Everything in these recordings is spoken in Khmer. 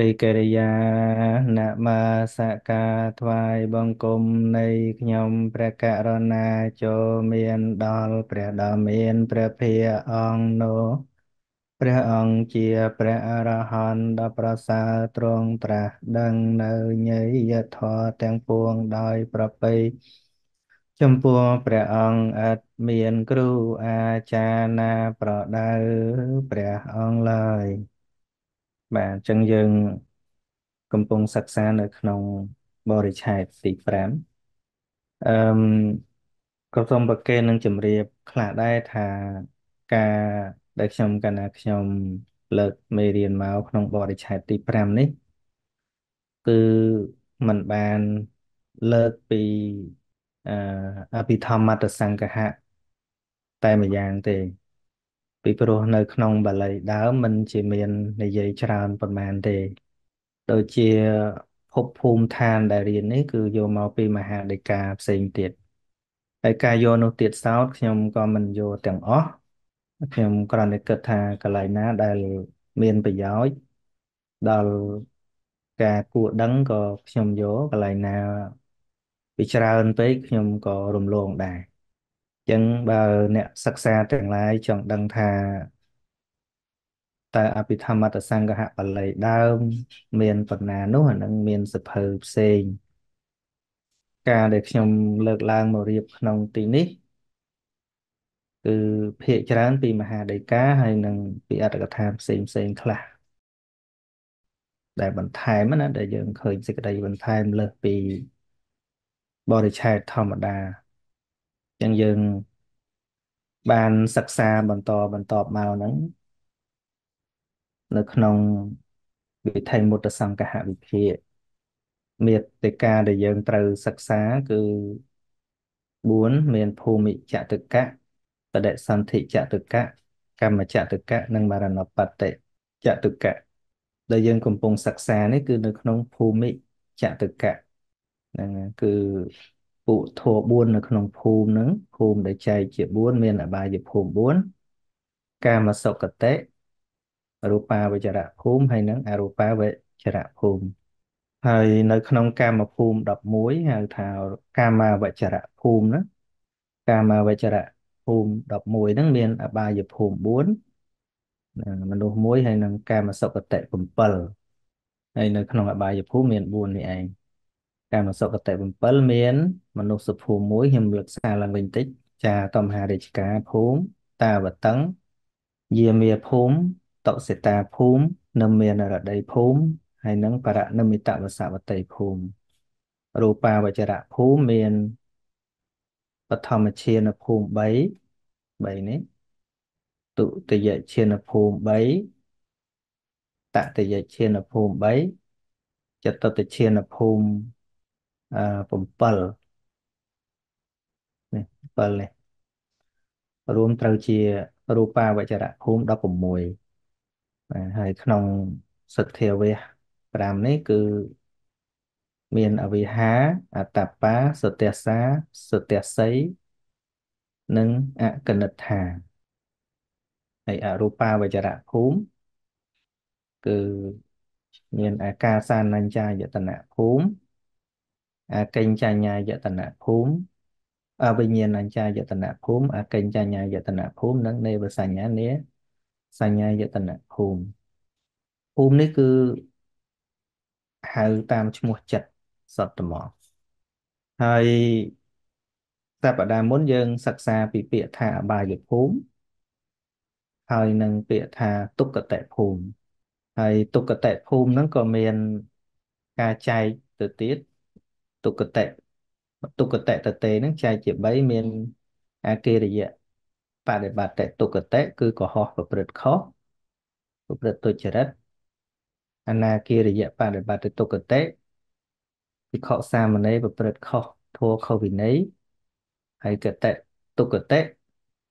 រិកិរិយានមស្ការថ្វាយបង្គំនៃខ្ញុំព្រះករុណាចូលមានដល់ព្រះដ៏មានព្រះភិយអង្គនោះព្រះអង្គជាព្រះអរហន្តដ៏ប្រសើរទ្រង់ត្រាស់ដឹងនៅញយធម៌ទាំងពួងដោយប្រពៃចំពោះព្រះអង្គឥតមានគ្រូអាចារ្យណាប្រដៅព្រះអង្គឡើយ បាទអញ្ចឹងយើង កំពុងសិក្សានៅក្នុងបរិច្ឆេទទី5អឺមក៏សូមប្រកេននឹងជម្រាបខ្លះដែរថាការដែលខ្ញុំកណ្ណាខ្ញុំលើកមេរៀនមកក្នុងបរិច្ឆេទទី5នេះ គឺมันបានលើកពីអឺអភិធម្មតសង្កហៈតែម្យ៉ាងទេ ពីព្រោះនៅក្នុងបាលីដើមมันជាមាននិយាយច្រើនប៉ុន្មានទេដូចជាភពភូមិឋានដែលរៀននេះគឺយកមកពីមហាដីកាផ្សេងទៀតហើយការយកនោះទៀតសោតខ្ញុំក៏មិនយកទាំងអស់ខ្ញុំគ្រាន់តែគិតថាកន្លែងណាដែលមានប្រយោជន៍ដល់ការគួរដឹងក៏ខ្ញុំយកកន្លែងណាពីច្រើនពេកខ្ញុំក៏រំលងដែរអញ្ចឹងបើអ្នកសិក្សាទាំងឡាយចង់ដឹងថាតើអភិធម្មតសង្ឃហបាលីដើម មានបណ្ណានោះអានឹងមានសភៅផ្សេង ការដែលខ្ញុំលើកឡើងមករៀបក្នុងទីនេះ គឺភាកច្រើនពីមហាដីកាហើយនិងពីអត្ថកថាផ្សេងផ្សេងខ្លះដែលបន្ថែមណាដែលយើងឃើញសេចក្តីបន្ថែមលើសពីបរិច្ឆេទធម្មតាអញ្ចឹងយើងបានសិក្សាបន្តបន្តមកហ្នឹងនៅក្នុងវិថីមុតសង្កហវិភាគមេតិកាដែលយើងត្រូវសិក្សាគឺ4មានភូមិចតុកៈបដិសន្ធិចតុកៈកម្មចតុកៈនិងមរណបតិចតុកៈដែលយើងកំពុងសិក្សានេះគឺនៅក្នុងភូមិចតុកៈហ្នឹងគឺ ពុធัว4នៅក្នុងភូមិហ្នឹងភូមិដែលចែកជា4មានអបាយភូមិ4កាមសុគតិរូបាវចរៈភូមិហើយនិងអរូបាវចរៈភូមិហើយនៅក្នុងកាមភូមិ11ហៅថាកាមាវចរៈភូមិណាកាមាវចរៈភូមិ11ហ្នឹងមានអបាយភូមិ4មនុស្សមួយហើយនឹងកាមសុគតិ7ហើយនៅក្នុងអបាយភូមិមាន4នេះឯង កាមសុគតិ7មាន មនុស្សភូមិមួយខ្ញុំលើកសារឡើងវិញតិច ចាតមហារាជការភូមិតាវតឹងយាមាភូមិតុសិតាភូមិនិមានរដីភូមិហើយនិងបរនិមិតវសវតីភូមិរូបាវចរៈភូមិមានបឋមឈានភូមិ3 3នេះទុតិយឈានភូមិ3តតិយឈានភូមិ3ចតុតឈានភូមិអឺ 7នេះ7នេះរួមត្រូវជារូបាវចរៈភូមិ16បាទហើយក្នុងសទ្ធាវៈ5នេះគឺមានអវិហាអតបាសត្យាសាសត្យាស័យនិងអកនិដ្ឋាហើយអរូបាវចរៈភូមិគឺមានអាកាសានញ្ចាយតនៈភូមិអ កញ្ចញ្ញាយតនៈភូមិអវិញ្ញាណញ្ចាយតនៈភូមិអកញ្ចញ្ញាយតនៈភូមិនិងនេវសញ្ញានាសញ្ញាយតនៈភូមិភូមិនេះគឺហៅតាមឈ្មោះចិត្តសត្វមកហើយសប្តាហ៍មុនយើងសិក្សាពីពាក្យថាអបាយភូមិហើយនឹងពាក្យថាទុក្កតភូមិហើយទុក្កតភូមិហ្នឹងក៏មានការចែកទៅទៀត ទុក្កតទុក្កតតតេហ្នឹងចែកជា3មានអាកិរិយៈបដិបត្តិទុក្កតគឺកុហកប្រព្រឹត្តខុសប្រព្រឹត្តទុច្ចរិតអនាគារិយបដិបត្តិទុគតិភិក្ខុសាមណេរប្រព្រឹត្តខុសធម៌ខុសវិន័យហើយកតិទុគតិ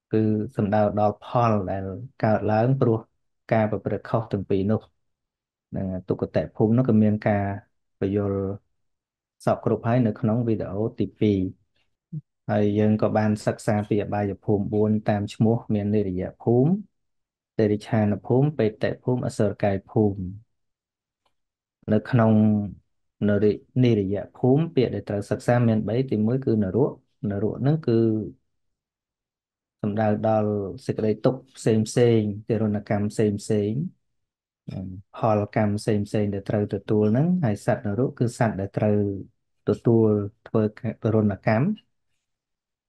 គឺសំដៅដល់ផលដែលកើតឡើងព្រោះការប្រព្រឹត្តខុសទាំងពីរនោះនឹងទុគតិភូមិនោះក៏មានការបញ្យល សពគ្រប់ហើយនៅក្នុងវីដេអូទី2ហើយយើងក៏បានសិក្សាពីអបាយភូមិ4តាមឈ្មោះ មាននិរិយភូមិតិរិឆានភូមិបេតិភូមិអសុរកាយភូមិនៅក្នុងនរិនិរយភូមិពាក្យដែលត្រូវសិក្សាមាន3ទី1គឺនរកនរកហ្នឹងគឺសំដៅដល់សេចក្តីទុកផ្សេងផ្សេងទារុណកម្មផ្សេងផ្សេង ផលកម្មផ្សេងផ្សេងដែលត្រូវទទួលហ្នឹងហើយសត្វនរកគឺសត្វដែលត្រូវទទួលធ្វើទរណកម្ម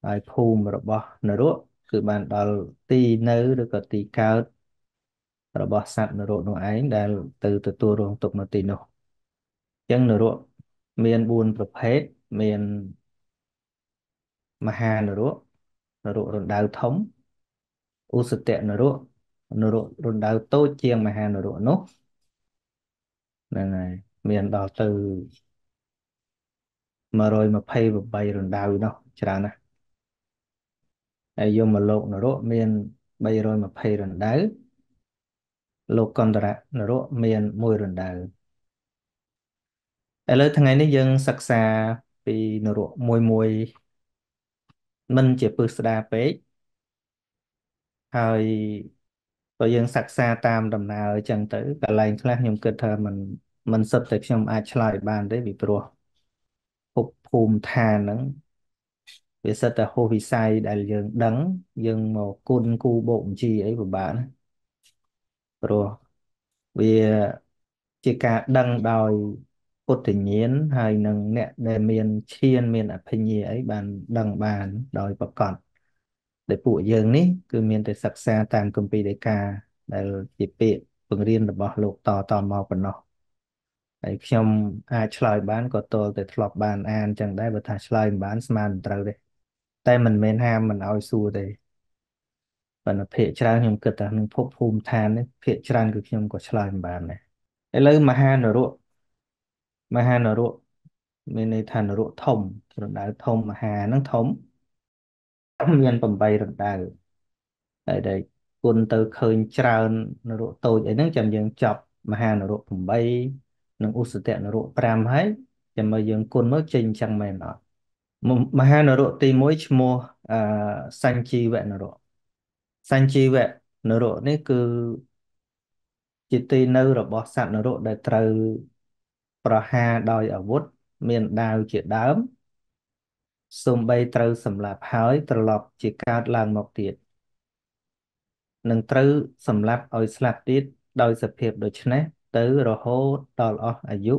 ហើយភូមិរបស់នរកគឺបានដល់ទីនៅឬក៏ទីកើតរបស់សត្វនរកនោះឯងដែលទៅទទួលរងទុក្ខនៅទីនោះអញ្ចឹងនរកមាន4ប្រភេទមានមហានរកនរករណ្ដៅធំឧសតនរក នរករណ្ដៅតូចជាងមហានរកនោះហ្នឹងហើយមានដល់ទៅ128រណ្ដៅនោះច្រើនណាស់ហើយយមលោកនរកមាន320រណ្ដៅលោកកន្តរៈនរកមាន1រណ្ដៅឥឡូវថ្ងៃនេះយើងសិក្សាពីនរកមួយមួយមិនជាពឹស្ដាពេកហើយ បើយើងសិក្សាតាមដំណើរអញ្ចឹងទៅកន្លែងខ្លះខ្ញុំគិតថាมันมันសុទ្ធតែខ្ញុំអាចឆ្លើយបានទេពីព្រោះភពភូមិឋានហ្នឹងវាសិតតែហួសវិស័យដែលយើងដឹងយើងមកគុណគូបូកបញ្ជីអីពិបាកណាព្រោះវាជាការដឹងដោយពុទ្ធញ្ញាណហើយនឹងអ្នកដែលមានឈានមានអភិញ្ញាអីបានដឹងបានដោយប្រកប ដែលពួកយើងនេះគឺមានតែសិក្សាតាមគម្ពីរដីកាដែលជាពាក្យបង្រៀនរបស់លោកតតមកប៉ុណ្ណោះហើយខ្ញុំអាចឆ្លើយបានក៏ទល់តែធ្លាប់បានអានចឹងដែរបើថាឆ្លើយមិនបានស្មានមិនត្រូវទេតែមិនមែនហាមមិនឲ្យសួរទេប៉ុន្តែភាកច្រើនខ្ញុំគិតថាក្នុងភពភូមិឋាននេះភាកច្រើនគឺខ្ញុំក៏ឆ្លើយមិនបានដែរឥឡូវមហានរកមហានរកមានន័យថានរកធំរណ្ដៅធំមហាហ្នឹងធំ មាន8រណ្ដៅហើយដែលគុណទៅឃើញច្រើននរកតូចអីហ្នឹងចាំយើងចាប់មហានរក8និងឧសតនរក5ហើយចាំមើលយើងគុណមើលចេញអញ្ចឹងមែនអត់មហានរកទី1ឈ្មោះអឺសញ្ជីវនរកសញ្ជីវនរកនេះគឺជាទីនៅរបស់សត្វនរកដែលត្រូវប្រហារដោយអាវុធមានដាវជាដើម សំបីត្រូវសម្លាប់ហើយត្រឡប់ជាកើតឡើងមកទៀតនឹងត្រូវសម្លាប់ឲ្យស្លាប់ទៀតដោយសភាពដូចនេះទៅរហូតដល់អស់អាយុ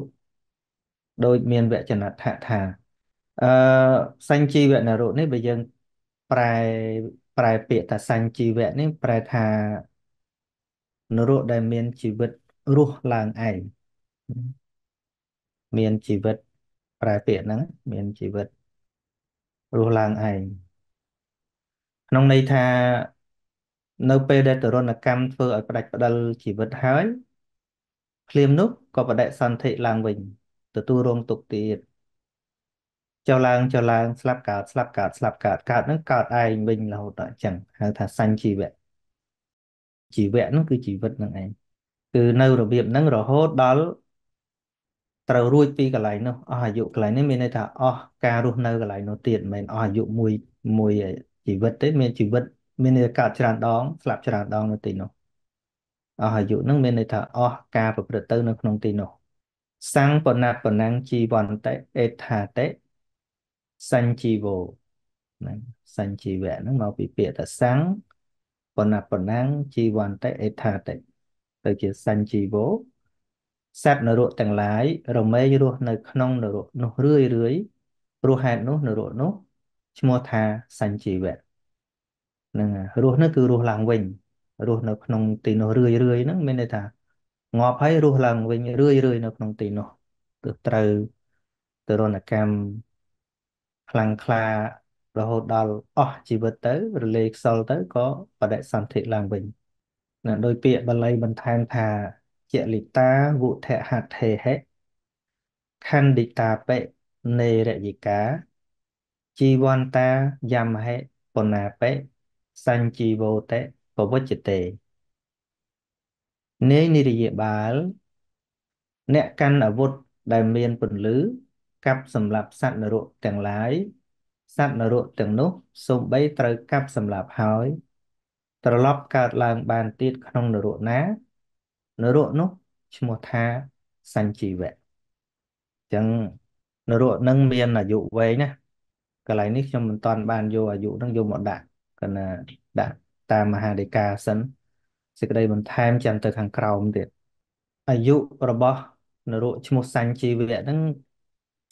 ដោយមានវចនៈថាអឺសញ្ជីវនរុនេះបើយើងប្រែប្រែពាក្យថាសញ្ជីវៈនេះប្រែថានរុដែលមានជីវិតរស់ឡើងឯងមានជីវិតប្រែពាក្យហ្នឹងមានជីវិត រស់ឡើងឯងក្នុងន័យថានៅពេលដែលទរណកម្មធ្វើឲ្យផ្ដាច់ផ្ដិលជីវិតហើយភ្លាមនោះក៏បដិសន្ធិឡើងវិញទទួលរងទុក្ខទៀតចុះឡើងចុះឡើងស្លាប់កើតស្លាប់កើតស្លាប់កើតកើតហ្នឹងកើតឯងវិញរហូតដល់អញ្ចឹងហៅថាសញ្ជីវៈជីវៈហ្នឹងគឺជីវិតហ្នឹងឯងគឺនៅរបៀបហ្នឹងរហូតដល់ ត្រូវរួចពីកន្លែងនោះអស់អាយុកន្លែងនេះមានន័យថាអស់ការរស់នៅកន្លែងនោះទៀតមិនមែនអស់អាយុមួយមួយជីវិតទេមានជីវិត មានន័យថាកើតច្រើនដងស្លាប់ច្រើនដងនៅទីនោះអស់អាយុនឹងមានន័យថាអស់ការប្រព្រឹត្តទៅនៅក្នុងទីនោះសੰបណបណੰជីវន្តិអេថាតិសញ្ជីវោហ្នឹងសញ្ជីវៈហ្នឹងមកពីពាក្យថាសੰបណបណੰជីវន្តិអេថាតិទៅជាសញ្ជីវោ សត្វនរកទាំងឡាយរមែងរស់នៅក្នុងនរកនោះរឿយរឿយព្រោះហេតុនោះនរកនោះឈ្មោះថាសញ្ជីវៈហ្នឹងរស់នោះគឺរស់ឡើងវិញរស់នៅក្នុងទីនោះរឿយរឿយហ្នឹងមានន័យថាងាប់ហើយរស់ឡើងវិញរឿយរឿយនៅក្នុងទីនោះទើបត្រូវទរណកម្មខ្លាំងក្លារហូតដល់អស់ជីវិតទៅ រលាយខ្សលទៅក៏បដិសន្ធិឡើងវិញណាដោយពាក្យបាលីបន្ថែមថា ចលិតាវុធហត្ថេហិខណ្ឌិតាបិនេរយិកាជីវន្តាយមហេបណាបិសញ្ជីវោតេពវជតេនាយនិរិយបាល អ្នកកាន់អាវុធដែលមានពន្លឺកាប់សម្លាប់សត្វនរកទាំងឡាយសត្វនរកទាំងនោះសូម្បីត្រូវកាប់សម្លាប់ហើយ ត្រឡប់កើតឡើងបានទៀតក្នុងនរកណា នរកនោះឈ្មោះថាសញ្ជីវៈអញ្ចឹងនរកនឹងមានអាយុវែងណាកន្លែងនេះខ្ញុំមិនតាន់បានយកអាយុនឹងយកមកដាក់កណ្ណាដាក់តាមមហាដីកាសិនសេចក្តីបន្ថែមចាំទៅខាងក្រោមទៀតអាយុរបស់នរកឈ្មោះសញ្ជីវៈហ្នឹង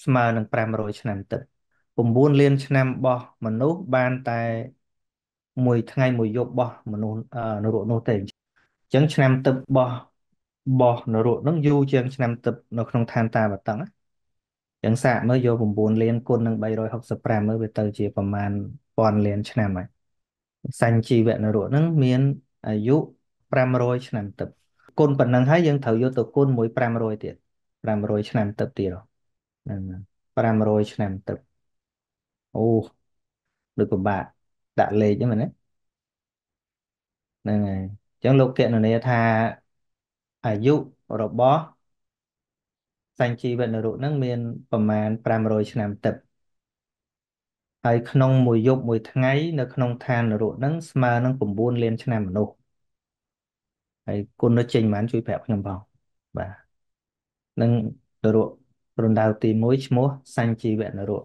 ស្មើនឹង500ឆ្នាំទឹក9លានឆ្នាំរបស់មនុស្សបានតែមួយថ្ងៃមួយយប់របស់មនុស្សនរកនោះទេអញ្ចឹងឆ្នាំទឹករបស់រ បស់នរកនឹងយូរជាងឆ្នាំទឹកនៅក្នុងឋានតាបតឹងណាចឹងសាកមើលយក9លានគុណនឹង365មើលវាទៅជាប្រមាណពាន់លានឆ្នាំហើយសញ្ជីវៈនរកហ្នឹងមានអាយុ500ឆ្នាំទឹកគុណប៉ុណ្ណឹងហើយយើងត្រូវយកទៅគុណមួយ500ទៀត500ឆ្នាំទឹកទៀតហ្នឹង500ឆ្នាំទឹកអូដូចពិបាកដាក់លេខហ្នឹងមែនទេហ្នឹងហើយអញ្ចឹងលោកកណនីថា អាយុរបស់សញ្ជីវនរុហ្នឹងមានប្រមាណ500ឆ្នាំទឹកហើយក្នុងមួយយប់មួយថ្ងៃ នៅក្នុងឋាននរកហ្នឹងស្មើនឹង9លានឆ្នាំមនុស្សហើយគុណនៅចេញប៉ុន្មានជួយប្រាប់ខ្ញុំផងបាទនឹងនរករណ្ដៅទី1ឈ្មោះសញ្ជីវនរក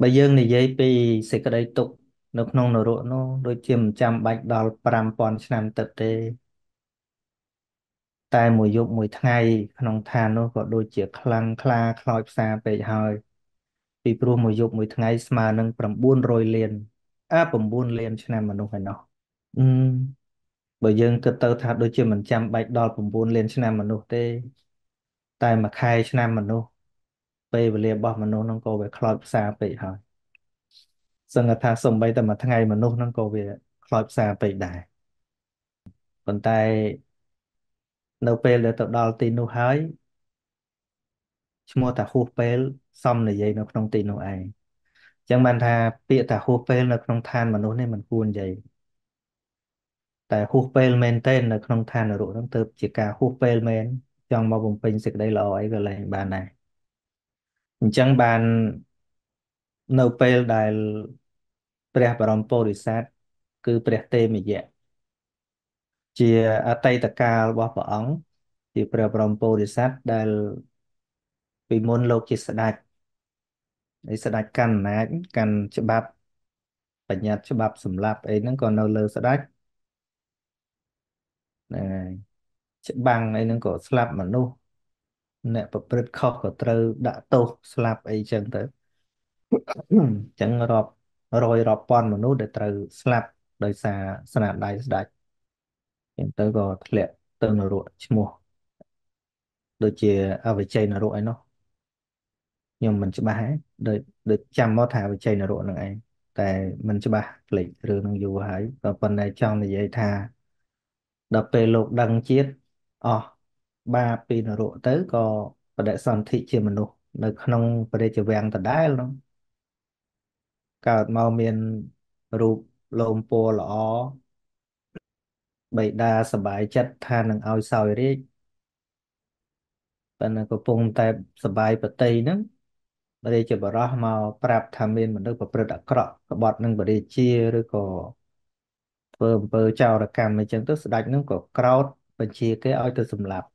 បើយើងនិយាយពីសេចក្តីទុក នៅក្នុងនរកនោះដូចជាមិនចាំបាច់ដល់5000ឆ្នាំទឹកទេ តែមួយយប់មួយថ្ងៃ ក្នុងឋាននោះក៏ដូចជាខ្លាំងខ្លាខ្លោចផ្សាពេកហើយ ពីព្រោះមួយយប់មួយថ្ងៃស្មើនឹង900លានអា9លានឆ្នាំមនុស្សឯណោះអឺបើយើងគិតទៅថាដូចជាមិនចាំបាច់ដល់9លានឆ្នាំមនុស្សទេ តែមួយខែឆ្នាំមនុស្សពេលវេលារបស់មនុស្សហ្នឹងក៏វាខ្លោចផ្សាពេកហើយសឹងថាសំបីតែមួយថ្ងៃមនុស្សហ្នឹងក៏វាខ្លោចផ្សាពេកដែរប៉ុន្តែ នៅពេលដែលទៅដល់ទីនោះហើយឈ្មោះថាហួសពេលសំនិយាយនៅក្នុងទីនោះឯងអញ្ចឹងបានថាពាក្យថាហួសពេលនៅក្នុងឋានមនុស្សនេះមិនគួរនិយាយតែហួសពេលមែនទេនៅក្នុងឋាននរកហ្នឹងទៅជាការហួសពេលមែនចង់មកបំពេញសេចក្តីល្អអីក៏លែងបានដែរអញ្ចឹងបាននៅពេលដែលព្រះបរមពុរិស័ទគឺព្រះទេមយៈ ជាអតីតកាលរបស់ព្រះអង្គជាព្រះបរមពុរិស័ទដែលពីមុនលោកជាស្ដេចហើយស្ដេចកាន់អំណាចកាន់ច្បាប់បញ្ញត្តិច្បាប់សម្លាប់អីហ្នឹងក៏នៅលើស្ដេចហ្នឹងហើយច្បាំងអីហ្នឹងក៏ស្លាប់មនុស្សអ្នកប្រព្រឹត្តខុសក៏ត្រូវដាក់ទោសស្លាប់អីចឹងទៅអញ្ចឹងរាប់រយរាប់ពាន់មនុស្សដែលត្រូវស្លាប់ដោយសារស្នាដៃស្ដេច អញ្ចឹងទៅក៏ធ្លាក់ទៅនរកឈ្មោះដូចជាអវិជ័យនរកឯនោះខ្ញុំមិនច្បាស់ហ៎ដូចដូចចាំមកថាវិជ័យនរកនឹងឯងតែមិនច្បាស់ភ្លេចរឿងនឹងយូរហើយក៏ប៉ុន្តែចង់និយាយថាដល់ពេលលោកដឹងជាតិអស់បាបពីនរកទៅក៏បដិសន្ធិជាមនុស្សនៅ ក្នុងព្រះរាជវាំងដដែលនោះកើតមកមានរូបលោមពណ៌ល្អ បិតាសบายចិត្តថានឹងឲ្យសោយរាជប៉ុន្តែកំពុងតែសบายប្រតិហ្នឹងរាជបរោះមកប្រាប់ថាមានមនុស្សប្រព្រឹត្តអាក្រក់ក្បត់នឹងបរិជាឬក៏ធ្វើអំពើចោរកម្មអីចឹងទៅស្ដេចនឹងក៏ក្រោតបញ្ជាគេឲ្យទៅសម្លាប់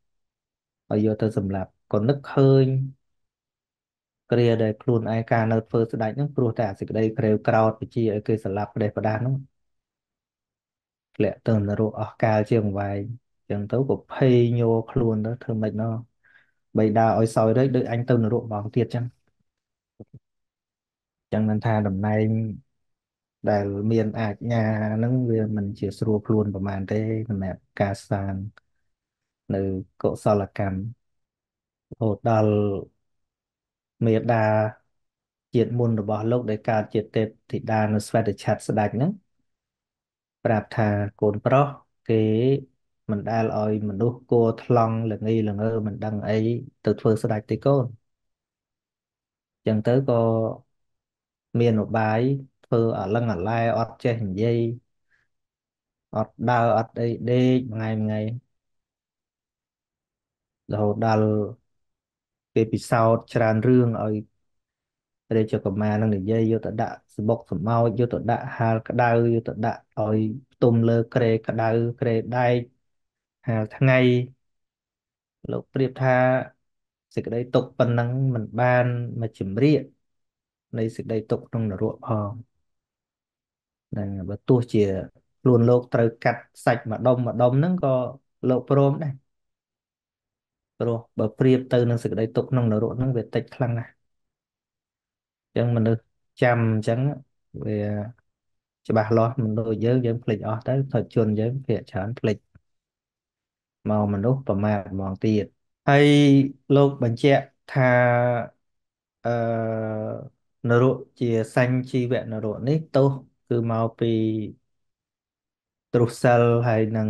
ឲ្យយកទៅសម្លាប់ក៏នឹកឃើញគ្រាដែលខ្លួនឯងការនៅធ្វើស្ដេចហ្នឹងព្រោះតែសេចក្តីក្រេវក្រោតបញ្ជាឲ្យគេសម្លាប់ប្រទេសប្រដាសហ្នឹង ធ្លាក់ទៅនរកអស់កាលជាងវែងចឹងទៅក៏ភ័យញ័រខ្លួនទៅធ្វើម៉េចណោះបីដាឲ្យសោយរែកដូចអញទៅនរកបងទៀតចឹងចឹងមិនថាតំណែងដែលមានអាជ្ញាហ្នឹងវាមិនជាស្រួលខ្លួនប្រហែលទេសម្រាប់ការសាងនៅកុសលកម្មរហូតដល់មេដាជាតិមុនរបស់លោកដែលកើតជាទេពធីតានៅស្វេតឆ័ត្រស្ដេចហ្នឹង ប្រាប់ថាកូនប្រុសគេមិនដែលឲ្យមនុស្សគួថ្លង់ល្ងីល្ងើមិនដឹងអីទៅធ្វើស្ដេចទេកូនចឹងទៅក៏មានឧបាយធ្វើអាលឹងអាឡែអត់ចេះនិយាយអត់ដើរអត់អីដេកថ្ងៃថ្ងៃរហូតដល់គេពិសោធន៍ច្រើនរឿងឲ្យ រាជកុមារនឹងនិយាយយកទៅដាក់សបុកសម្ោចយកទៅដាក់ហាលក្តៅយកទៅដាក់ឲ្យផ្ទុំលើក្រេក្តៅក្រេដែកហាលថ្ងៃលោកប្រៀបថាសេចក្តីទុកប៉ុណ្ណឹងមិនបានមកជំរាបនៃសេចក្តីទុកក្នុងនរកផងហ្នឹងបើទោះជាខ្លួនលោកត្រូវកាត់សាច់ម្ដុំម្ដុំហ្នឹងក៏លោកព្រមដែរព្រោះបើប្រៀបទៅនឹងសេចក្តីទុកក្នុងនរកហ្នឹងវាតិចខ្លាំងណាស់អញ្ចឹងមនុស្សចាំអញ្ចឹងវាច្បាស់លាស់មិនដូចយើងយើងភ្លេចអស់ទៅថយជនយើងភាគច្រើនភ្លេចមកមនុស្សប្រមាថហ្មងទៀតហើយលោកបញ្ជាក់ថាអឺនរកជាសញ្ញជីវៈនរកនេះទោសគឺមកពីទ្រុសិលហើយនឹង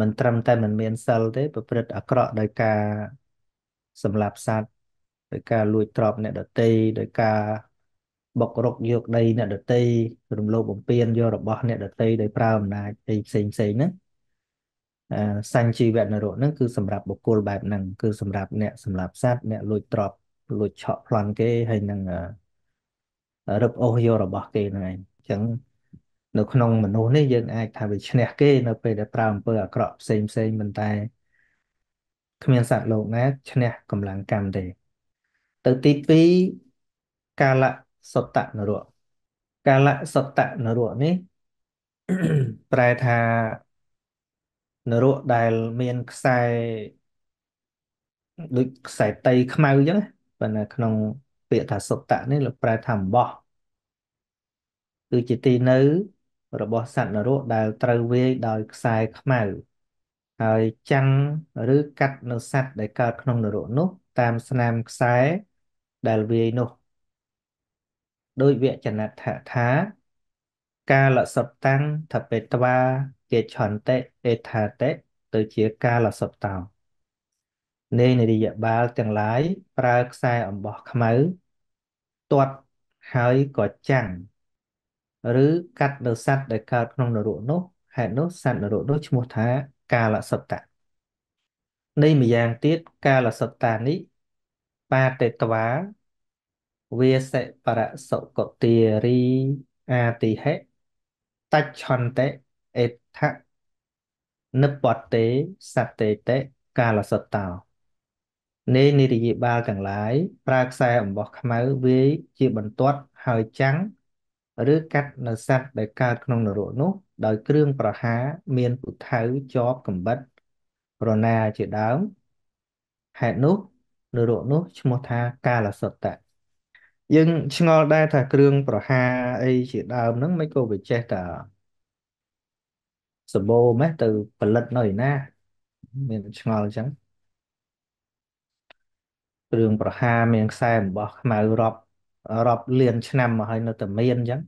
មិនត្រឹមតែមិនមានសិលទេ ប្រព្រឹត្តអាក្រក់ដោយការសម្លាប់សត្វ ដោយការលួចទ្រព្យអ្នកដទៃដោយការបុករកយកដីអ្នកដទៃរំលោភបំពានយករបស់អ្នកដទៃដោយប្រើអំណាចអីផ្សេងផ្សេងហ្នឹងសញ្ជីវៈនរកហ្នឹងគឺសម្រាប់បុគ្គលបែបហ្នឹងគឺសម្រាប់អ្នកសម្រាប់សត្វអ្នកលួចទ្រព្យលួចឆក់ប្លន់គេហើយនឹងរឹបអូសយករបស់គេហ្នឹងឯងអញ្ចឹងនៅក្នុងមនុស្សនេះយើងអាចថាវាឈ្នះគេនៅពេលដែលប្រើអំពើអាក្រក់ផ្សេងផ្សេងប៉ុន្តែគ្មានសត្វលោកណាឈ្នះកម្លាំងកម្មទេ ទៅទី2កាលសតនរៈកាលសតនរៈនេះប្រែថានរកដែលមានខ្សែដូចខ្សែតីខ្មៅអញ្ចឹងប៉ុន្តែក្នុងពាក្យថាសុត្តៈនេះលោកប្រែថាអំបោះគឺជាទីនៅ របស់សត្វនរកដែលត្រូវវាយដោយខ្សែខ្មៅហើយចាំងឬកាត់នៅសត្វដែលកើតក្នុងនរកនោះ តាមស្នាមខ្សែ ដែលវាយនោះដោយវចនៈថាកាលសត្តាំងថបេតវាគេឆន្តិអេថាតិទៅជាកាលសតោនៃនិរិយបាលទាំងឡាយប្រើខ្សែអំបោះខ្មៅទាត់ហើយក៏ចាំងឬកាត់នៅសត្វដែលកើតក្នុងនរកនោះហេតុនោះសត្វនរកនោះឈ្មោះថាកាលសតៈនៃម្យ៉ាងទៀតកាលសត្តានេះបាតេតវា វាសិបរសុគតិរីអាតិហេតច្ឆន្តិអេថនិបតេសតេតេកាលសតោនេនិរិយបាលទាំងឡាយប្រើខ្សែអំបោះខ្មៅវាយជាបន្ទាត់ហើយចាំងឬកាត់នៅសត្វដែលកើតក្នុងនរកនោះ ដោយគ្រឿងប្រហារមានពុថៅជាប់កំបិតរណាជាដើមហេតុនោះនរកនោះឈ្មោះថាកាលសតៈ យើងឆ្ងល់ដែរថាគ្រឿងប្រហារអីជាដើមហ្នឹងមិនក៏វាចេះតែសម្បូរម៉េះទៅផលិតនៅឯណា មានឆ្ងល់អញ្ចឹងគ្រឿងប្រហារមានខ្សែអំបោះខ្មៅរាប់រាប់លានឆ្នាំមកហើយនៅតែមានអញ្ចឹង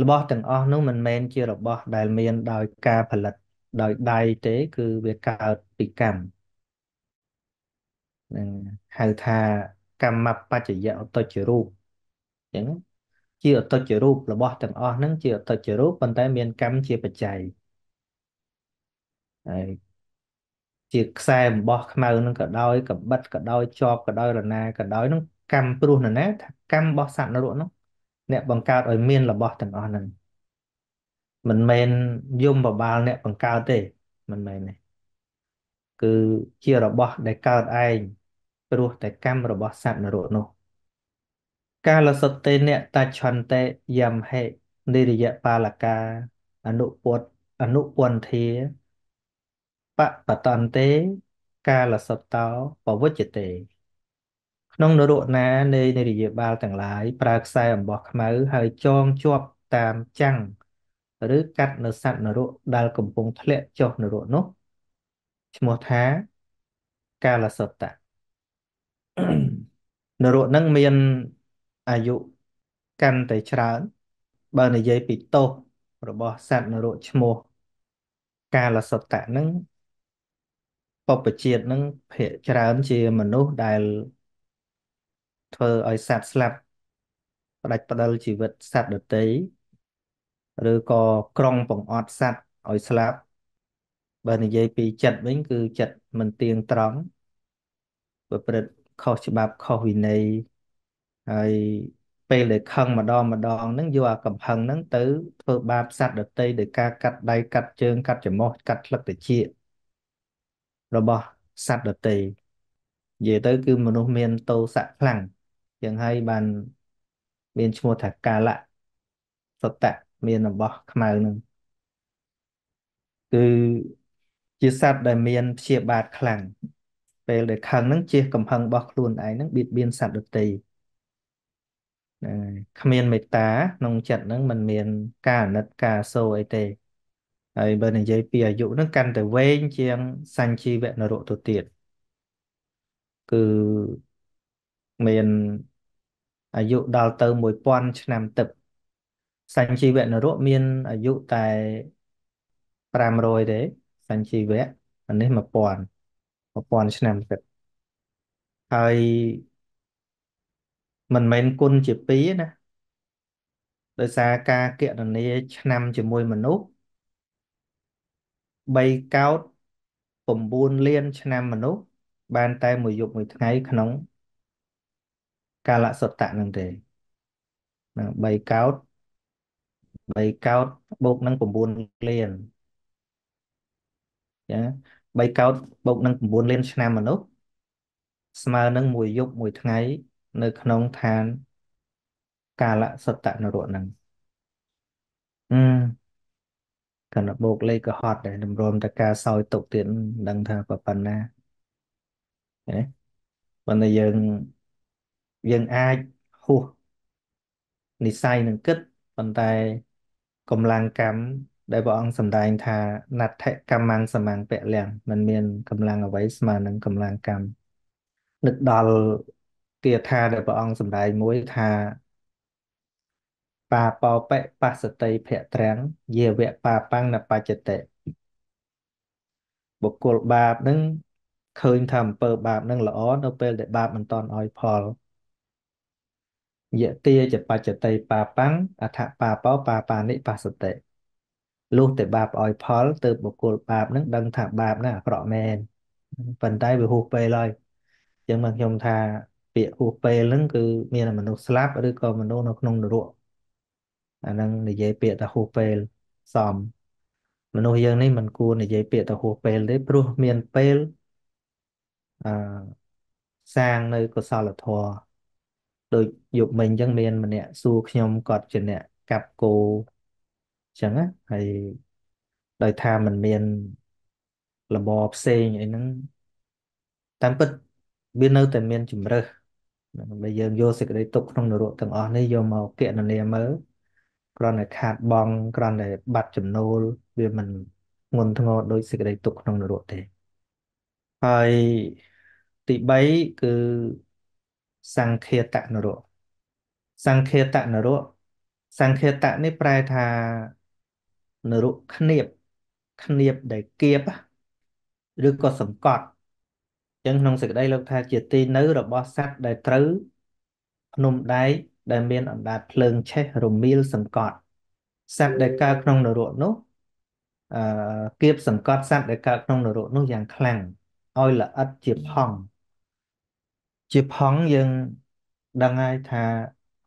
របស់ទាំងអស់នោះមិនមែនជារបស់ដែលមានដោយការផលិតដោយដៃទេ គឺវាកើតពីកម្មនឹងហៅថា កម្មបច្ចយៈអតុចរូបអញ្ចឹងជាអតុចរូបរបស់ទាំងអស់ហ្នឹងជាអតុចរូបប៉ុន្តែមានកម្មជាបច្ច័យហើយជាខ្សែអំបោះខ្មៅហ្នឹងក៏ដោយកបិតក៏ដោយជាប់ក៏ដោយរណាក៏ដោយហ្នឹងកម្មព្រោះនរណាថាកម្មរបស់សត្វនរកហ្នឹងអ្នកបង្កើតឲ្យមានរបស់ទាំងអស់ហ្នឹងមិនមែនយមបបាលអ្នកបង្កើតទេមិនមែនទេគឺជារបស់ដែលកើតឯង ព្រោះតែកម្មរបស់សត្វនរកនោះកាលសតេនតច្ឆន្តិយមហេនិរិយបាលកាអនុពុតអនុពន្ធាបបតន្ទេ កាលសតោបវជ្ជទេ ក្នុងនរកណានៃនិរិយបាលទាំងឡាយប្រើខ្សែអំបោះខ្មៅហើយចងជាប់តាមចាំងឬកាត់នៅសត្វនរកដែលកំពុងធ្លាក់ចុះនរកនោះឈ្មោះថា កាលសតៈ នរកនឹងមានអាយុកាន់តែច្រើន បើនិយាយពីទោសរបស់សត្វនរកឈ្មោះ កាលសតៈនឹងបព្វជិតនឹងភាគច្រើនជាមនុស្សដែលធ្វើឲ្យសត្វស្លាប់ផ្ដាច់ផ្ដិលជីវិតសត្វដទៃឬក៏ក្រុងបង្អត់សត្វឲ្យស្លាប់បើនិយាយពីចិត្តវិញគឺចិត្តមិនទៀងត្រង់ប្រព្រឹត្ត ខុសច្បាប់ខុសវិន័យហើយពេលដែលខឹងម្ដងម្ដងហ្នឹងយកអាកំហឹងហ្នឹងទៅធ្វើបាបសត្វដទៃដោយការកាត់ដៃកាត់ជើង កាត់ច្រមុះកាត់ផ្លឹកត្រចៀករបស់សត្វដទៃនិយាយទៅគឺមនុស្សមានទោសៈខ្លាំងយ៉ាងហើយបានមានឈ្មោះថាកាលៈសតៈមានរបស់ខ្មៅនឹងគឺជាសត្វដែលមានព្យាបាទខ្លាំង ពេលដែលខឹងហ្នឹងជាកំហឹងរបស់ខ្លួនឯងហ្នឹងបៀតបៀនសត្វដទៃគ្មានមេត្តាក្នុងចិត្តហ្នឹងมันមានការអាណិតការសូរអីទេហើយបើនិយាយពីអាយុហ្នឹងកាន់តែវែងជាងសញ្ជីវនរៈទៅទៀតគឺមានអាយុដល់ទៅ1000ឆ្នាំទឹកសញ្ជីវនរៈមានអាយុតែ500ទេសញ្ជីវៈអានេះ1000 1000ឆ្នាំទឹកហើយមិនមែនគុណជា2ណាដោយសារការគណនាឆ្នាំជាមួយមនុស្ស3កោត9លានឆ្នាំមនុស្សបានតែមួយយប់មួយថ្ងៃក្នុងកាលសតៈនឹងទេនឹង3កោត3កោតបូកនឹង9លានចា 3កោតបូកនឹង9លានឆ្នាំមនុស្សស្មើនឹងមួយយប់មួយថ្ងៃ នៅក្នុងឋាន កាលសតនរៈនឹងអឺកណ្ដបោកលេខក៏ហត់ដែរតម្រាំតែការសោយទុកទៀតដឹងថាប៉ុណ្ណាណាប៉ុន្តែយើងយើងអាចហួសនិស័យនឹងគិតប៉ុន្តែកម្លាំងកម្ម ដែលព្រះអង្គសម្ដែងថាណដ្ឋកម្មੰសមੰពលំมันមានកម្លាំងអ្វីស្មើនឹងកម្លាំងកម្មនឹកដល់គាថាដែលព្រះអង្គសម្ដែងមួយថាបាបោបិបសតិភៈត្រាំងយាវៈបាបាំងនបច្ចតិបុគ្គលបាបនឹងឃើញថាអំពើបាបនឹងល្អនៅពេលដែលបាបមិនតន់ឲ្យផលយតិចបច្ចតិបាបាំងអថបាបោបាបានិបសតិ លុះតែបាបឲ្យផលទើបបុគ្គលបាបនឹងដឹងថាបាបហ្នឹងអាក្រក់មែនប៉ុន្តែវាហួសពេលហើយអញ្ចឹងមកខ្ញុំថាពាក្យហួសពេលហ្នឹងគឺមានមនុស្សស្លាប់ឬក៏មនុស្សនៅក្នុងនរកអាហ្នឹងនិយាយពាក្យថាហួសពេលសមមនុស្សយើងនេះមិនគួរនិយាយពាក្យថាហួសពេលទេព្រោះមានពេលអឺសាងនៅកុសលធម៌ដូចយុគមិញអញ្ចឹងមានម្នាក់សួរខ្ញុំគាត់ជាអ្នកកាប់គោអញ្ចឹងណាហើយដោយថាมันមានលបផ្សេងអីហ្នឹងតាមពិតវានៅតែមានជំរើសបើយើងយកសេចក្តីទុកក្នុងនរកទាំងអស់នេះយកមកគណនាមើលគ្រាន់តែខាតបង់គ្រាន់តែបាត់ចំណូលវាមិនងន់ធ្ងរដោយសេចក្តីទុកក្នុងនរកទេហើយទី3គឺសង្ឃាតនរកសង្ឃាតនរកសង្ឃាតនេះប្រែថា នរកគ្នៀបគ្នៀបដែលគៀបឬក៏សង្កត់អញ្ចឹងក្នុងសេចក្តីលោកថាជាទីនៅរបស់សត្វដែលត្រូវភ្នំដែកដែលមានអណ្ដាតភ្លើងឆេះរមៀលសង្កត់សត្វដែលកើតក្នុងនរកនោះអឺគៀបសង្កត់សត្វដែលកើតក្នុងនរកនោះយ៉ាងខ្លាំងឲ្យល្អិតជាផង់ជាផង់យើងដឹងហើយថា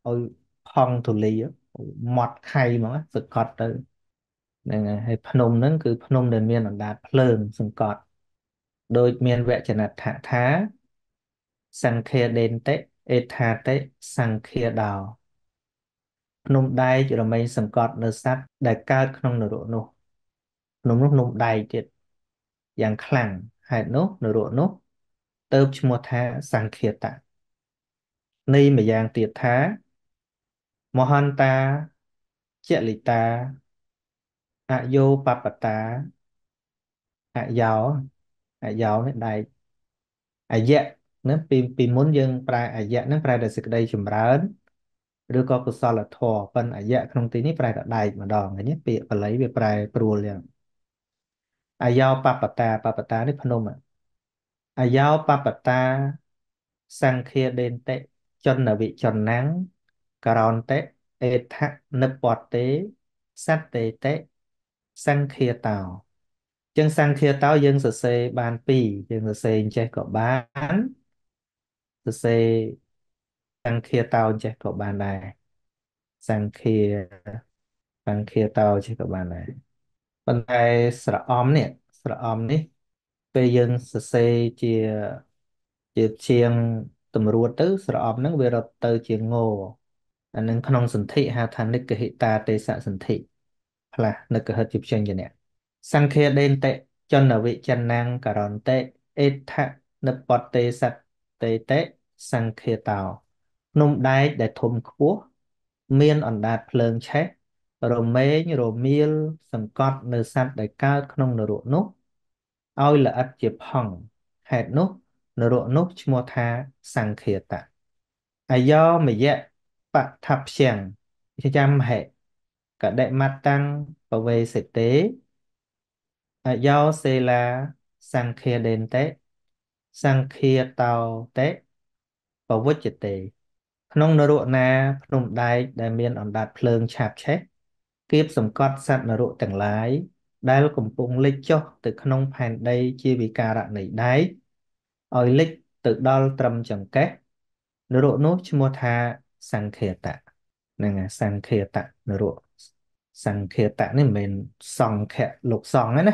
ឲ្យផង់ទូលីមាត់ខៃហ្មងសង្កត់ទៅ ហ្នឹងហើយហើយភ្នំហ្នឹងគឺភ្នំដែលមានអណ្ដាតភ្លើងសង្កត់ដោយមានវចនៈថាសង្ឃាដេនតិអេថាតិសង្ឃាដោភ្នំដែករមែងសង្កត់នៅសัตว์ដែលកើតក្នុងនរកនោះភ្នំនោះភ្នំដែកទៀតយ៉ាងខ្លាំងហេតុនោះនរកនោះទៅឈ្មោះថាសង្ឃាតៈនៃម្យ៉ាងទៀតថាមហន្តាចលិតា អយោបបតាអយោអយោនេះដែកអយៈណាពីពីមុនយើងប្រែអយៈហ្នឹងប្រែតែសេចក្តីចម្រើនឬក៏កុសលធម៌ប៉ុន្តែអយៈក្នុងទីនេះប្រែតែដែកម្ដងឃើញទេពាក្យបាលីវាប្រែព្រួលយ៉ាងអយោបបតាបបតានេះភ្នំអយោបបតាសង្ឃាដេនតិចនវិចនាំងករនតិអេថនិពតេសត្តេតិ សង្ឃាតោចឹងសង្ឃាតោយើងសរសេរបានពីរយើងសរសេរចេះក៏បានសរសេរសង្ឃាតោចេះក៏បានដែរសង្ឃាសង្ឃាតោចេះក៏បានដែរប៉ុន្តែស្រអមនេះស្រអមនេះពេលយើងសរសេរជាជាជាងតម្រួតទៅ ស្រអប់ហ្នឹងវារត់ទៅជាងោអានឹងក្នុងសន្ធិហៅថានិក្ខហិតាទេសសន្ធិ ផ្លាស់និក្ខហិតជាព្យញ្ជនៈសង្ឃាដេនតិចនវិចិនំករន្តិអេថនិបទេសតេតិសង្ឃាតោភ្នំដែកដែលធំខ្ពស់មានអណ្ដាតភ្លើងឆេះរមែងរមៀលសង្កត់នៅសត្វដែលកើតក្នុងនរកនោះឲ្យល្អិតជាផង់ហេតុនោះនរកនោះឈ្មោះថាសង្ឃាតៈអាយោមយៈបឋព្យងចាំហេ កដិមត្តាំងបវេសិតេអយោសេលាសង្ឃាដេនតេសង្ឃាតោតេបវជ្ជតេក្នុងនរកណាភ្នំដែកដែលមានអណ្ដាតភ្លើងឆាបឆេះគៀបសង្កត់សត្វនរកទាំងឡាយដែលកំពុងលិចចុះទៅក្នុងផែនដីជាវិការៈនៃដែកឲ្យលិចទៅដល់ត្រឹមចង្កេះនរកនោះឈ្មោះថាសង្ឃាតៈហ្នឹងសង្ឃាតៈនរក សង្ឃាតៈនេះមិនមែនសង្ឃៈលោកសង្ឃទេណា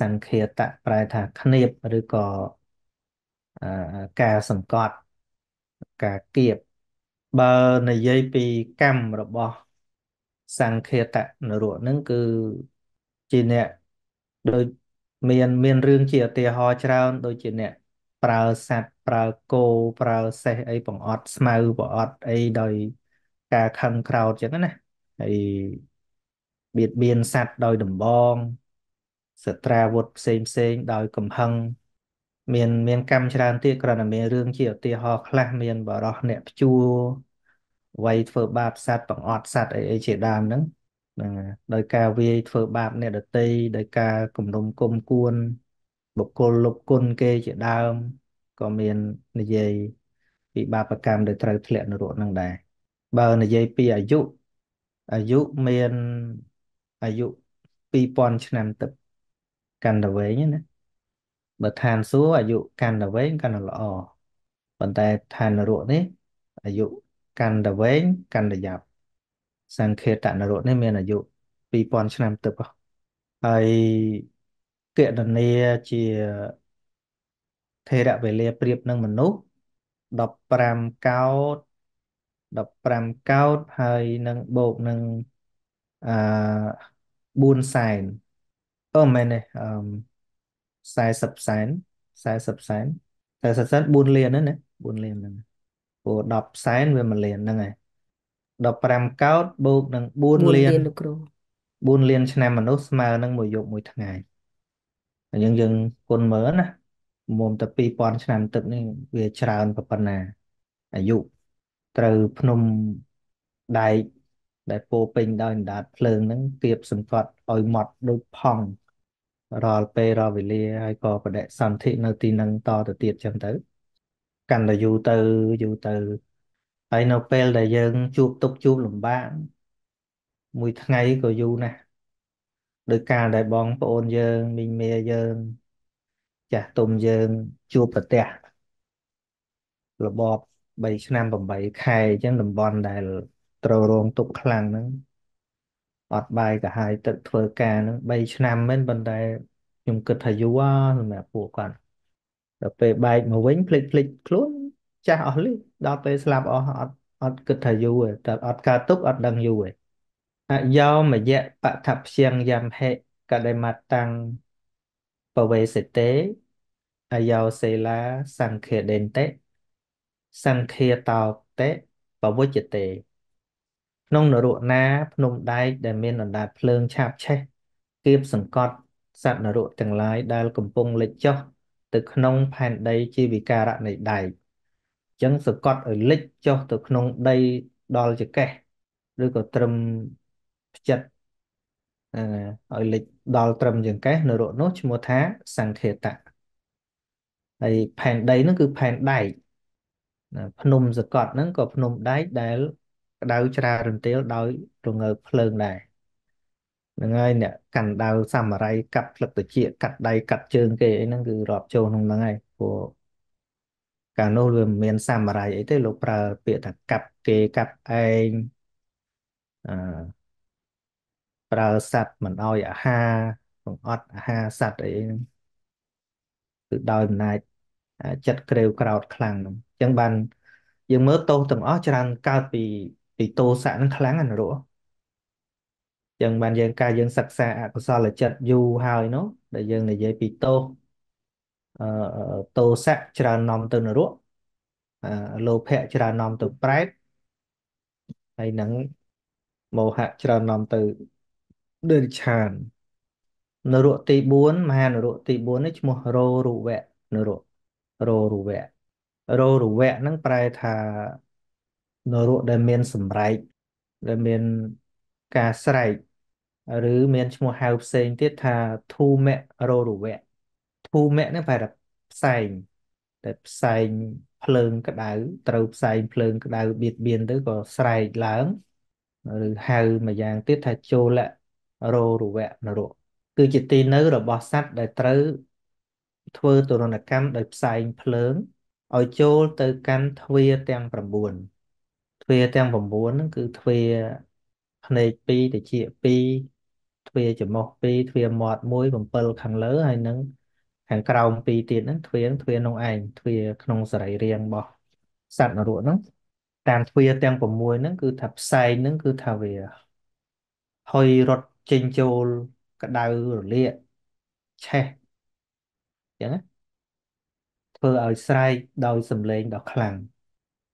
សង្ឃាតៈប្រែថាគ្នៀបឬក៏ការសង្កត់ការគៀបបើនិយាយពីកម្មរបស់សង្ឃាតនរៈហ្នឹងគឺជាអ្នកដូចមានមានរឿងជាឧទាហរណ៍ច្រើន ដូចជាអ្នកប្រើសัตว์ប្រើគោប្រើសេះអីបង្អត់ស្មៅបង្អត់អីដោយការខឹងក្រោធចឹងណាហើយ បៀតបៀនសัตว์ដោយដំបងសត្រាវុធផ្សេងផ្សេងដោយកំហឹងមានមានកម្មច្រើនទៀតគ្រាន់តែមានរឿងជាឧទាហរណ៍ខ្លះមានបរោះអ្នកព្យួរវាយធ្វើបាបសត្វបង្អត់សត្វអីអីជាដើមហ្នឹងហ្នឹងដោយការវាយធ្វើបាបអ្នកដទៃដោយការគំនុំគុំគួនបុគ្គលលុបគុណគេជាដើមក៏មាននិយាយពីបាបកម្មដែលត្រូវធ្លាក់នរកហ្នឹងដែរបើនិយាយពីអាយុអាយុមាន អាយុ2000ឆ្នាំទឹកកាន់តែវែងណាបើឋានសួគ៌អាយុកាន់តែវែងកាន់តែល្អប៉ុន្តែឋាននរកនេះអាយុកាន់តែវែងកាន់តែយ៉ាប់សង្ឃេតនរកនេះមានអាយុ2000ឆ្នាំទឹកហើយកណនីជាថេរវេលាប្រៀបនឹងមនុស្ស15កោដ15កោដហើយនឹងបូកនឹង អឺ4សែនអូមែនទេអឺ40សែន40សែន40សែន4លានណា4លានហ្នឹងព្រោះ10សែនវា1លានហ្នឹងហើយ15កោដបូកនឹង4លានលោកគ្រូ4លានឆ្នាំមនុស្សស្មើនឹងមួយយប់មួយថ្ងៃអញ្ចឹងយើងគុណមើលណាមុំតែ2000ឆ្នាំទឹកនេះវាច្រើនប៉ុណ្ណាអាយុត្រូវភ្នំដែក ដែលពោពេញដោយអណ្ដាតភ្លើងហ្នឹងទៀបសង្កត់ឲ្យម៉ត់ដូចផង់រាល់ពេលរាល់វេលាហើយក៏បដិសន្ធិនៅទីនឹងតទៅទៀតចឹងទៅ កាន់តែយូរទៅយូរទៅហើយនៅពេលដែលយើងជួបទុកជួបលំបាកមួយថ្ងៃក៏យូរណាស់ដោយការដែលបងប្អូនយើងមីងមាយើង ចាស់ទុំយើងជួបប្រទះរបប3ឆ្នាំ8ខែអញ្ចឹងតំបន់ដែល ត្រូវរងទុក្ខខ្លាំងហ្នឹងអត់បាយកាហាយទឹកធ្វើការហ្នឹង3ឆ្នាំមែនប៉ុន្តែខ្ញុំគិតថាយូរសម្រាប់ពួកគាត់ដល់ពេលបែកមកវិញភ្លេចភ្លេចខ្លួនចាស់អស់លីដល់ពេលស្លាប់អស់អត់អត់គិតថាយូរទេតែអត់កើតទុកអត់ដឹងយូរទេអយោមយៈបឋព្យងយំហេកដេមតាំងបវេសិតេអយោសេលាសង្ឃាដេនតេសង្ឃាតោតេបវជ្ជតេ ក្នុងនរកណាភ្នំដែកដែលមានអណ្ដាតភ្លើងឆាបឆេះគៀបសង្កត់សត្វនរកទាំងឡាយដែលកំពុងលិចចុះទៅក្នុងផែនដីជាវិការៈនៃដែកអញ្ចឹងសង្កត់ឲ្យលិចចុះទៅក្នុងដីដល់ចកេះឬក៏ត្រឹមផ្ចិតឲ្យលិចដល់ត្រឹមចង្កេះនរកនោះឈ្មោះថាសង្ឃេតៈហើយផែនដីហ្នឹងគឺផែនដែកភ្នំសកត់ហ្នឹងក៏ភ្នំដែកដែល ក្តៅច្រារន្ទាលដោយរងើកភ្លើងដែរហ្នឹងហើយអ្នកកាន់ដាវសាមរ័យកាត់ផ្លឹកត្រចៀកកាត់ដៃកាត់ជើងគេអីហ្នឹងគឺរាប់ចូលក្នុងហ្នឹងហើយព្រោះកាលនោះវាមិនមានសាមរ័យអីទេលោកប្រើពាក្យថាកាប់គេកាប់ឯងអឺប្រើសัตว์មិនឲ្យអាហារបង្អត់អាហារសัตว์អីហ្នឹង គឺដោយអំណាចចិត្តក្រេវក្រោធខ្លាំងហ្នឹងអញ្ចឹងបានយើងមើលទោសទាំងអស់ច្រើនកើតពី ពីទោសៈហ្នឹងខ្លាំងណាស់នរោអញ្ចឹងបានយើងការយើងសិក្សាអកុសលចិត្តយូរហើយនោះដែលយើងនិយាយពីទោសអឺទោសៈច្រើននាំទៅនរកអឺលោភៈច្រើននាំទៅប្រែតហើយនឹងមោហៈច្រើននាំទៅដេរឆាននរកទី4មហានរកទី4នេះឈ្មោះរោរុវៈនរករោរុវៈរោរុវៈហ្នឹងប្រែថា នរកដែលមានសម្រែកដែលមានការស្រែកឬមានឈ្មោះហៅផ្សេងទៀតថាធូមៈរោរុវៈធូមៈហ្នឹងប្រែថាផ្សែងតែផ្សែងភ្លើងក្តៅត្រូវផ្សែងភ្លើងក្តៅបៀតបៀនទៅក៏ស្រែកឡើងឬហៅមួយយ៉ាងទៀតថាចូលៈរោរុវៈនរកគឺជាទីនៅរបស់សត្វដែលត្រូវធ្វើទរណកម្មដោយផ្សែងភ្លើងឲ្យចូលទៅកាន់ទ្វារទាំង9 ទ្វារទាំង9ហ្នឹងគឺទ្វារភ្នែក2តិច2ទ្វារច្រមុះ2ទ្វារមាត់1 7ខាងលើហើយនឹងខាងក្រោម2ទៀតហ្នឹងទ្វារទ្វារក្នុងឯងទ្វារក្នុងសរីរាង្គរបស់សត្វនរកហ្នឹងតាមទ្វារទាំង6ហ្នឹងគឺថាផ្សែងហ្នឹងគឺថាវាហុយរត់ចេញចូលក្តៅរលាកឆេះអញ្ចឹងធ្វើឲ្យស្រែកដោយសំឡេងដ៏ខ្លាំង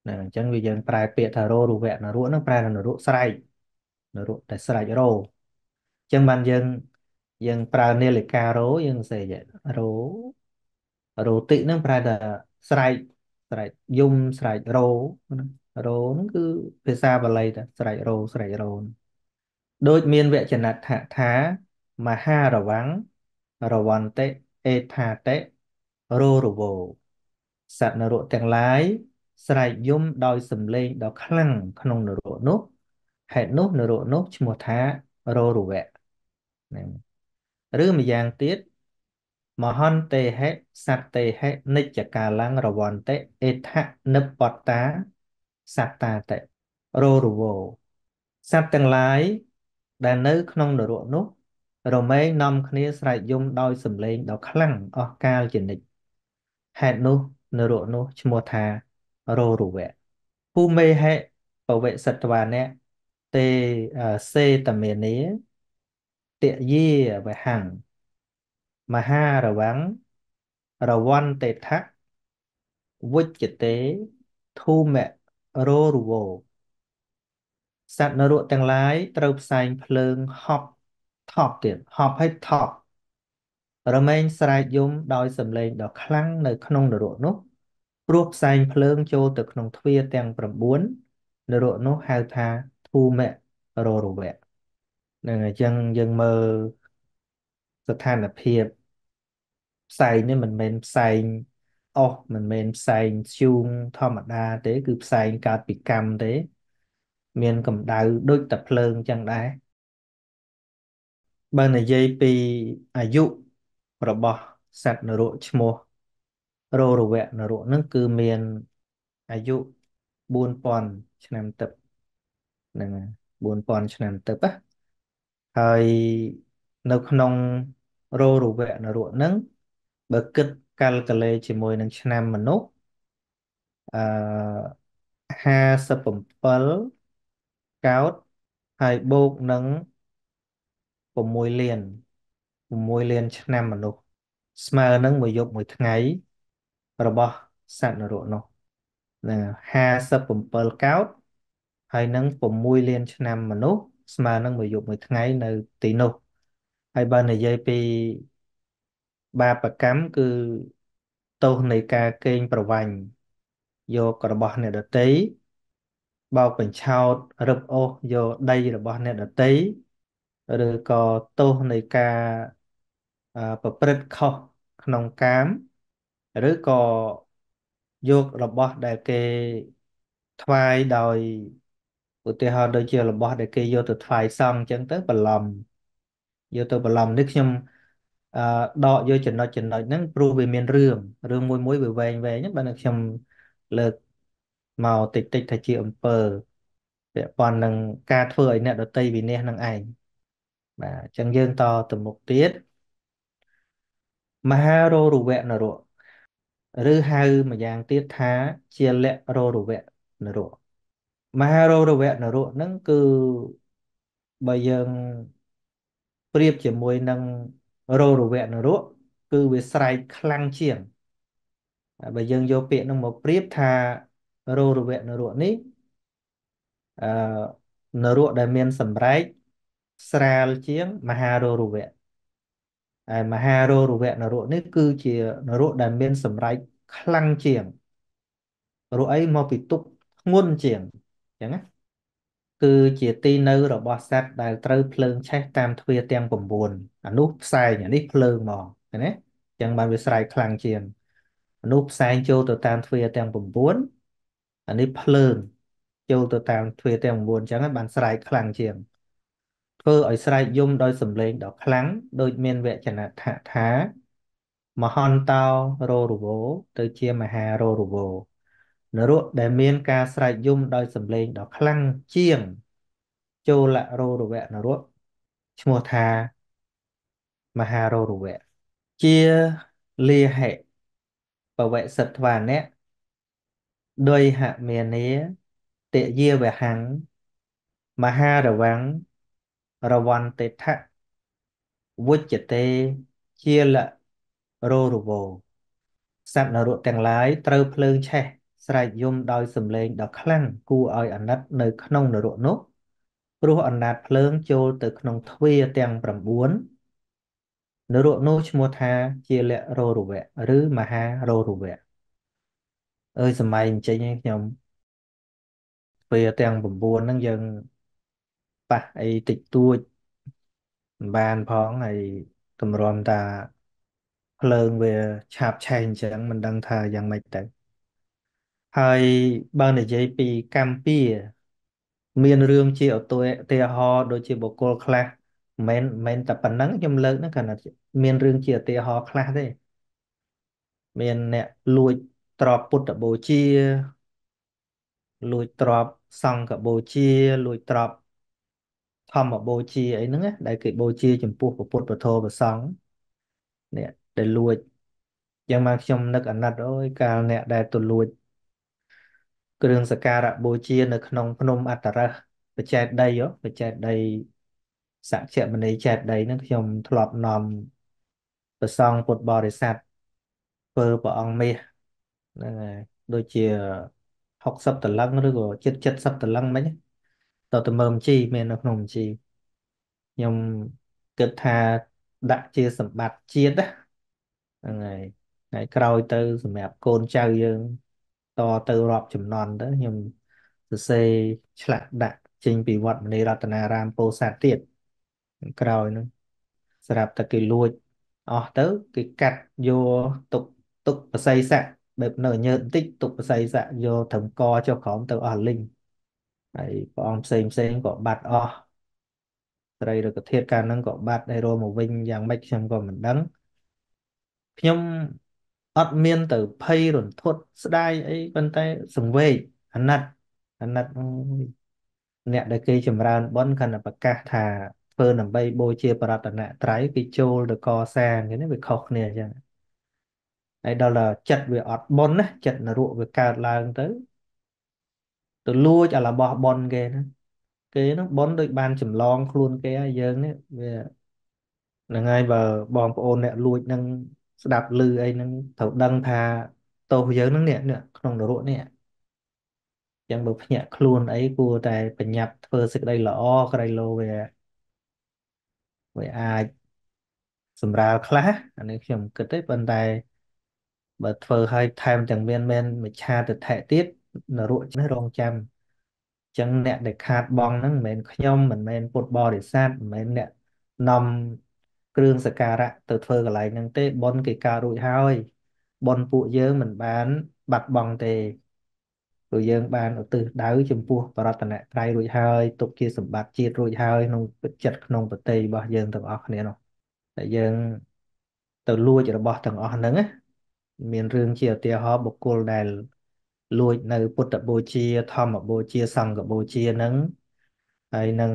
ណាអញ្ចឹងវាយើងប្រែពាក្យថារោរុវៈនរកហ្នឹងប្រែថានរកស្រែកនរកតែស្រែករោអញ្ចឹងបានយើងយើងប្រើនាឡិការោយើងសេរោរោតិហ្នឹងប្រែថាស្រែកស្រែកយំស្រែករោរោហ្នឹងគឺភាសាបាលីតាស្រែករោស្រែករោដូចមានវចនៈថាថាមហារវាំងរវន្តិអេថាតិរោរវោសត្វនរកទាំងឡាយ ស្រែកយំដោយសំឡេងដ៏ខ្លាំងក្នុងនរកនោះហេតុនោះនរកនោះឈ្មោះថារោរវៈហ្នឹងឬម្យ៉ាងទៀតមហន្ទេហិសត្ទេហិនិច្ចកាលੰរវន្តិអេថនិបតតាសត្តាតិរោរវោសត្វទាំងឡាយដែលនៅក្នុងនរកនោះ រមែងនាំគ្នាស្រែកយំដោយសំឡេងដ៏ខ្លាំងអស់កាលជានិច្ចហេតុនោះនរកនោះឈ្មោះថា រោរុវៈភូមេហេបវេសត្វានៈទេសេតមេនីតយេវហੰមហារវੰរវន្តេថៈវិជ្ជតេធូមៈរោរុវោសត្វនរកទាំងឡាយត្រូវផ្សែងភ្លើងហប់ថប់ទៀតហប់ឲ្យថប់រមែងស្រែកយំដោយសំឡេងដ៏ខ្លាំងនៅក្នុងនរកនោះ ព្រោះផ្សែងភ្លើងចូលទៅក្នុងទ្វារទាំង9នរកនោះហៅថាធូមៈររវៈនឹងអញ្ចឹងយើងមើលស្ថានភាពផ្សែងនេះមិនមែនផ្សែងអស់មិនមែនផ្សែងធ្យូងធម្មតាទេ គឺផ្សែងកើតពីកម្មទេ មានកម្ដៅដូចតែភ្លើងចឹងដែរបើនិយាយពីអាយុរបស់សត្វនរកឈ្មោះ រោរវៈនរកនឹងគឺមានអាយុ4000ឆ្នាំទឹកហ្នឹង4000ឆ្នាំទឹកណាហើយនៅក្នុងរោរវៈនរកនឹងបើគិតកាល់កាលេជាមួយនឹងឆ្នាំមនុស្សអឺ57កោតហើយបូកនឹង6លាន6លានឆ្នាំមនុស្សស្មើនឹងមួយយប់មួយថ្ងៃ របស់សត្វនរកនោះនឹង57កោតហើយនឹង6លានឆ្នាំមនុស្សស្មើនឹងមួយយប់មួយថ្ងៃនៅទីនោះហើយបើនិយាយពីបាបកម្មគឺទោសនៃការកេងប្រវ័ញ្ចយករបស់អ្នកដតីបោកបញ្ឆោតរឹបអូសយកដីរបស់អ្នកដតីឬក៏ទោសនៃការប្រព្រឹត្តខុសក្នុងកាម ឬក៏យករបស់ដែលគេថ្វាយដោយឧទាហរណ៍ដូចជារបស់ដែលគេយកទៅថ្វាយសង់អញ្ចឹងទៅបន្លំយកទៅបន្លំនេះខ្ញុំអឺដកយកចំណុចចំណុចហ្នឹងព្រោះវាមានរឿងរឿងមួយមួយវាវែងវែងហ្នឹងបាទខ្ញុំលើកមកតិចតិចថាជាអំពើពាក់ព័ន្ធនឹងការធ្វើឲ្យអ្នកដតីវិនិច្ឆ័យនឹងឯងបាទអញ្ចឹងយើងតទៅមុខទៀតមហារោរវៈនរៈ ឬហៅម្យ៉ាងទៀតថាជាលៈរោរវៈនរៈមហារោរវៈនរៈហ្នឹងគឺបើយើងប្រៀបជាមួយនឹងរោរវៈនរៈគឺវាស្រែកខ្លាំងជាងបើយើងយកពាក្យហ្នឹងមកប្រៀបថារោរវៈនរៈនេះអឺនរៈដែលមានសម្រែកស្រាលជាងមហារោរវៈ ហើយមហារោរវៈនរៈនេះគឺជានរៈដែលមានសម្រែកខ្លាំងជាងរកអីមកពីទុកធ្ងន់ជាងអញ្ចឹងណាគឺជាទីនៅរបស់សត្វដែលត្រូវភ្លើងឆេះតាមទ្វារទាំង9អានោះផ្សែងអានេះភ្លើងមកឃើញទេអញ្ចឹងបានវាស្រែកខ្លាំងជាងអានោះផ្សែងចូលទៅតាមទ្វារទាំង9អានេះភ្លើងចូលទៅតាមទ្វារទាំង9អញ្ចឹងបានស្រែកខ្លាំងជាង ធ្វើឲ្យស្រែកយំដោយសំឡេងដ៏ខ្លាំងដោយមានវចនៈថាថាមហន្តោរោរវោទៅជាមហារោរវោនរៈដែលមានការស្រែកយំដោយសំឡេងដ៏ខ្លាំងជាងចូលរោរវៈនរៈឈ្មោះថាមហារោរវៈជាលាហិបវសិទ្ធវានៈដោយហមេនីតិយាវហੰមហារវੰ រវន្តិថៈវុច្ចតេជាលរោរវោសត្វនរកទាំងឡាយត្រូវភ្លើងឆេះស្រែកយំដោយសំឡេងដ៏ខ្លាំងគួរឲ្យអាណិតនៅក្នុងនរកនោះព្រោះអណ្ដាតភ្លើងចូលទៅក្នុងទ្វារទាំង9នរកនោះឈ្មោះថាជាលរោរវៈឬមហារោរវៈអើយសម័យអញ្ចឹងខ្ញុំទ្វារទាំង9ហ្នឹងយើង ប៉ះអីតិចតួចបានផងហើយតម្រាំតាភ្លើងវាឆាបឆេះអញ្ចឹងមិនដឹងថាយ៉ាងម៉េចទៅហើយបើនិយាយពីកម្ពុជាមានរឿងជាឧទាហរណ៍ដូចជាបុគ្គលខ្លះមិនមែនតែប៉ុណ្្នឹងខ្ញុំលើកហ្នឹងគ្រាន់តែមានរឿងជាឧទាហរណ៍ខ្លះទេមានអ្នកលួចទ្រព្យពុទ្ធបូជា លួចទ្រព្យសង្ឃបូជា លួចទ្រព្យ ធម្មបូជាអីហ្នឹងដែលគេបូជាចំពោះពុទ្ធពធប្រសង្ឃនេះដែលលួចយ៉ាងមកខ្ញុំនឹកអាណិតអើយកាលអ្នកដែលទៅលួច គ្រឿងសក្ការៈបូជានៅក្នុងភ្នំអត្តរៈបច្ចេតដីបច្ចេតដីសច្ជមនីចេតដីហ្នឹងខ្ញុំធ្លាប់នាំប្រសងពុទ្ធបរិស័ទធ្វើព្រះអង្គមាសហ្នឹងហើយដូចជា60តលឹងឬក៏ជិត70តលឹងមិន ទៅទៅមើលមជីមាននៅក្នុងមជីខ្ញុំគិតថាដាក់ជាសម្បត្តិជាតិហ្នឹងហើយថ្ងៃក្រោយទៅសម្រាប់កូនចៅយើងតទៅរាប់ចំនួនទៅខ្ញុំសរសេរឆ្លាក់ដាក់ចេញពីវត្តមនីរតនារាមពោធិ៍សាត់ទៀតក្រោយហ្នឹងស្រាប់តែគេលួចអស់ទៅគេកាត់យកទុកទុកបស័យស័កបែបនៅញើតបន្តិចទុកបស័យស័កយកត្រឹមកចុះក្រោមទៅអស់លីង ហើយព្រះអង្គផ្សេងផ្សេងក៏បាត់អស់ត្រីឬកធាតកាលហ្នឹងក៏បាត់ហើយរមកវិញយ៉ាងម៉េចខ្ញុំក៏មិនដឹងខ្ញុំអត់មានទៅភ័យរន្ធត់ស្ដាយអីប៉ុន្តែសង្វេគអាណិតអាណិតអូយអ្នកដែលគេចម្រើនបុណ្យកាន់តែប្រកាសថាធ្វើដើម្បីបូជាបរតនត្រ័យគេចូលទៅកសាងគេនេះវាខុសគ្នាអញ្ចឹងហើយដល់ចិត្តវាអត់បុណ្យណាចិត្តនរកវាកើតឡើងទៅ ទៅលួចអារបស់បុណ្យគេណាគេហ្នឹងបុណ្យដូចបានចម្លងខ្លួនគេហើយយើងនេះវាហ្នឹងហើយបើបងប្អូនអ្នកលួចហ្នឹងស្ដាប់ឮអីហ្នឹងត្រូវដឹងថាទោសយើងហ្នឹងនេះក្នុងនរកនេះចឹងបើភ្ញាក់ខ្លួនអីគួរតែបញ្ញាប់ធ្វើសេចក្តីល្អក្រៃលោវាវាអាចសម្រាលខ្លះអានេះខ្ញុំគិតទេប៉ុន្តែបើធ្វើឲ្យថែមទាំងមានមានមិច្ឆាទិដ្ឋិទៀត នរកនេះរងចាំចឹងអ្នកដែលខាតបង់ហ្នឹងមិនមែនខ្ញុំមិនមែនពុទ្ធបរិស័ទមិនមែនអ្នកនាំគ្រឿងសក្ការៈទៅធ្វើកន្លែងហ្នឹងទេប៉ុនគេការរួចហើយប៉ុនពួកយើងមិនបានបាត់បង់ទេព្រោះយើងបានឧទ្ទិសដៅចំពោះបរតនត្រ័យរួចហើយទុកជាសម្បត្តិជាតិរួចហើយក្នុងចិត្តក្នុងប្រតិរបស់យើងទាំងអស់គ្នានោះតែយើងទៅលួចរបស់ទាំងអស់ហ្នឹងណាមានរឿងជាឧទាហរណ៍បុគ្គលដែល លួចនៅពុទ្ធបូជា ធម្មបូជាសង្ឃបូជាហ្នឹងហើយនឹង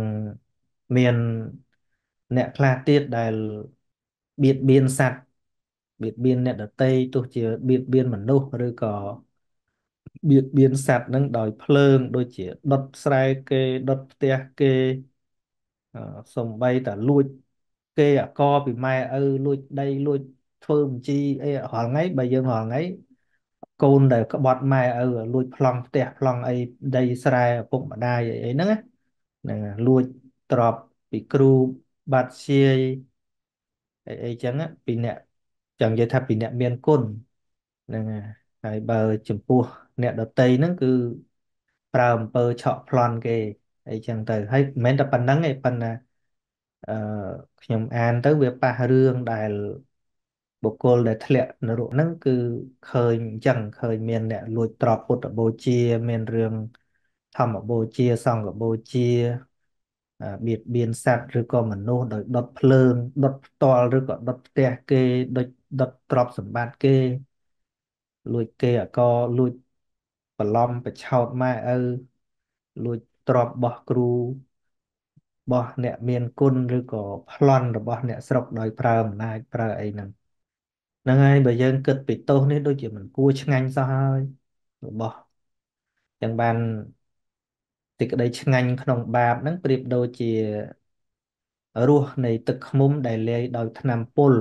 មានអ្នកខ្លះទៀតដែលបៀតបៀនសត្វបៀតបៀនអ្នកដទៃទោះជាបៀតបៀនមនុស្សឬក៏បៀតបៀនសត្វនឹងដោយភ្លើង ដូចជាដុតស្រែគេដុតផ្ទះគេអឺសំបីតាលួច គេអកពីម៉ែឪលួចដីលួចធ្វើបញ្ជីអីរាល់ថ្ងៃបើយើងរាល់ថ្ងៃ កូនដែលក្បត់ម៉ែឪលួចប្លង់ផ្ទះប្លង់អីដីស្រែឪពុកម្ដាយអីហ្នឹងហ្នឹងលួចទ្រព្យពីគ្រូបាត់ជាយអីអីចឹងពីអ្នកចង់និយាយថាពីអ្នកមានគុណហ្នឹងហើយបើចំពោះអ្នកដតីហ្នឹងគឺប្រើអំពើឆក់ប្លន់គេអីចឹងទៅហើយមិនមែនតែប៉ុណ្្នឹងទេប៉ុន្តែអឺខ្ញុំអានទៅវាប៉ះរឿងដែល បុគ្គលដែលធ្លាក់នរកហ្នឹងគឺឃើញអញ្ចឹងឃើញមានអ្នកលួចទ្រព្យពុទ្ធបូជា មានរឿងធម្មបូជាសង្ឃបូជាបៀតបៀនសត្វឬក៏មនុស្សដោយដុតភ្លើងដុតផ្ទាល់ឬក៏ដុតផ្ទះគេដូចដុតទ្រព្យសម្បត្តិគេលួចគេអកលួចបន្លំបឆោតម៉ែឪលួចទ្រព្យរបស់គ្រូរបស់អ្នកមានគុណឬក៏ប្លន់របស់អ្នកស្រុកដោយប្រើអំណាចប្រើអីហ្នឹង ហ្នឹងហើយបើយើងគិតពីទោសនេះដូចជាមិនគួរឆ្ងាញ់សោះហើយរបស់ចឹងបានសេចក្តីឆ្ងាញ់ក្នុងបាបហ្នឹងប្រៀបដូចជារសនៃទឹកឃ្មុំដែលលាយដោយថ្នាំពុល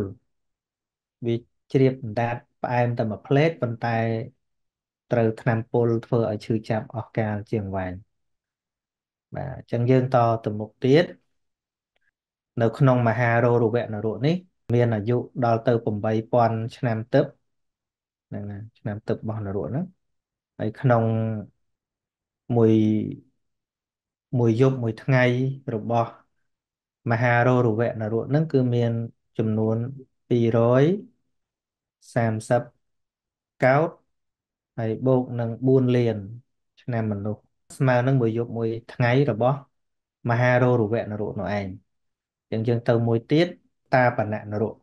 វាជ្រាបអណ្ដាតផ្អែមតែមួយផ្លេតប៉ុន្តែត្រូវថ្នាំពុលធ្វើឲ្យឈឺចាប់អស់កាលជាងវែងបាទអញ្ចឹងយើងតទៅមុខទៀតនៅក្នុងមហារោរវៈនរកនេះ មានអាយុដល់ទៅ8000ឆ្នាំទឹកហ្នឹងណាឆ្នាំទឹករបស់នរកហ្នឹងហើយក្នុងមួយមួយយប់មួយថ្ងៃរបស់មហារោរវៈនរកហ្នឹងគឺមានចំនួន230កោដហើយបូកនឹង4លាន ឆ្នាំមនុស្សស្មើនឹងមួយយប់មួយថ្ងៃរបស់មហារោរវៈនរកនោះឯងអញ្ចឹងយើងទៅមួយទៀត តាបណៈនរក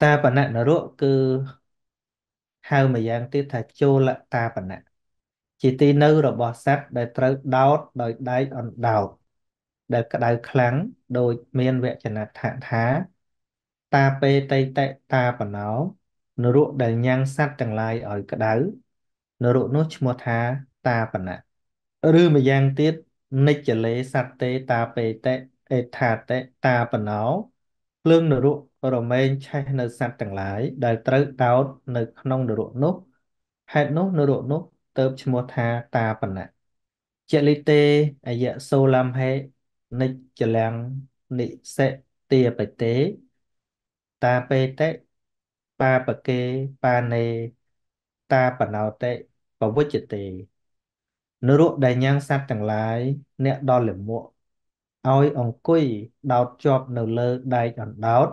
តាបណៈនរកគឺហៅម្យ៉ាងទៀតថាចូលតាបណៈជាទីនៅរបស់សត្វដែលត្រូវដោតដោយដែកអណ្ដោតដែលក្តៅខ្លាំងដោយមានវចនៈថាថាតាពេតៃតេតាបណោនរកដែលញ៉ាំងសត្វទាំងឡាយឲ្យក្តៅនរកនោះឈ្មោះថាតាបណៈឬម្យ៉ាងទៀតនិច្ចលេសត្វទេតាពេតេអេថាតេតាបណោ ភ្លើងនរករមែងឆេះនៅសត្វទាំងឡាយដែលត្រូវដោតនៅក្នុងនរកនោះហេតុនោះនរកនោះទៅឈ្មោះថាតាបណៈចលិតេអយសូលំហេនិច្ចលាំងនិសិទាបតេតាបេតេបាបកេបានេតាបណោតេបវិជ្ជតេនរកដែលញ៉ាំងសត្វទាំងឡាយអ្នកដល់លមួក ឲ្យអង្គុយដោតជាប់នៅលើដែកអណ្ដោត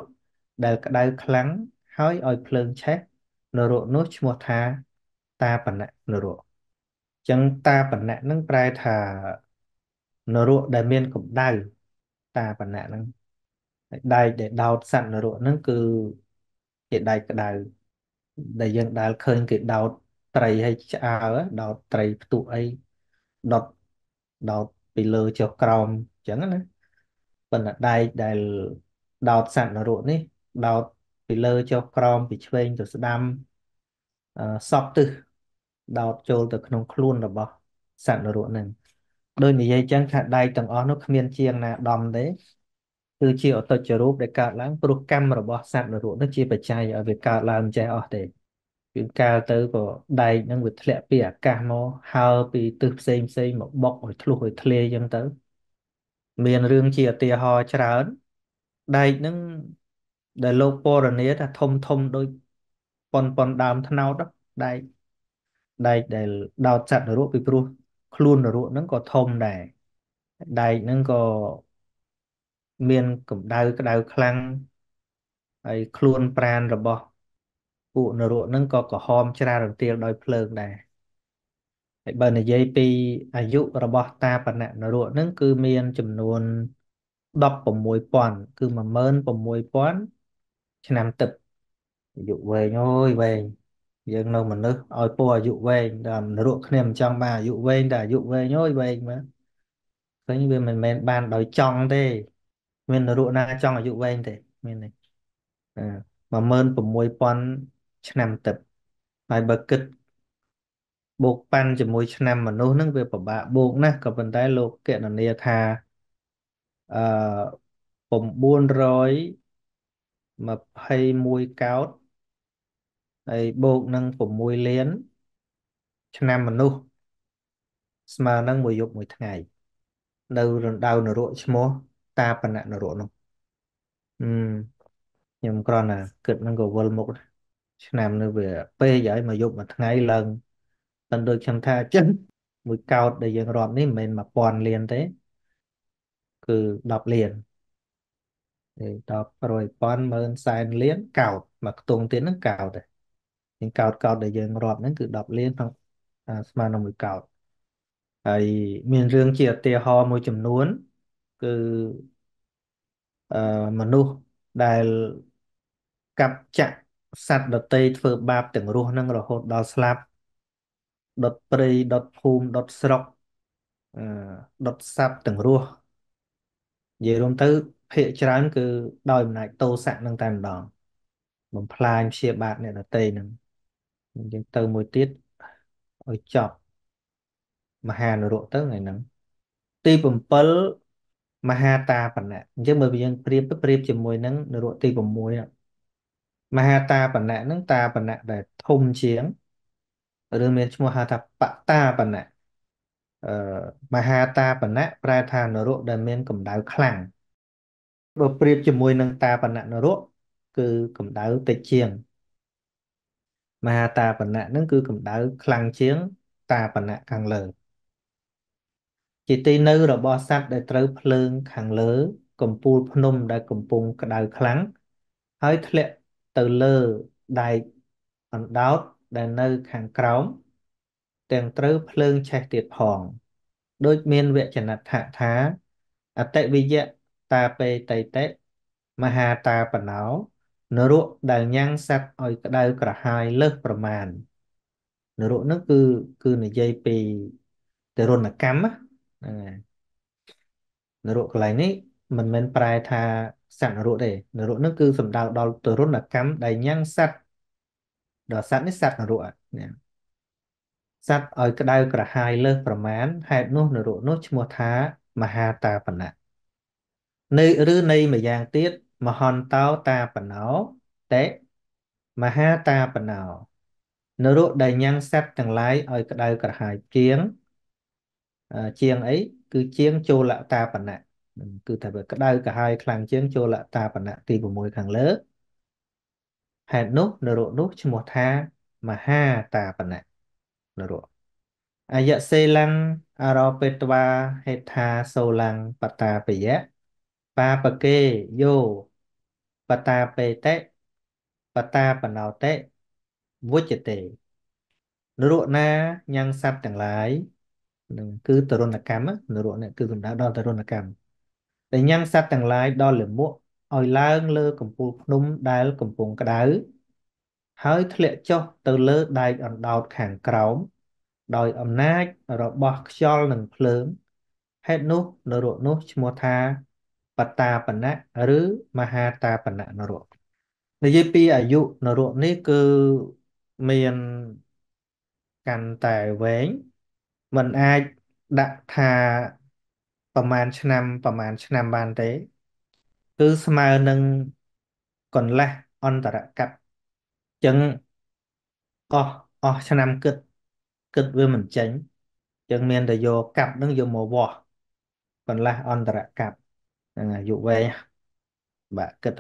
ដែលក្តៅខ្លាំងហើយឲ្យភ្លើងឆេះនរកនោះឈ្មោះថាតាបណៈនរកចឹងតាបណៈនឹងប្រែថានរកដែលមានកម្ដៅតាបណៈហ្នឹងដែកដែលដោតសត្វនរកហ្នឹងគឺជាដែកក្ដៅដែលយើងដែលឃើញគេដោតត្រីឲ្យឆ្អើដោតត្រីផ្ទុះអីដុតដោតពីលើចុះក្រោមអញ្ចឹងណាប៉ុន្តែដែកដែលដោតសត្វនរកនេះ ដោតពីលើចុះក្រោមពីឆ្វេងទៅស្ដាំសពទិសដោតចូលទៅក្នុងខ្លួនរបស់សត្វនរកហ្នឹងដោយនិយាយចឹងថាដៃទាំងអស់នោះគ្មានជាងណាដំទេគឺជាអតុច្ចរូបដែលកើតឡើងព្រោះកម្មរបស់សត្វនរកនោះជាបច្ច័យឲ្យវាកើតឡើងចេះអស់ទេគឺកាលទៅក៏ដែកហ្នឹងវាធ្លាក់ពីអាកាសមកហើរពីទិសផ្សេងផ្សេងមកបុកឲ្យធ្លុះឲ្យធ្លាយចឹងទៅ មានរឿងជាឧទាហរណ៍ច្រើន ដែកហ្នឹងដែលលោកពរនីថាធំធំដូចប៉ុនប៉ុនដើមថ្នោតដែកដែកដែលដោតសត្វនរកពីព្រោះខ្លួននរកហ្នឹងក៏ធំដែរដែកហ្នឹងក៏មានកម្ដៅក្ដៅខ្លាំងហើយខ្លួនប្រានរបស់ពួកនរកហ្នឹងក៏ក្រហមច្រាលរន្ទាលដោយភ្លើងដែរ ហើយបើនិយាយពីអាយុរបស់តាបណៈនរកហ្នឹងគឺមានចំនួន16000គឺ16000ឆ្នាំទឹកអាយុវែងអើយវែងយើងនៅមនុស្សឲ្យពោះអាយុវែងតែនរកគ្នាមិនចង់បានអាយុវែងតែអាយុវែងអើយវែងមើលឃើញវាមិនមែនបានដោយចង់ទេ មាននរកណាចង់អាយុវែងទេមានទេ16000ឆ្នាំទឹកហើយបើគិត បូកប៉ាន់ជាមួយឆ្នាំមនុស្សហ្នឹងវាពិបាកបូកណាស់ក៏ប៉ុន្តែលោកកណនាថាអឺ921កោដហើយបូកនឹង6លាន ឆ្នាំមនុស្សស្មើនឹងមួយយប់មួយថ្ងៃ នៅរណ្ដៅនរកឈ្មោះ តាបណៈនរកនោះអឺខ្ញុំគ្រាន់តែគិតនឹងក៏វល់មុខឆ្នាំនេះវាពេកហើយមួយយប់មួយថ្ងៃឡើង តែដូចខ្ញុំថាចិនមួយកោតដែលយើងរាប់នេះមិនមែន1000លានទេ គឺ10លានទេ10រយពាន់ម៉ឺនសែនលានកោតមកខ្ទង់ទៀតហ្នឹងកោតទេយើងកោតកោតដែលយើងរាប់ហ្នឹងគឺ10លានក្នុងស្មើនឹងមួយកោតហើយមានរឿងជាឧទាហរណ៍មួយចំនួន គឺអឺមនុស្សដែលកាប់ចាក់សត្វដតីធ្វើបាបទាំងរស់នឹងរហូតដល់ស្លាប់ដុត ព្រៃដុតភូមិដុតស្រុកអឺដុតសត្វទាំងរស់និយាយរួមទៅភាកច្រើន គឺដោយអំណាចទោសៈនឹងតែម្ដង បំផ្លាញព្យាបាទអ្នកដតីនឹងអញ្ចឹងទៅមួយទៀតឲ្យចប់មហានរកទៅថ្ងៃហ្នឹងទី7មហាតាបណៈអញ្ចឹងបើយើងប្រៀបទៅប្រៀបជាមួយនឹងនរកទី6មហាតាបណៈហ្នឹងតាបណៈដែលធំជាង ឬមានឈ្មោះហៅថាបតាបណៈអឺមហាតាបណៈប្រែថានរកដែលមានកម្ដៅខ្លាំងបើប្រៀបជាមួយនឹងតាបណៈនរកគឺកម្ដៅតិចជាងមហាតាបណៈហ្នឹងគឺកម្ដៅខ្លាំងជាង តាបណៈខាងលើ ជាទីនៅរបស់សត្វដែលត្រូវភ្លើងខាងលើកំពូលភ្នំដែលកំពុងក្តៅខ្លាំងហើយធ្លាក់ទៅលើដែកអណ្ដោត ដែលនៅខាងក្រោមទាំងត្រូវភ្លើងឆេះទៀតផង ដូចមានវចនដ្ឋថាអតិវិយៈតាបេតៃតេមហាតាបណោនរកដែលញ៉ាំងសត្វឲ្យក្តៅក្រហាយលើសប្រមាណនរកនោះគឺគឺនិយាយពីទរណកម្មហ្នឹងហើយនរកកន្លែងនេះមិនមែនប្រែថាសត្វនរកទេនរកនោះគឺសំដៅដល់ទរណកម្មដែលញ៉ាំងសត្វ ដល់សត្វនេះសត្វនរកនេះសត្វឲ្យក្តៅក្រហាយលើសប្រមាណហេតុនោះនរកនោះឈ្មោះថាមហាតាបណៈនៃឬនៃម្យ៉ាងទៀតមហន្តោតាបណោតេមហាតាបណោនរកដែលញ៉ាំងសត្វទាំងឡាយឲ្យក្តៅក្រហាយជាងជាងអីគឺជាងចូលតាបណៈគឺថាវាក្តៅក្រហាយខ្លាំងជាងចូលតាបណៈទី6ខាងលើ ហេតុនោះនរកនោះឈ្មោះថាមហាតាបណៈនរកអយសេលੰអរោបេតវាហេថាសូលੰបតាបយៈបាបកេយោបតាបេតេបតាបណោតេវុជតេនរកណាញ៉ាំងសត្វទាំងឡាយនឹងគឺតរុណកម្មនរកនេះគឺសំដៅដល់តរុណកម្មដែលញ៉ាំងសត្វទាំងឡាយដល់លមុខ ឲ្យឡើងលើកំពូលភ្នំដែលកំពុងក្តៅហើយធ្លាក់ចុះទៅលើដែកអណ្ដោតខាងក្រោម ដោយអំណាចរបស់ខ្យល់និងភ្លើងហេតុនោះនរកនោះឈ្មោះថាបតាបណៈឬមហាតាបណៈនរកនិយាយពីអាយុនរកនេះគឺមានកាន់តែវែងมันអាចដាក់ថាប្រហែលឆ្នាំប្រហែលឆ្នាំបានទេ គឺស្មើនឹងកន្លះអន្តរកັບចឹងអស់អស់ឆ្នាំគិតគិតវាមិនចេញចឹងមានតែយកកាប់នឹងយកមកវាស់កន្លះអន្តរកັບហ្នឹងអាយុវែងបាក់គិត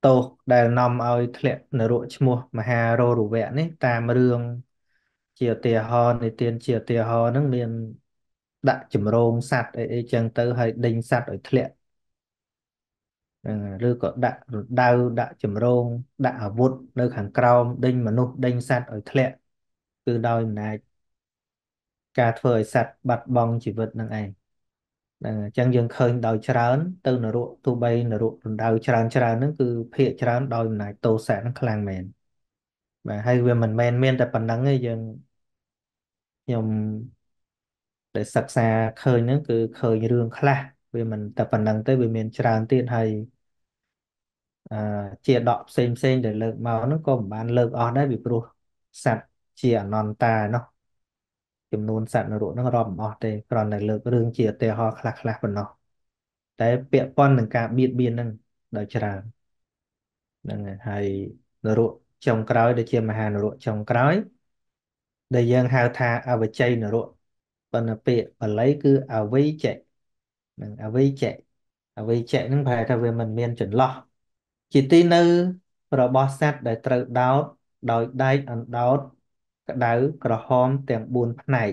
ទោសដែលនាំឲ្យធ្លាក់នរកឈ្មោះមហារោរវៈនេះតាមរឿងជាឧទាហរណ៍និទានជាឧទាហរណ៍ហ្នឹងមានដាក់ចម្រោងសัตว์អីអីចឹងទៅហើយដេញសัตว์ឲ្យធ្លាក់ ឬក៏ដាក់រដៅដាក់ចម្រងដាក់អាវុធនៅខាងក្រោមដេញមនុស្សដេញសត្វឲ្យធ្លាក់គឺដោយអំណាចការធ្វើឲ្យសត្វបាត់បង់ជីវិតនឹងឯងហ្នឹងអញ្ចឹងយើងឃើញដោយច្រើន ទៅនរកទូបីនរករណ្ដៅច្រើនច្រើនហ្នឹងគឺភាកច្រើនដោយអំណាចទោសៈហ្នឹងខ្លាំងមែនបាទហើយវាមិនមែនមានតែប៉ុណ្្នឹងទេយើងខ្ញុំដែលសិក្សាឃើញហ្នឹងគឺឃើញរឿងខ្លះវាមិនតែប៉ុណ្្នឹងទេវាមានច្រើនទៀតហើយ ជាដកផ្សេងផ្សេងដែលលើកមកនោះក៏មិនបានលើកអស់ដែរពីព្រោះសត្វជាអនន្តានោះចំនួនសត្វនរកនោះរាប់មិនអស់ទេគ្រាន់តែលើករឿងជាឧទាហរណ៍ខ្លះខ្លះប៉ុណ្ណោះតែពាក់ព័ន្ធនឹងការបៀតបៀននឹងដោយច្រើនហ្នឹងហើយនរកចុងក្រោយដែលជាមហានរកចុងក្រោយ ដែលយើងហៅថាអវជ័យនរកប៉ុន្តែពាក្យបាលីគឺអវ័យចេនឹងអវ័យចេអវ័យចេនឹងប្រែថាវាមិនមានចន្លោះ ជាទីនៅរបស់សត្វដែលត្រូវដោតដោយដែកអណ្ដោតក្តៅក្រហមទាំង4ផ្នែក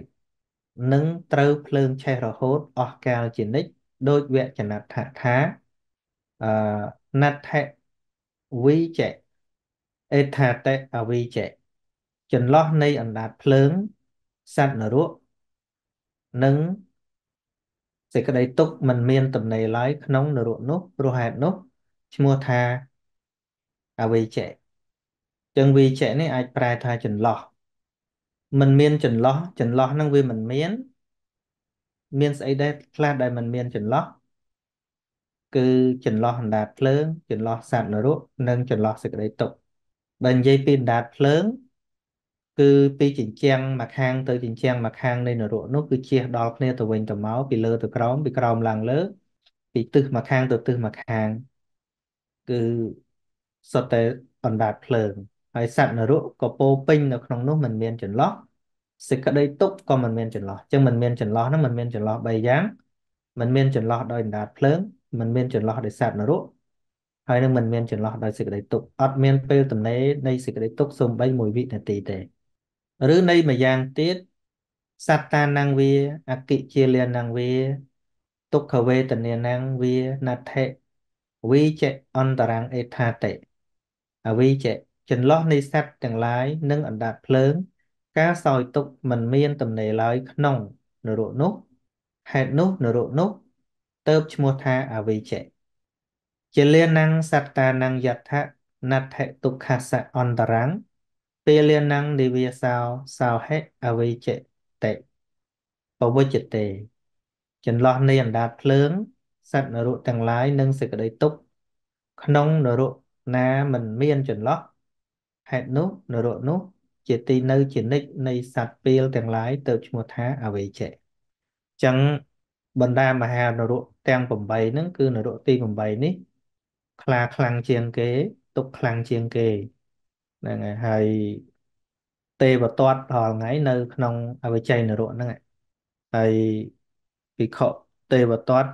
និងត្រូវភ្លើងឆេះរហូតអស់កាលជានិច្ចដោយវចនដ្ឋថាអឺណដ្ឋវិចេអេថាតេអវិចេចន្លោះនៃអណ្ដាតភ្លើងសត្វនរកនិងសេចក្តីទុកមិនមានទំនេរឡើយក្នុងនរកនោះព្រោះហេតុនោះឈ្មោះថា អវេជៈចឹងវិជៈនេះអាចប្រែថាចន្លោះมันមានចន្លោះចន្លោះហ្នឹងវាមិនមានមានស្អីដែរខ្លះដែលมันមានចន្លោះគឺចន្លោះអណ្ដាតភ្លើងចន្លោះសត្វនរកនិងចន្លោះសេចក្តីទុកបើនិយាយពីអណ្ដាតភ្លើងគឺពីជញ្ជាំងមួយខាងទៅជញ្ជាំងមួយខាងនៃនរកនោះគឺជះដល់គ្នាទៅវិញទៅមកពីលើទៅក្រោមពីក្រោមឡើងលើពីទិសមួយខាងទៅទិសមួយខាងគឺ សុទ្ធតែអណ្ដាតភ្លើងហើយសត្វនរកក៏ពោពេញនៅក្នុងនោះមិនមានចន្លោះសេចក្តីទុកក៏មិនមានចន្លោះអញ្ចឹងមិនមានចន្លោះហ្នឹងមិនមានចន្លោះ3យ៉ាងមិនមានចន្លោះដោយអណ្ដាតភ្លើងមិនមានចន្លោះដោយសត្វនរកហើយនឹងមិនមានចន្លោះដោយសេចក្តីទុកអត់មានពេលទំនេរនៃសេចក្តីទុកសូម្បីមួយវិនាទីទេឬនៃម្យ៉ាងទៀតសត្តានังវាអកិជាលានังវាទុក្ខវេទនានังវាណដ្ឋិវិជៈអន្តរੰអេថាតិ អវិជៈចន្លោះនៃសត្វទាំងឡាយនិងអណ្ដាតភ្លើង ការសោយទុកមិនមានទំនេរឡើយក្នុងនរកនោះហេតុនោះនរកនោះទៅឈ្មោះថាអវិជៈជាលានังសត្តានังយដ្ឋណដ្ឋិទុក្ខសៈអន្តរੰពេលលានังនិវាសោសោហិអវិជៈតិបវជតេចន្លោះនៃអណ្ដាតភ្លើងសត្វនរកទាំងឡាយនិងសេចក្តីទុក្ខក្នុងនរក ណាមិនមានចន្លោះហេតុនោះនរកនោះ ជាទីនៅជានិច្ចនៃសត្វពេលទាំងឡាយទៅឈ្មោះថាអវេជៈចឹងបណ្ដាមហានរកទាំង8ហ្នឹងគឺនរកទី8នេះខ្លាខ្លាំងជាងគេ ទុកខ្លាំងជាងគេហ្នឹងហើយហើយទេវទត្តរាល់ថ្ងៃនៅក្នុងអវិជ័យនរកហ្នឹងហើយភិក្ខុទេវទត្ត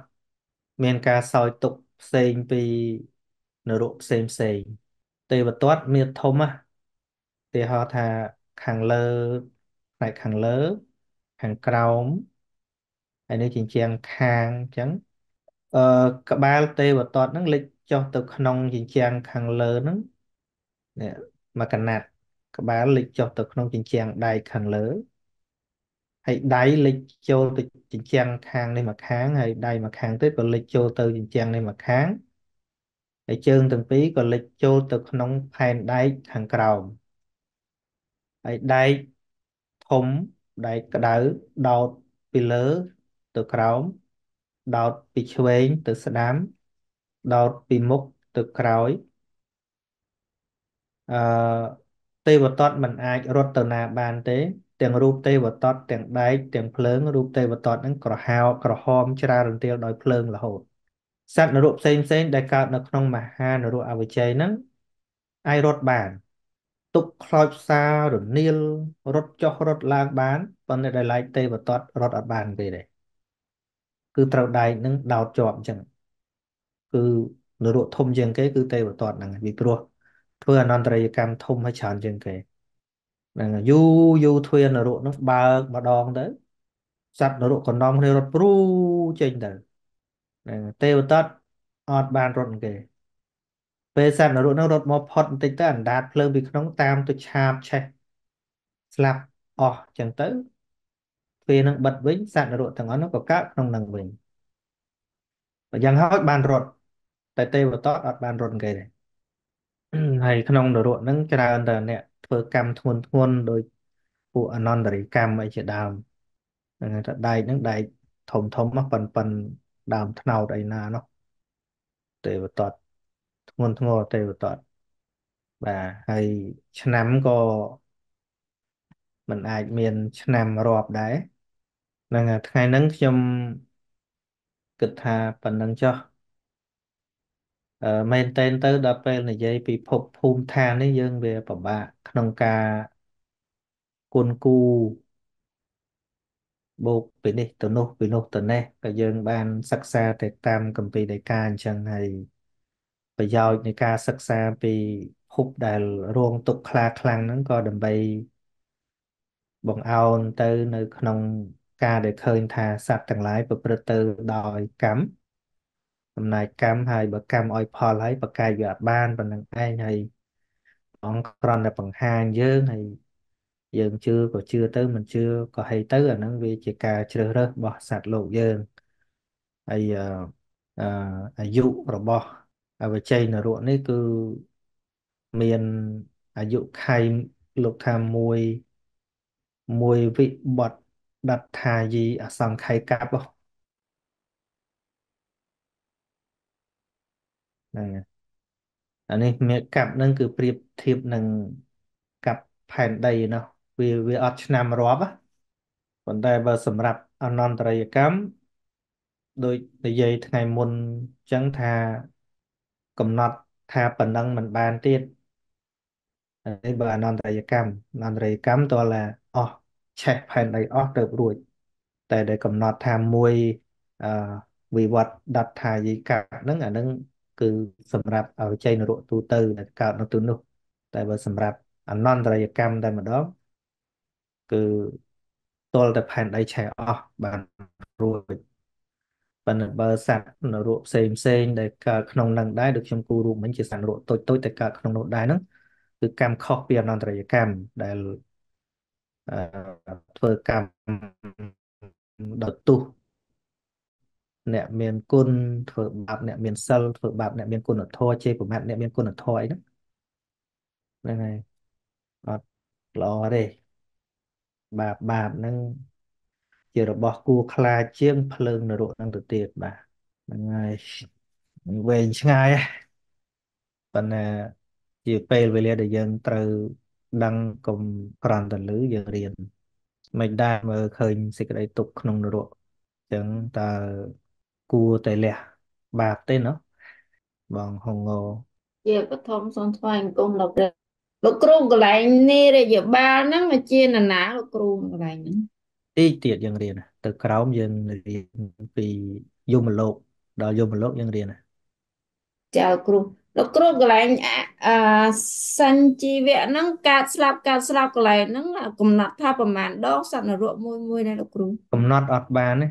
មានការសោយទុកផ្សេងពី នរកផ្សេងផ្សេងទេវទត្តមានធំណាគេហៅថាខាងលើផ្នែកខាងលើ ខាងក្រោមហើយនេះជញ្ជាំងខាងអញ្ចឹងអឺក្បាលទេវទត្តហ្នឹងលេចចុះទៅក្នុងជញ្ជាំងខាងលើហ្នឹងនេះមកកណាត់ក្បាលលេចចុះទៅក្នុងជញ្ជាំងដៃខាងលើហើយដៃលេចចូលទៅជញ្ជាំងខាងនេះមកខាងហើយដៃមកខាងទៀតក៏លេចចូលទៅជញ្ជាំងនេះមកខាង ហើយជើងទាំងពីរក៏លេចចូលទៅក្នុងផែនដែកខាងក្រោមហើយដែកធំដែកក្តៅដោតពីលើទៅក្រោមដោតពីឆ្វេងទៅស្ដាំដោតពីមុខទៅក្រោយអឺទេវទត្តមិនអាចរត់ទៅណាបានទេ ទាំងរូបទេវទត្តទាំងដែកទាំងភ្លើងរូបទេវទត្តហ្នឹងក្រហោក្រហមច្រាលរន្ទាលដោយភ្លើងរហូត សត្វនរកផ្សេងផ្សេងដែលកើតនៅក្នុងមហានរកអវិជ័យហ្នឹងអាចរត់បានទុកខ្លោចផ្សាររនាលរត់ចុះរត់ឡើងបានប៉ុន្តែដែលឡែកទេវទត្តរត់អត់បានទេទេគឺត្រូវដែកនឹងដោតជាប់អញ្ចឹងគឺនរកធំជាងគេ គឺទេវទត្តហ្នឹងពីព្រោះធ្វើអនន្តរិយកម្មធំឲ្យច្រើនជាងគេហ្នឹងយូរយូរធ្វើនរកនោះបើកម្ដងទៅសត្វនរកកណ្ដំគ្នារត់ព្រូចេញទៅ ហ្នឹងទេវទត្តអត់បានរត់គេ ពេលសត្វនរកនោះរត់មកផុតបន្តិចទៅអណ្ដាតភ្លើងពីក្នុងតាមទៅឆាបឆេះស្លាប់អស់ចឹងទៅពេលនឹងបិទវិញសត្វនរកទាំងអស់នោះក៏កើតក្នុងនឹងវិញបើយ៉ាងហោចបានរត់តែទេវតាអត់បានរត់គេទេហើយក្នុងនរកហ្នឹងច្រើនតែអ្នកធ្វើកម្មធ្ងន់ធ្ងរដោយពួកអនន្តរិកម្មអីជាដើមហ្នឹងតែដែកហ្នឹងដែកធំធំមកប៉ិនប៉ិន ដើមថ្នោតអីណានោះទេវតាធ្ងន់ធ្ងរទេវតតបាទហើយឆ្នាំក៏มันអាចមាន ឆ្នាំរាប់ដែរហ្នឹងហើយថ្ងៃហ្នឹងខ្ញុំគិតថាប៉ុណ្្នឹងចុះអឺមែនតែនទៅដល់ពេលនិយាយពីភពភូមិឋាននេះយើងវាពិបាកក្នុងការគុណគូ បូកពីនេះទៅនោះពីនោះទៅនេះក៏យើងបានសិក្សាទៅតាមគម្ពីរដីកាអញ្ចឹងហើយប្រយោជន៍នៃការសិក្សាពីភពដែលរងទុក្ខខ្លាខ្លាំងហ្នឹងក៏ដើម្បីបង្អោនទៅនៅក្នុងការដែលឃើញថាសត្វទាំងឡាយប្រព្រឹត្តទៅដោយកម្មអំណាចកម្មហើយបើកម្មឲ្យផលហើយប្រកែកវាអត់បានប៉ុណ្្នឹងឯងហើយអង្គគ្រាន់តែបង្ហាញយើងហើយ យើងជឿក៏ជឿទៅមិនជឿក៏ហីទៅអាហ្នឹងវាជាការជ្រើសរើសរបស់សត្វលោកយើងហើយអឺអាយុរបស់អវជ័យនរៈនេះគឺមានអាយុខៃលោកថាមួយមួយវិបត្តិដត្ថាយីអសង្ខ័យកាប់ហ្នឹងអានេះមេកាប់ហ្នឹងគឺប្រៀបធៀបនឹងកាប់ផែនដីណោះ វាវាអត់ឆ្នាំរាប់ប៉ុន្តែបើសម្រាប់អនន្តរយកម្មដូចនិយាយថ្ងៃមុនអញ្ចឹងថាកំណត់ថាប៉ុណ្ណឹងមិនបានទៀតនេះបើអនន្តរយកម្មអនន្តរយកម្មតើឡាអស់ឆេះផែនដីអស់ទៅរួច តែដែលកំណត់ថាមួយអឺវិវត្តដត្ថាយិកាហ្នឹងអាហ្នឹងគឺសម្រាប់ឲ្យចៃនរកទូទៅដែលកើតនៅទីនោះ តែបើសម្រាប់អនន្តរយកម្មតែម្ដង គឺទល់តែផែនដីឆេះអស់បានរួចប៉ុន្តែបើសត្វនរកផ្សេងផ្សេងដែលកើតក្នុងនឹងដែរដូចខ្ញុំគូរូបមិញជាសត្វនរកតូចតូចតែកើតក្នុងនោះដែរហ្នឹងគឺកម្មខុសពីអនន្តរយកម្មដែលធ្វើកម្មដល់ទុះអ្នកមានគុណធ្វើបាបអ្នកមានសិលធ្វើបាបអ្នកមានគុណធម៌ជេរប្រមាថអ្នកមានគុណធម៌អីហ្នឹងហ្នឹងហើយអត់ល្អទេ បាបបាបហ្នឹងជារបស់គួរខ្លាចជាងភ្លើងនរកហ្នឹងទៅទៀតបាទហ្នឹងហើយវែងឆ្ងាយប៉ុន្តែជាពេលវេលាដែលយើងត្រូវដឹងកុំក្រន់តលឺយើងរៀនមិនដែរមើលឃើញសេចក្តីទុក្ខក្នុងនរកអញ្ចឹងតើគួរតែលះបាបទេណោះបងហងោជាបឋមសូមថ្វាយអង្គមលោក លោកគ្រូកន្លែងនេះរាជបាលហ្នឹងមកជានរណាលោកគ្រូកន្លែងហ្នឹងទីទៀតយើងរៀនទៅក្រោមយើងរៀនពីយមលោកដល់យមលោកយើងរៀនចៅគ្រូលោកគ្រូកន្លែងអាសញ្ជីវៈហ្នឹងកើតស្លាប់កើតស្លាប់កន្លែងហ្នឹងកំណត់ថាប្រមាណដងសត្វនរកមួយមួយដែរលោកគ្រូកំណត់អត់បានទេ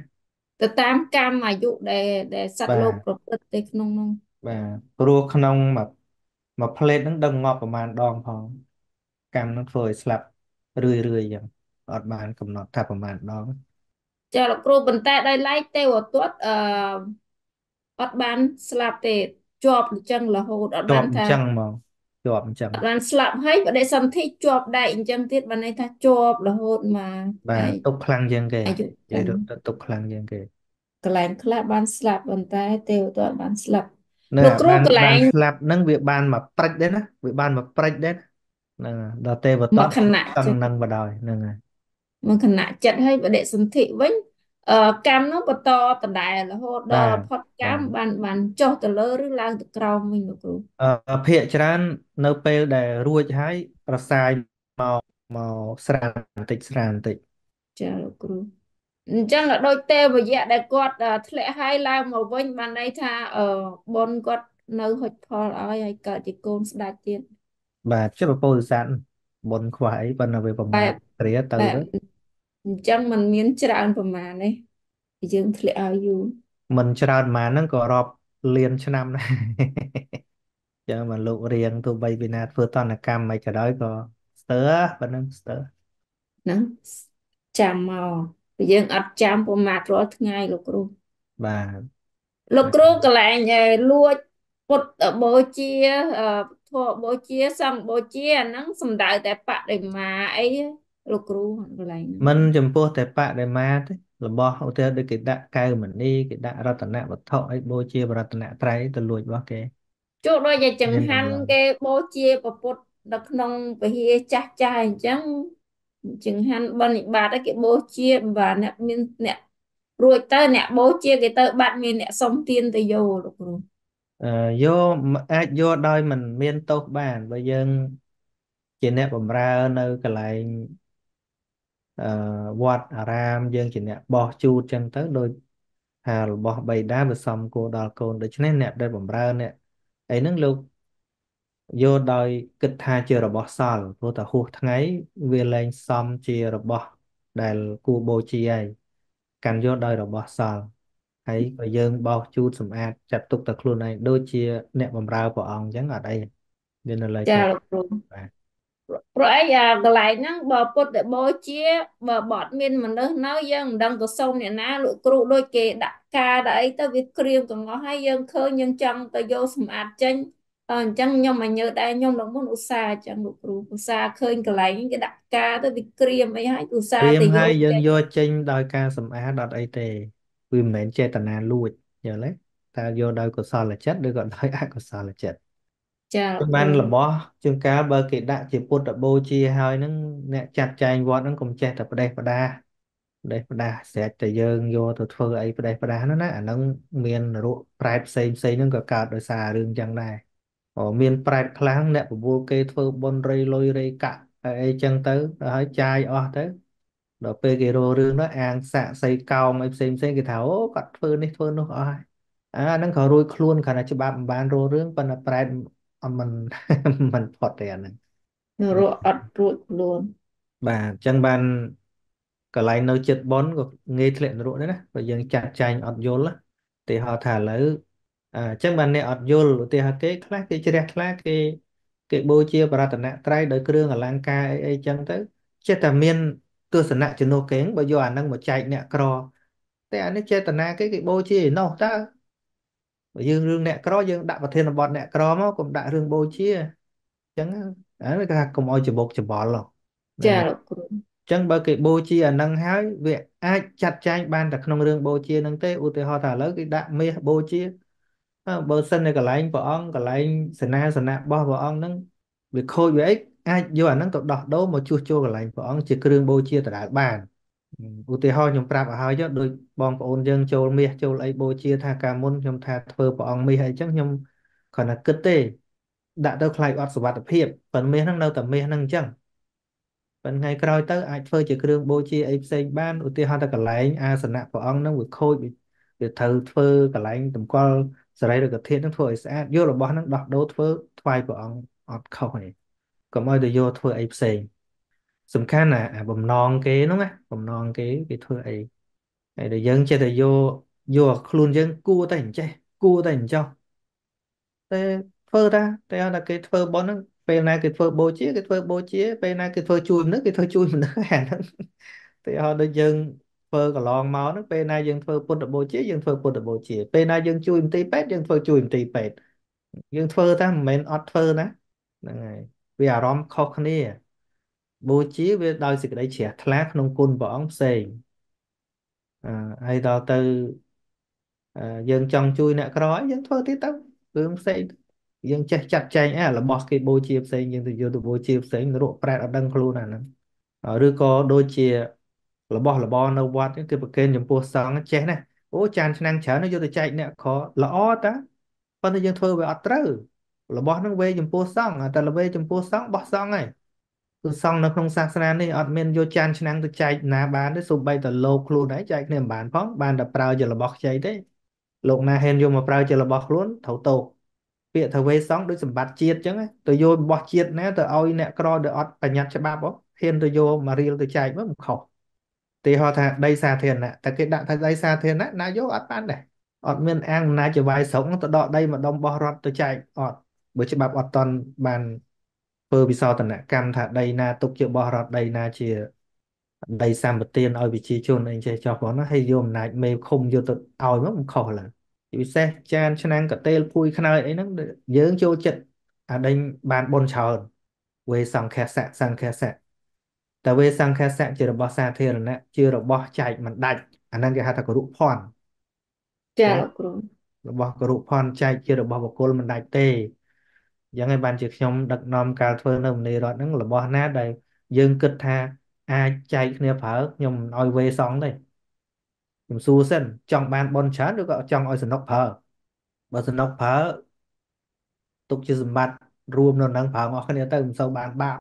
ទៅតាមកម្មអាយុដែលដែលសត្វលោកប្រព្រឹត្តទៅក្នុងនោះបាទព្រោះក្នុងមួយ មួយផ្លេតហ្នឹងដឹងងាប់ប្រមាណដងផងកម្មហ្នឹងធ្វើឲ្យស្លាប់រឿយរឿយអញ្ចឹងអត់បានកំណត់ថាប្រមាណដងចាលោកគ្រូប៉ុន្តែដោយឡែកទេវទត្តអឺអត់បានស្លាប់ទេជាប់អញ្ចឹងរហូតអត់បានថាអញ្ចឹងហ្មងជាប់អញ្ចឹងអត់បានស្លាប់ហើយបដិសន្ធិជាប់ដែរអញ្ចឹងទៀតបានន័យថាជាប់រហូតមកបាទទុកខ្លាំងជាងគេនិយាយទៅទុកខ្លាំងជាងគេកន្លែងខ្លះបានស្លាប់ប៉ុន្តែទេវទត្តបានស្លាប់ លោកគ្រូកន្លែងស្លាប់ហ្នឹងវាបានមកព្រិចដែរណាវាបានមកព្រិចដែរហ្នឹងដល់ទេវតត្តខណៈហ្នឹងបដ ாய் ហ្នឹងហើយមួយខណៈចិត្តឲ្យបដិសន្ធិវិញអឺកម្មនោះបន្តដដែលរហូតដល់ផុតកម្មបានបានចុះទៅលើឬឡើងទៅក្រោមវិញលោកគ្រូអឺភាកច្រើននៅពេលដែលរួចហើយប្រសាយមកមកស្រានបន្តិចស្រានបន្តិចចាលោកគ្រូ អញ្ចឹងដូចទេវយៈដែលគាត់ធ្លាក់ហើយឡើងមកវិញបានន័យថាអឺបុនគាត់នៅហុចផលឲ្យហើយកើតជាកូនស្ដេចទៀតបាទជាពពោធិសត្វបុនខ្វះអីប៉ុន្តែវាប្រមាថគ្រាទៅទៅអញ្ចឹងมันមានច្រើនប្រមាណទេយើងធ្លាក់ឲ្យយូរមិនច្រើនប្រមាណហ្នឹងក៏រាប់លានឆ្នាំដែរចឹងមកលោករៀងទោះបីពីណាធ្វើតនកម្មមិនក៏ដោយក៏ស្ទើប៉ុណ្្នឹងស្ទើហ្នឹងចាំមក យើងអត់ចាំប្រមាថរាល់ថ្ងៃលោកគ្រូបាទលោកគ្រូកន្លែងលួចពុទ្ធបូជាធម៌បូជាសង្ឃបូជាអាហ្នឹងសំដៅតែបដិមាអីលោកគ្រូកន្លែងមិនចំពោះតែបដិមាទេរបស់ឧទាហរណ៍ដូចគេដាក់កៅមនីគេដាក់រតនវត្ថុអីបូជារតនត្រ័យទៅលួចរបស់គេជួបដូចជាចង្មានហាន់តម្លៃគេបូជាព្រះពុទ្ធនៅក្នុងពហិយចាស់ចាស់អញ្ចឹង ចង្ហាន់បរិនិបាត ấy គេបូជាបាទអ្នកមានអ្នករួចទៅអ្នកបូជាគេទៅបាត់មានអ្នកសុំទានទៅយកលោកគ្រូអឺយកអាចយកដោយមិនមានទោសបានបើយើងជាអ្នកបម្រើនៅកន្លែងអឺវត្តអារាមយើងជាអ្នកបោះជូតចឹងទៅដូចថារបស់បិតាវាសមគួរដល់កូនដូច្នេះអ្នកដែលបម្រើអ្នកអីហ្នឹងលោក យកដោយគិតថាជារបស់សល់ព្រោះតែហួសថ្ងៃវាលែងសមជារបស់ដែលគួរបូជាហើយកាន់យកដោយរបស់សល់ហើយក៏យើងបោសជូតសម្អាតចាត់ទុកតែខ្លួនឯងដូចជា អ្នកបម្រើព្រះអង្គអញ្ចឹងអត់អីវានៅលើចាចេះលោកគ្រូបាទព្រោះអីអាកន្លែងហ្នឹងបើពុទ្ធបូជាបើបត់មានមនុស្សនៅយើងមិនដឹងទៅសុំអ្នកណាលោកគ្រូដូចគេដាក់ការដាក់អីទៅវាក្រៀមកង្កោះហើយយើងឃើញយើងចង់ទៅយកសម្អាតចេញ អអញ្ចឹងខ្ញុំមកញើដែរខ្ញុំឡើងមុនឧស្សាហ៍អញ្ចឹងលោកគ្រូឧស្សាហ៍ឃើញកន្លែងហ្នឹងគេដាក់ការទៅវាក្រៀមអីហើយឧស្សាព្រាមហ៍ទៅយហើយយើងកចេញយកចេញដោយការសម្អាតអត់អីទេវាមិនមែនចេតនាលួចយល់ទេតើយកដោយកុសលចិត្តឬក៏ដោយអកុសលចិត្តចាលោកគ្រូបានរបស់ជួនកាលបើគេដាក់ជាពុទ្ធបូជាហើយហ្នឹងអ្នកចាត់ចែងវត្តហ្នឹងកុំចេះតែផ្ដេសផ្ដាសផ្ដេសផ្ដាសស្រេចតែយើងយកទៅធ្វើអីផ្ដេសផ្ដាសហ្នឹងណាអាហ្នឹងមាននរកប្រែតផ្សេងផ្សេងហ្នឹងក៏កើតដោយសាររឿងចឹងដែរអូ មានប្រែតខ្លាំងអ្នកបបួលគេធ្វើបុណ្យរៃលុយរៃកាក់អីអីចឹងទៅដល់ហើយចាយអស់ទៅដល់ពេលគេរករឿងនោះអាងសាក់សីកោមអីផ្សេងផ្សេងគេថាអូគាត់ធ្វើនេះធ្វើនោះអស់ហើយអាហ្នឹងក៏រួចខ្លួនគ្រាន់តែច្បាប់មិនបានរករឿងប៉ុន្តែប្រែតអត់មិនមិនផុតទេអាហ្នឹងនរកអត់រួចខ្លួនបាទអញ្ចឹងបានកន្លែងនៅចិត្តប៉ុនក៏ងាយធ្លាក់នរកដែរណាបើយើងចាត់ចែងអត់យល់ណាឧទាហរណ៍ថាឥឡូវ អញ្ចឹងបានអ្នកអត់យល់ឧទាហរណ៍គេខ្លះគេជ្រះថ្លាគេគេបូជាបរតនត្រ័យដោយគ្រឿងអលង្ការអីអីចឹងទៅចេះតែមានទស្សនៈជំនួសគេបើយកអាហ្នឹងមកចែកអ្នកក្រតែអានេះចេតនាគេគេបូជាឯណោះតើបើយើងរឿងអ្នកក្រយើងដាក់ប្រធានបទអ្នកក្រមកកុំដាក់រឿងបូជាអញ្ចឹងអានេះគេថាកុំឲ្យច្បុកច្បល់ហ្នឹងចាហើយលោកគ្រូអញ្ចឹងបើគេបូជាអានឹងហើយវាអាចចាត់ចែងបានតែក្នុងរឿងបូជានឹងទេឧទាហរណ៍ថាឥឡូវគេដាក់មាសបូជាអើ បើសិននៅកន្លែងព្រះអង្គកន្លែងសេនាសនៈរបស់ព្រះអង្គហ្នឹងវាខូចវាអីអាចយកអាហ្នឹងទៅដោះដូរមកជួសជុលកន្លែងព្រះអង្គជាគ្រឿងបូជាដដែលបានឧទាហរណ៍ខ្ញុំប្រាប់ឲ្យហើយចុះដូចបងប្អូនយើងចូលមាសចូលអីបូជាថាកាលមុនខ្ញុំថាធ្វើព្រះអង្គមាសអីចឹងខ្ញុំគ្រាន់តែគិតទេ ដាក់ទៅខ្លាចអត់សុវត្ថិភាពប៉ុន្តែមាសហ្នឹងនៅតែមាសហ្នឹងអញ្ចឹងប៉ុន្តែថ្ងៃក្រោយទៅអាចធ្វើជាគ្រឿងបូជាអីផ្សេងបានឧទាហរណ៍ទៅកន្លែងអាសនៈព្រះអង្គហ្នឹងវាខូចវាវាត្រូវធ្វើកន្លែងតម្កល់ សរីរកធាតុហ្នឹងធ្វើឲ្យស្អាតយករបស់ហ្នឹងដោះដូរធ្វើថ្វាយព្រះអង្គអត់ខុសទេកុំឲ្យទៅយកធ្វើអីផ្សេងសំខាន់ណាអាបំណងគេហ្នឹងណាបំណងគេគេធ្វើអីហើយដែលយើងចេះតែយកយកខ្លួនយើងគួរតែអញ្ចេះគួរតែអញ្ចោះតែធ្វើតាតែអត់តែគេធ្វើប៉ុនហ្នឹងពេលណាគេធ្វើបូជាគេធ្វើបូជាពេលណាគេធ្វើជួយមនុស្សគេធ្វើជួយមនុស្សអាហ្នឹងតែអត់ដូចយើង ធ្វើកន្លងមកហ្នឹងពេលណាយើងធ្វើពុទ្ធបូជាយើងធ្វើពុទ្ធបូជាពេលណាយើងជួយមន្ទីរពេទ្យយើងធ្វើជួយមន្ទីរពេទ្យយើងធ្វើតាមិនមែនអត់ធ្វើណាហ្នឹងហើយវាអារម្មណ៍ខុសគ្នាបូជាវាដោយសេចក្តីជ្រះថ្លាក្នុងគុណព្រះអង្គផ្សេងអឺហើយដល់ទៅអឺយើងចង់ជួយអ្នកក្រហើយយើងធ្វើទៀតទៅរឿងផ្សេងយើងចេះចាត់ចែងអីរបស់គេបូជាផ្សេងយើងទៅយកទៅបូជាផ្សេងរកប្រែតអត់ដឹងខ្លួនអាហ្នឹងឬក៏ដូចជា របស់របរនៅវត្តគេប្រគេនចំពោះសង្ឃចេះណាអូចានឆ្នាំងច្រើនយកទៅចែកអ្នកក្រល្អតាប៉ុន្តែយើងធ្វើវាអត់ត្រូវរបស់ហ្នឹងវេចំពោះសង្ឃតែល្វេចំពោះសង្ឃបោះសង្ឃហើយគឺសង្ឃនៅក្នុងសាសនានេះអត់មានយកចានឆ្នាំងទៅចែកណាបានទេសូម្បីតែលោកខ្លួនឯងចែកគ្នាមិនបានផងបានតែប្រើជារបស់ខ្ចីទេលោកណាហ៊ានយកមកប្រើជារបស់ខ្លួនត្រូវទោសពាក្យថាវេសង្ឃដូចសម្បត្តិជាតិអញ្ចឹងទៅយករបស់ជាតិណាទៅឲ្យអ្នកក្រដែលអត់បញ្ញត្តិច្បាប់ហ៎ហ៊ានទៅយកមករៀលទៅចែកមកមិនខុស ទីហោថាដីសាធារណៈតែគេដាក់ថាដីសាធារណៈណាយកអត់បានដែរអត់មានអាងអំណាចចវាយស្រុកទៅដកដីម្ដុំបោះរត់ទៅចែកអត់បើច្បាប់អត់តន់បានធ្វើវិសោធនកម្មថាដីណាទុកជាបោះរត់ដីណាជាដីសម្បទានឲ្យប្រជាជនអីចេះចោះផងណាហើយយកអំណាចមេឃុំយកទៅឲ្យមកមិនខុសឡើយពិសេសចានឆ្នាំងកតេលភួយខ្នើយអីហ្នឹងយើងចូលចិត្តអាដេញបានបុណ្យច្រើនវេសង្ឃសៈសង្ឃសៈ តែវេសង្ឃសៈជារបស់សាធារណៈជារបស់ចែកមិនដាច់អាហ្នឹងគេហៅថាគរុភ័ណ្ឌចាលោកគ្រូរបស់គរុផនចែកជារបស់បុគ្គលមិនដាច់ទេអញ្ចឹងហើយបានជាខ្ញុំដឹកនាំការធ្វើនៅមនីរដ្ឋហ្នឹងរបស់ណាដែលយើងគិតថាអាចចែកគ្នាប្រើខ្ញុំមិនឲ្យវេសងទេខ្ញុំសួរសិនចង់បានបនច្រើនឬក៏ចង់ឲ្យសនុកប្រើបើសនុកប្រើទុកជាសម្បត្តិរួមនៅនឹងប្រើអស់គ្នាទៅមិនសូវបានបាប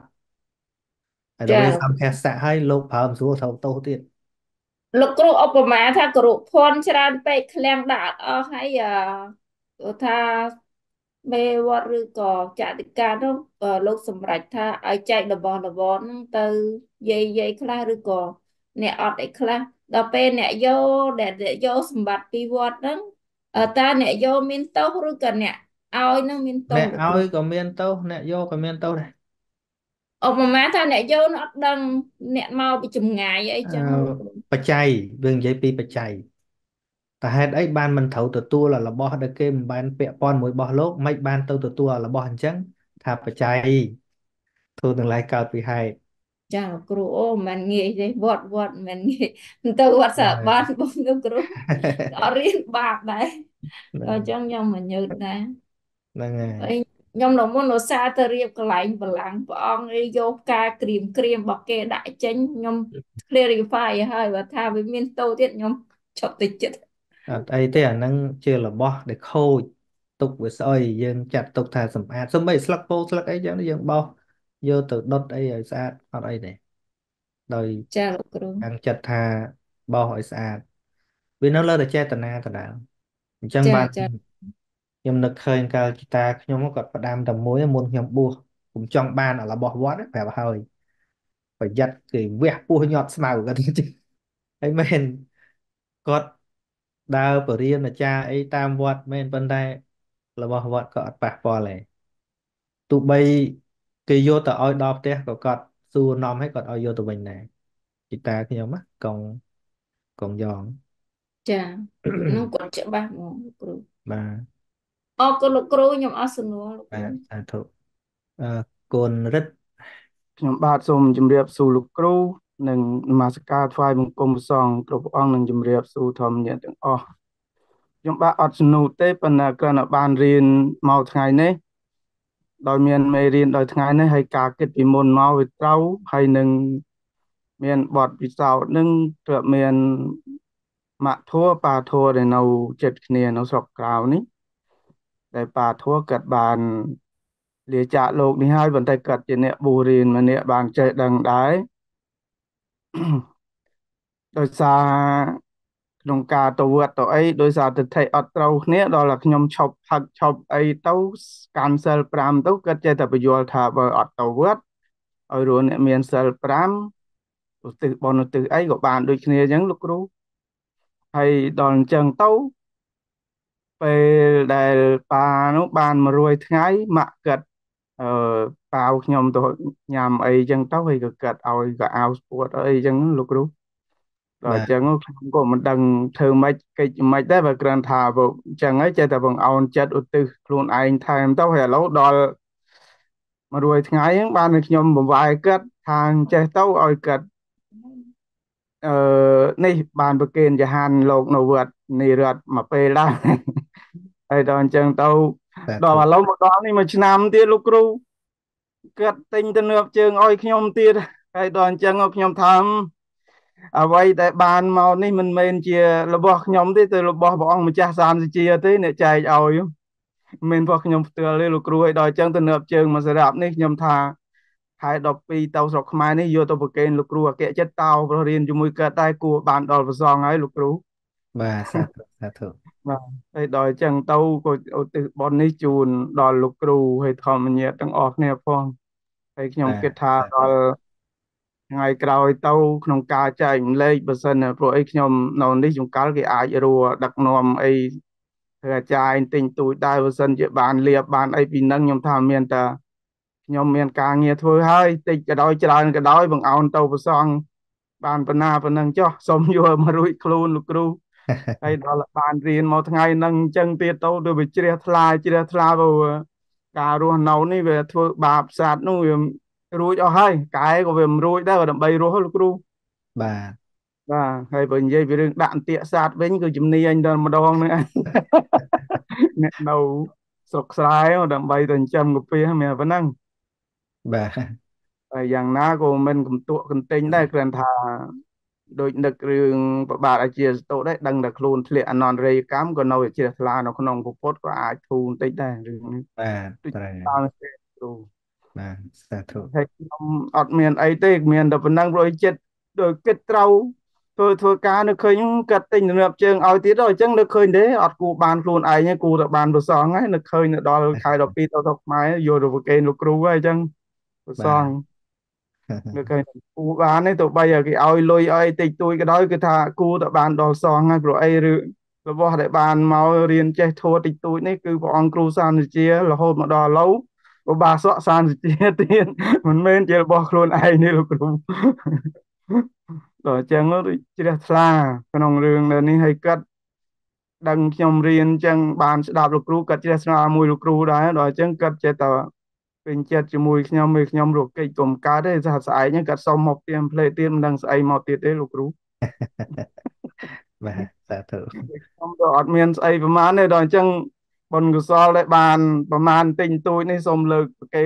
ហើយដល់វាសំភាសៈហើយលោកប្រើមិនស្រួលត្រូវទោសទៀតលោកគ្រូឧបមាថាគ្រូភ័ណ្ឌច្រើនពេកឃ្លាំងដាក់អត់អស់ហើយអឺថាមេវត្តឬក៏ចតិកានោះលោកសម្រេចថាឲ្យចែករបស់របរហ្នឹងទៅយាយយាយខ្លះឬក៏អ្នកអត់អីខ្លះដល់ពេលអ្នកយកដែលយកសម្បត្តិពីវត្តហ្នឹងតើអ្នកយកមានទោសឬក៏អ្នកឲ្យនឹងមានទោសអ្នកឲ្យក៏មានទោសអ្នកយកក៏មានទោសដែរ ឧបមាថាអ្នកយកអត់ដឹងអ្នកមកពីចម្ងាយអីចឹងបច្ច័យយើងនិយាយពីបច្ច័យតែហេតុអីបានមិនត្រូវទទួលរបស់ដែលគេមិនបានពាក់ព័ន្ធមួយរបស់លោកមិនបានទៅទទួលរបស់អញ្ចឹងថាបច្ច័យធ្វើទាំងឡាយកើតពីហេតុចាគ្រូអូមិនងាយទេវត្តវត្តមិនងាយទៅវត្តសាបានបងគ្រូអត់រៀនបាបដែរអញ្ចឹងខ្ញុំមិនញើតដែរហ្នឹងហើយ ខ្ញុំនៅមុនឧស្សាហ៍ទៅរៀបកន្លែងបលាំងព្រះអង្គឯយកការក្រៀមក្រៀមរបស់គេដាក់ចេញខ្ញុំ clarify ហើយបើថាវាមានតោទៀតខ្ញុំឈប់ទៅចិត្តអត់អីទេអាហ្នឹងជារបស់ដែលខូចទុកវាស្អុយយើងចាត់ទុកថាសម្អាតសំបីស្លឹកពោស្លឹកអីចឹងយើងបោសយកទៅដុតអីឲ្យស្អាតអត់អីទេដោយចាលោកគ្រូខាងចិត្តថាបោសឲ្យស្អាតវានៅលើតែចេតនាដដែលអញ្ចឹងបាន ខ្ញុំនឹកឃើញកាលជីតាខ្ញុំគាត់ផ្ដាំតែមួយមុនខ្ញុំបួសខ្ញុំចង់បានរបស់វត្តប្រាប់ហើយប្រយ័ត្នគេវះពោះញាត់ស្មៅគាត់ហើយមែនគាត់ដើរបរៀនអាចារ្យអីតាមវត្តមែនប៉ុន្តែរបស់វត្តក៏អត់ប៉ះពាល់ដែរទោះបីគេយកទៅឲ្យដល់ផ្ទះក៏គាត់សួរនាំឲ្យគាត់ឲ្យយកទៅវិញដែរជីតាខ្ញុំណាកងកងយ៉ងចានោះគាត់ច្បាស់ហ្មងគ្រូបាទ អរគុណលោកគ្រូខ្ញុំអរសំណួរលោកគ្រូសាធុអរគុណរិទ្ធខ្ញុំបាទសូមជម្រាបសួរលោកគ្រូនិងនមស្ការថ្វាយបង្គំព្រះសង្ឃគ្រប់ព្រះអង្គនិងជម្រាបសួរធម្មញាតិទាំងអស់ខ្ញុំបាទអត់សំណួរទេប៉ុន្តែគ្រាន់តែបានរៀនមកថ្ងៃនេះដោយមានមេរៀនដោយថ្ងៃនេះហើយការគិតពីមុនមកវាត្រូវហើយនឹងមានបទពិសោធន៍នឹងទើបមានម៉ាក់ធัวប៉ាធัวដែលនៅចិត្តគ្នានៅស្រុកក្រៅនេះ ដែលប៉ាធัวគាត់បានលាចាកលោកនេះហើយប៉ុន្តែគាត់ជាអ្នកបួរៀនម្នាក់បានចេះដឹងដែរដោយសារក្នុងការទៅវត្តទៅអីដោយសារទិដ្ឋិអត់ត្រូវគ្នាដល់តែខ្ញុំឈប់ផឹកឈប់អីទៅ cancel 5ទៅគាត់ចេះតែបញ្យល់ថាបើអត់ទៅវត្តឲ្យរួនអ្នកមានសិល5ឧទ្ទិសបុណ្យឧទ្ទិសអីក៏បានដូចគ្នាអញ្ចឹងលោកគ្រូហើយដល់អញ្ចឹងទៅ ពេលដែលប៉ានោះបាន100ថ្ងៃម៉ាក់កាត់អឺប៉ាវខ្ញុំទៅញ៉ាំអីចឹងទៅហើយក៏កាត់ឲ្យក៏អាវស្ពួតអីចឹងលោកគ្រូដល់អញ្ចឹងខ្ញុំក៏មិនដឹងធ្វើម៉េចកិច្ចម៉េចដែរបើគ្រាន់ថាបើអញ្ចឹងហើយចេះតែបងអោនចិត្តឧទ្ទិសខ្លួនឯងថែមទៅហើយឥឡូវដល់100ថ្ងៃហ្នឹងបានខ្ញុំបង្វាយកាត់ថាចេះទៅឲ្យកាត់ អឺនេះបានប្រគេនចហានលោកនៅវត្តនិរដ្ឋមកពេលដែរហើយដល់អញ្ចឹងទៅដល់ឥឡូវមកដល់នេះមួយឆ្នាំទៀតលោកគ្រូគាត់ទិញទៅនឿបជើងឲ្យខ្ញុំទៀតហើយដល់អញ្ចឹងខ្ញុំថាអ្វីដែលបានមកនេះមិនមែនជារបស់ខ្ញុំទេទៅរបស់ព្រះអង្គម្ចាស់សានសុជាទេអ្នកចែកឲ្យមិនមែនរបស់ខ្ញុំផ្ទាល់ទេលោកគ្រូឲ្យដល់អញ្ចឹងទៅនឿបជើងមកសម្រាប់នេះខ្ញុំថា ខែ12ទៅស្រុកខ្មែរនេះយកទៅប្រកេនលោកគ្រូអគ្គចិត្តតោប្ររៀនជាមួយកើតតែគួរបានដល់ប្រសងហើយលោកគ្រូបាទសាធុសាធុបាទហើយដល់អញ្ចឹងទៅក៏ឧទ្ទិសបុណ្យនេះជូនដល់លោកគ្រូហើយធម្មញាតទាំងអស់គ្នាផងហើយខ្ញុំគិតថាដល់ថ្ងៃក្រោយទៅក្នុងការចែកម្លែកបើសិនព្រោះអីខ្ញុំនៅនេះចង្កលគេអាចរួដឹកនាំអីធ្វើអាចារ្យទិញទូចដែរបើសិនជាបានលៀបបានអីពីនឹងខ្ញុំថាមានតែ ខ្ញុំមានការងារធ្វើហើយតិចក៏ដោយច្រើនក៏ដោយបងអោនទៅប្រសងបានប៉ុណ្ណាប៉ុណ្ណឹងចុះសូមយកមករួចខ្លួនលោកគ្រូហើយដល់បានរៀនមកថ្ងៃហ្នឹងអញ្ចឹងទៀតទៅដូចវាជ្រះថ្លាជ្រះថ្លាទៅការរស់នៅនេះវាធ្វើបាបសត្វនោះវារួចអស់ហើយកែក៏វាមិនរួចដែរដើម្បីរស់លោកគ្រូបាទបាទហើយបើនិយាយពីរឿងដាក់អន្ទាក់សត្វវិញគឺជំនាញដល់ម្ដងហ្នឹងអ្នកនៅស្រុកស្រែដើម្បីទៅចិញ្ចឹមកាពីមានប៉ុណ្ណឹង បាទហើយយ៉ាងណាក៏មិនកន្ទក់កន្ទិញដែរគ្រាន់ថាដូចនឹករឿងប្របាទអាជាសតោដែរដឹងតែខ្លួនធ្លាក់អនន្តរិយកម្មក៏នៅជាស្លានៅក្នុងពុទ្ធក៏អាចធូរបន្តិចដែររឿងនេះបាទត្រូវតាមគ្រូបាទសាធុហើយខ្ញុំអត់មានអីទេមានតែប៉ុណ្ណឹងព្រោះចិត្តដូចគិតត្រូវធ្វើធ្វើការនៅឃើញកាត់ទិញទំនាបជើងឲ្យទៀតដល់អញ្ចឹងនៅឃើញទេអត់គូបានខ្លួនឯងទេគូតែបានប្រសងហើយនៅឃើញនៅដល់ខែ12ទៅទៅខ្មែរយកទៅប្រកេនលោកគ្រូហើយអញ្ចឹង ប្រសងនៅឃើញគូបានទេទោះបីគេឲ្យលុយឲ្យតិចតួចក៏ដោយគឺថាគូតែបានដល់សងហើយព្រោះអីឬរបស់ដែលបានមករៀនចេះធัวតិចតួចនេះគឺព្រះអង្គគ្រូសានវិជារហូតមកដល់ឥឡូវឧបាសកសានវិជាទៀតមិនមែនជារបស់ខ្លួនឯងនេះលោកគ្រូដល់អញ្ចឹងជ្រះថ្លាក្នុងរឿងនេះឲ្យកាត់ដឹងខ្ញុំរៀនអញ្ចឹងបានស្ដាប់លោកគ្រូកាត់ជ្រះថ្លាមួយលោកគ្រូដែរដល់អញ្ចឹងកាត់ចេះតែ ពេញចិត្តជាមួយខ្ញុំឲ្យខ្ញុំរកកិច្ចកុំកើតទេថាស្អែកហ្នឹងកាត់សុំមកទៀមផ្លេទៀតមិនដឹងស្អីមកទៀតទេលោកគ្រូបាទសាធុខ្ញុំក៏អត់មានស្អីប្រហែលទេដល់អញ្ចឹងបុណ្យកុសលដែលបានប្រមាណទិញទូចនេះសូមលើកគេ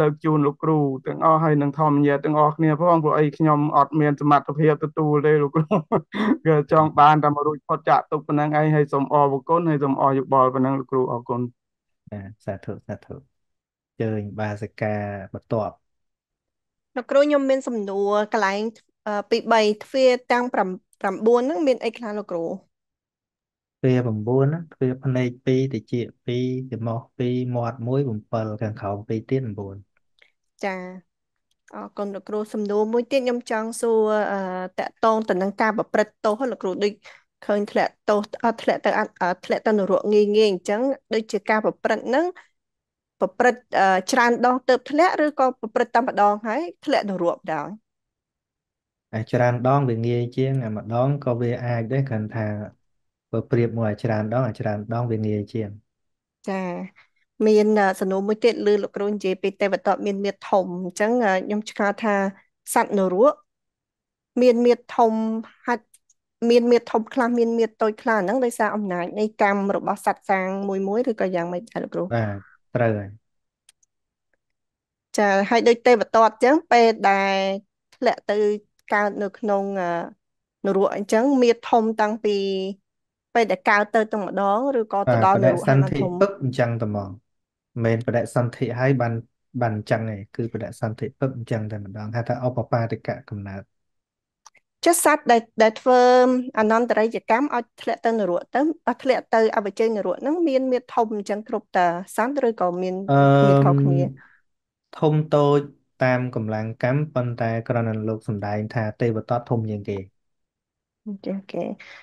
លើកជូនលោកគ្រូទាំងអស់ហើយនឹងធម្មញាទាំងអស់គ្នាផងព្រោះអីខ្ញុំអត់មានសមត្ថភាពទទួលទេលោកគ្រូគឺចង់បានតែមករួចផុតចាក់ទុកប៉ុណ្ណឹងឯងហើយសូមអរគុណហើយសូមអរយោបល់ប៉ុណ្ណឹងលោកគ្រូអរគុណបាទសាធុសាធុ ជើញបាសិកាបន្ទាប់លោកគ្រូខ្ញុំមានសំណួរកន្លែងពី3ទ្វាទាំង9ហ្នឹងមានអីខ្លះលោកគ្រូទ្វា9ហ្នឹងទ្វាភ្នែក2តិច2ច្រមុះ2មាត់1 7ខាងក្រោម2ទៀត9ចាអរគុណលោកគ្រូសំណួរមួយទៀតខ្ញុំចង់សួរអឺតកតងទៅនឹងការប្រព្រឹត្តទោសលោកគ្រូដូចឃើញធ្លាក់ទោសធ្លាក់ទៅធ្លាក់ទៅនរកងាយងាយអញ្ចឹងដូចជាការប្រព្រឹត្តហ្នឹង ប្រព្រឹត្តច្រើនដងទៅធ្លាក់ឬក៏ប្រព្រឹត្តតែម្ដងហើយធ្លាក់នរកដែរអាច្រើនដងវាងាយជាងអាម្ដងក៏វាអាចដែរគ្រាន់ថាបើប្រៀបមួយច្រើនដងអាច្រើនដងវាងាយជាងចាមានសំណួរមួយទៀតលើលោកគ្រូនិយាយពីទេវតតមានមៀតធំអញ្ចឹងខ្ញុំឆ្ងល់ថាសត្វនរកមានមៀតធំហាត់មានមៀតធំខ្លះមានមៀតតូចខ្លះហ្នឹងដោយសារអំណាចនៃកម្មរបស់សត្វសាងមួយមួយឬក៏យ៉ាងម៉េចដែរលោកគ្រូបាទ ត្រូវហើយចាហើយដូចទេវតតអញ្ចឹងពេលដែលធ្លាក់ទៅកើតនៅក្នុងនរកអញ្ចឹងមៀតធំតាំងពីពេលដែលកើតទៅតែម្ដងឬក៏ទៅដល់នរកហើយធំពឹកអញ្ចឹងតែហ្មងមិនមែនបដិសន្ធិហើយបានបានអញ្ចឹងឯងគឺបដិសន្ធិពឹកអញ្ចឹងតែម្ដងហៅថាអបបាទិកកំណើត ចិត្តសត្វដែលដែលធ្វើអនន្តរិយកម្មឲ្យធ្លាក់ទៅនរកទៅអត់ធ្លាក់ទៅអបជ័យនរកហ្នឹងមានមានធំអញ្ចឹងគ្រប់តាសន្ទឬក៏មានមានខុសគ្នាធំតូចតាមកម្លាំងកម្មប៉ុន្តែគ្រាន់តែលោកសំដែងថាទេវតតធំជាងគេចាគេ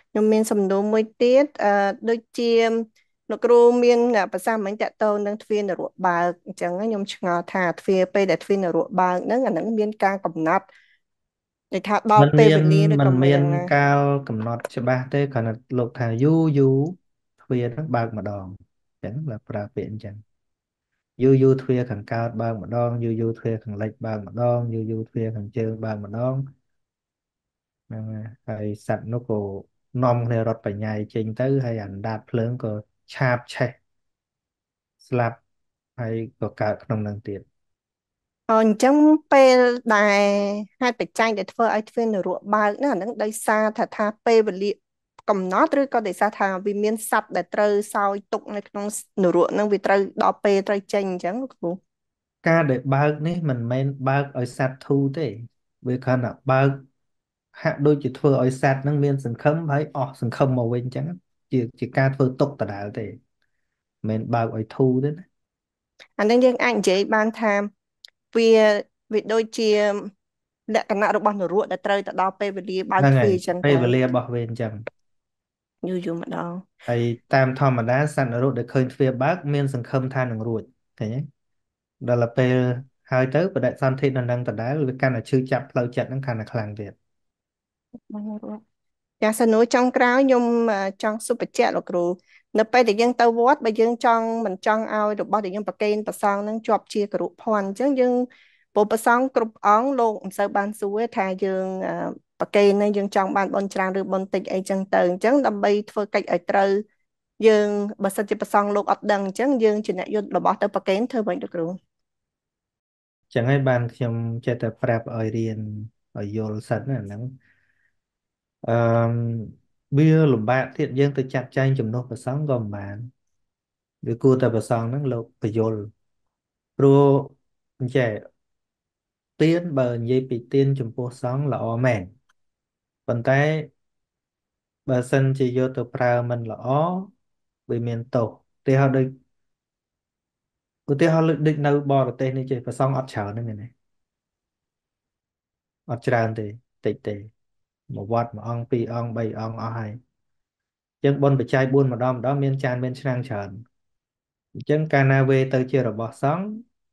ខ្ញុំមានសំណួរមួយទៀតអឺដូចជាលោកគ្រូមានភាសាមិញតកតទៅនឹងទ្វារនរកបើកអញ្ចឹងខ្ញុំឆ្ងល់ថាទ្វារពេលដែលទ្វារនរកបើកហ្នឹងអាហ្នឹងមានការកំណត់ ដូចថាដល់ពេលវេលាឬក៏មានកាលកំណត់ច្បាស់ទេគ្រាន់តែលោកថាយូរយូរទ្វារហ្នឹងបើកម្ដងអញ្ចឹងបើប្រើពាក្យអញ្ចឹងយូរយូរទ្វារខាងកើតបើកម្ដងយូរយូរទ្វារខាងលិចបើកម្ដងយូរយូរទ្វារខាងជើងបើកម្ដងហ្នឹងហើយសត្វនោះក៏នាំគ្នារត់បញ្ញាយចេញទៅហើយអណ្ដាតភ្លើងក៏ឆាបឆេះស្លាប់ហើយក៏កើតក្នុងនឹងទៀត អញ្ចឹងពេលដែលហេតុបច្ច័យដែលធ្វើឲ្យទ្វារនរកបើកហ្នឹងអានឹងដោយសារថាថាពេលវេលាកំណត់ឬក៏ដោយសារថាវាមានសត្វដែលត្រូវសោយទុកនៅក្នុងនរកហ្នឹងវាត្រូវដល់ពេលត្រូវចេញអញ្ចឹងគ្រូការដែលបើកនេះមិនមែនបើកឲ្យសត្វធូរទេវាគ្រាន់តែបើកហាក់ដូចជាធ្វើឲ្យសត្វហ្នឹងមានសង្ឃឹមហើយអស់សង្ឃឹមមកវិញអញ្ចឹងជាជាការធ្វើទុកដដែលទេមិនមែនបើកឲ្យធូរទេណាអានឹងយើងអាចនិយាយបានថា វាវាដូចជាលក្ខណៈរបស់នរកដែលត្រូវទៅដល់ពេលវេលាបើកទ្វារអញ្ចឹងពេលវេលារបស់វាអញ្ចឹងយូរយូរម្ដងហើយតាមធម្មតាសត្វនរកដែលឃើញទ្វារបើកមានសង្ឃឹមថានឹងរួចឃើញទេដល់ពេលហើយទៅបដិសន្ធិនៅនឹងដដែលវាកាន់តែឈឺចាប់ផ្លូវចិត្តហ្នឹងកាន់តែខ្លាំងទៀតចាសនុចុងក្រោយខ្ញុំចង់សុបច្ចៈលោកគ្រូ នៅពេលដែលយើងទៅវត្តបើយើងចង់មិនចង់ឲ្យរបស់ដែលយើងប្រគេនប្រសងនឹងជាប់ជាគរុភ័ណ្ឌអញ្ចឹងយើងពុទ្ធប្រសងគ្រប់អង្គលោកមិនសូវបានសួរថាយើងប្រគេននឹងយើងចង់បានបនច្រើនឬបនតិចអីចឹងទៅអញ្ចឹងដើម្បីធ្វើកិច្ចឲ្យត្រូវយើងបើសិនជាប្រសងលោកអត់ដឹងអញ្ចឹងយើងជាអ្នកយន្តរបស់ទៅប្រកេនធ្វើម៉េចលោកគ្រូចឹងហើយបានខ្ញុំចេះតែប្រាប់ឲ្យរៀនឲ្យយល់សិនណាហ្នឹងអឺ វាលំបាកទៀតយើងទៅចាត់ចែងចំនួនប្រសងក៏មិនបានវាគួរតែប្រសងហ្នឹងលោកបយលព្រោះអញ្ចេះទៀនបើនិយាយពីទៀនចំពោះសង្ឃល្អមែនប៉ុន្តែបើសិនជាយកទៅប្រើមិនល្អវាមានទោសឧទាហរណ៍ដូចឧទាហរណ៍ដូចនៅបរទេសនេះចេះប្រសងអត់ច្រើនហ្នឹងណាអត់ច្រើនទេតិចទេ មួយវត្តមួយអង្គពីរអង្គបីអង្គអស់ហើយអញ្ចឹងបុណ្យបច្ច័យ4ម្ដងម្ដងមានចានមានឆ្នាំងច្រើនអញ្ចឹងកាលណាវេទៅជារបស់សង្ឃ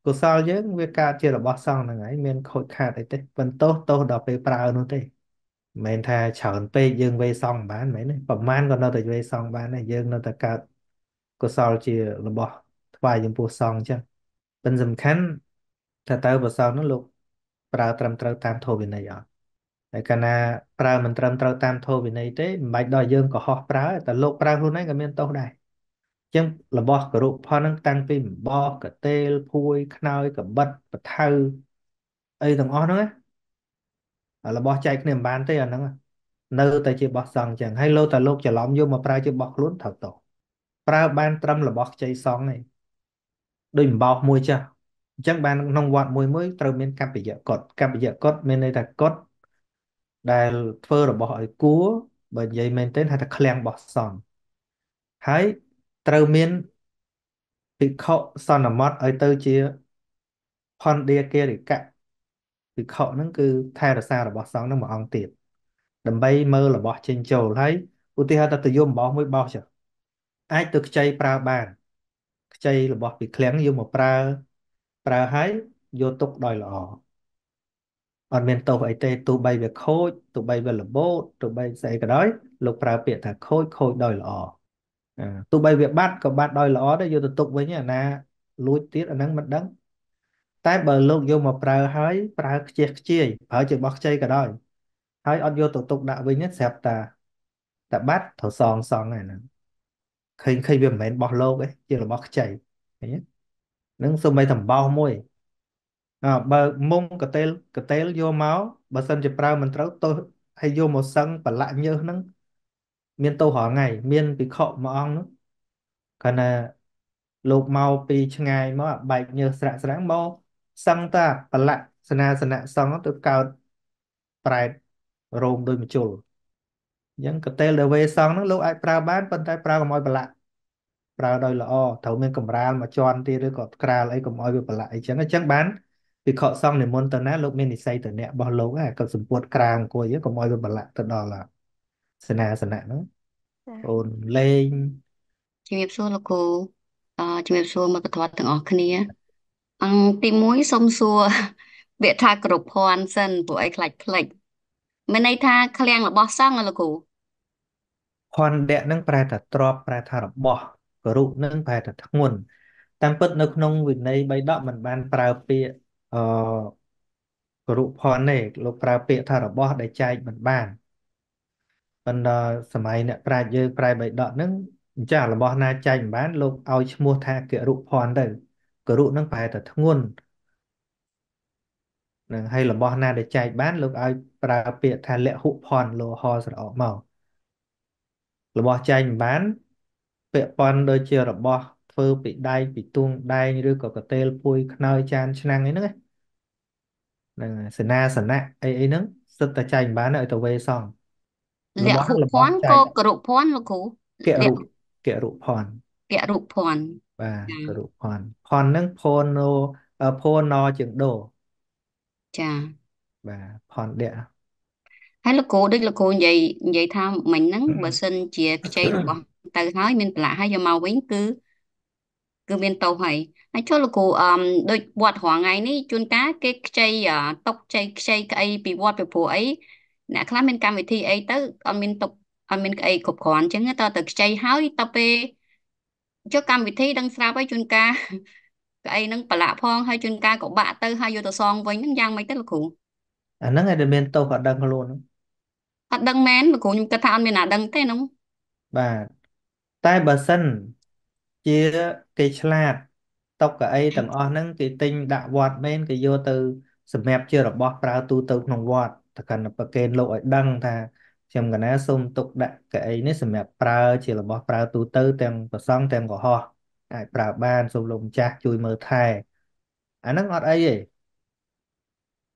កុសលយើងវាកើតជារបស់សង្ឃហ្នឹងហើយមានខូចខាតអីទេប៉ុន្តែទោសទោសដល់ពេលប្រើនោះទេមិនមែនថាច្រើនពេកយើងវេសងបានមែនទេប្រមាណក៏នៅតែវេសងបានដែរយើងនៅតែកើតកុសលជារបស់ថ្វាយចំពោះសង្ឃអញ្ចឹងប៉ុន្តែសំខាន់ថាតើប្រសងនោះលោកប្រើត្រឹមត្រូវតាមធម៌វិន័យអត់ ហើយកាលណាប្រើមិនត្រឹមត្រូវតាមធម៌វិន័យទេមិនបាច់ដល់យើងកុហកប្រើតែលោកប្រើខ្លួនឯងក៏មានទោសដែរអញ្ចឹងរបស់គរុផលហ្នឹងតាំងពីអំបោះកតេលភួយខ្នើយកបិតបថៅអីទាំងអស់ហ្នឹងណារបស់ចែកគ្នាមិនបានទេអាហ្នឹងនៅតែជាបោះសង់ចឹងហើយលោតែលោកច្រឡំយកមកប្រើជាបោះខ្លួនត្រូវតោប្រើបានត្រឹមរបស់ខ្ចីសង់ឯងដូចអំបោសមួយចាស់អញ្ចឹងបានក្នុងវត្តមួយមួយត្រូវមានកប្បយកតកប្បយកតមានន័យថាកត ដែលធ្វើរបស់ឲ្យគួរបើនិយាយមែនទេហៅថាឃ្លាំងបោះសង់ហើយត្រូវមានភិក្ខុសន្មតឲ្យទៅជាផនឌាគិរិកៈភិក្ខុហ្នឹងគឺថែរក្សារបស់សង្ឃហ្នឹងមួយអង្គទៀតដើម្បីមើលរបស់ចេញចូលហើយឧទាហរណ៍ថាទៅយកអំបោសមួយបោសចុះអាចទៅខ្ចីប្រើបានខ្ចីរបស់ពីឃ្លាំងយកមកប្រើប្រើហើយយកទុកដោយល្អ អត់មានទោសអីទេទោះបីវាខូចទោះបីវារបូតទោះបីស្អីក៏ដោយលោកប្រើពាក្យថាខូចខូចដោយល្អទោះបីវាបាត់ក៏បាត់ដោយល្អដែរយកទៅទុកវិញអាណាលួចទៀតអាហ្នឹងមិនដឹង តែបើលោកយកមកប្រើហើយប្រើខ្ជិះខ្ជាយប្រើជារបស់ខ្ចីក៏ដោយហើយអត់យកទៅទុកដាក់វិញស្រាប់តាតែបាត់ត្រូវសងសងហ្នឹងឃើញឃើញវាមិនមែនរបស់លោកទេជារបស់ខ្ចីឃើញទេនឹងសូម្បីតែបោសមួយ អើបើមុងកតេលកតេលយកមកបើសិនជាប្រើមិនត្រូវទោសហើយយកមកសឹងប្រឡាក់ញើសហ្នឹងមានទោសរាល់ថ្ងៃមានភិក្ខុមួយអង្គនោះកាលណាលោកមកពីឆ្ងាយមកបែកញើសស្រាក់ស្រាំងមកសឹងតាប្រឡាក់សនាសនៈសង្ឃទៅកើតប្រែតរោមដោយមជុលអញ្ចឹងកតេលដែលវេសង្ឃហ្នឹងលោកអាចប្រើបានប៉ុន្តែប្រើកុំឲ្យប្រឡាក់ប្រើដោយល្អត្រូវមានកម្រាលមួយជាន់ទៀតឬក៏ក្រាលអីកុំឲ្យវាប្រឡាក់អីចឹងអញ្ចឹងបាន ភិក្ខុសង្ឃនិមន្តទៅណាលោកមាននិស្ស័យទៅអ្នករបស់លោកហ្នឹងក៏សម្ពុតក្រាងអង្គុយកុំឲ្យវាប្រឡាក់ទៅដល់សេនាសនៈហ្នឹងអូនលេងជំរាបសួរលោកគ្រូអឺជំរាបសួរមិត្តភាពទាំងអស់គ្នាអង្គទី1សូមសួរវាថាគ្រប់ភ័ណ្ឌសិនព្រោះអីខ្លាច់ភ្លេចមានន័យថាឃ្លាំងរបស់សង្ឃលោកគ្រូភ័ណ្ឌៈនឹងប្រែថាទ្របប្រែថារបស់គរុនឹងប្រែថាធ្ងន់តាមពិតនៅក្នុងវិន័យបៃដកมันបានប្រើពាក្យ អឺគរុភ័ណ្ឌទេលោកប្រើពាក្យថារបស់ដែលចែកមិនបានប៉ុន្តែសម័យអ្នកប្រាជ្ញយើងប្រែបៃដកហ្នឹងអញ្ចឹងរបស់ណាចែកមិនបាន លោកឲ្យឈ្មោះថាគរុភ័ណ្ឌទៅគរុនឹងប្រែថាធ្ងន់នឹងហើយរបស់ណាដែលចែកបាន លោកឲ្យប្រើពាក្យថាលហុភ័ណ្ឌលោហស្រអកមករបស់ចែកមិនបានពាក់ព័ន្ធដូចជារបស់ ធ្វើពីដែកពីទួងដែងឬក៏កតេលពួយខ្នើយចានឆ្នាំងអីហ្នឹងហ្នឹងសេនាសនៈអីអីហ្នឹងសិតតែចែកមិនបានឲ្យទៅវេសងលក្ខភ័ណ្ឌក៏គរុភ័ណ្ឌលោកគ្រូគរុគរុភ័ណ្ឌគរុភ័ណ្ឌបាទគរុភ័ណ្ឌភ័ណ្ឌហ្នឹងភនណោភនណជាងដូចាបាទផនដៈហើយលោកគ្រូដូចលោកគ្រូនិយាយនិយាយថាមិញហ្នឹងបើសិនជាខ្ចីរបស់ទៅហើយមានប្រឡាក់ហើយយកមកវិញគឺ គឺមានតោសហើយហើយចុះលោកគ្រូអឺដូចវត្តរងថ្ងៃនេះជួនកាលគេខ្ចីຕົកខ្ចីខ្ចីក្អីពីវត្តពីព្រោះអីអ្នកខ្លះមានកម្មវិធីអីទៅអត់មានຕົកអត់មានក្អីគ្រប់គ្រាន់អញ្ចឹងតើទៅខ្ចីហើយតទៅពេលចុះកម្មវិធីដឹងស្រាប់ហើយជួនកាលក្អីហ្នឹងប្រឡាក់ផងហើយជួនកាលក៏បាក់ទៅហើយយកទៅសងវិញហ្នឹងយ៉ាងម៉េចទៅលោកគ្រូអាហ្នឹងឯងដែលមានទោសក៏ដឹងខ្លួនហ្នឹងអត់ដឹងមែនលោកគ្រូខ្ញុំគិតថាអត់មានណាដឹងទេហ្នឹងបាទតែបើសិន ជាគេឆ្លាតតុកកៅអីទាំងអស់ហ្នឹងគេទិញដាក់វត្តមែនគេយកទៅសម្រាប់ជារបស់ប្រើទូទៅក្នុងវត្តតែកាន់តែប្រកេនលោកឲ្យដឹងថាខ្ញុំកណាសូមទុកដាក់កៅអីនេះសម្រាប់ប្រើជារបស់ប្រើទូទៅទាំងប្រសង់ទាំងកុហកអាចប្រើបានសូមលោកម្ចាស់ជួយមើលថែអាហ្នឹងអត់អីទេ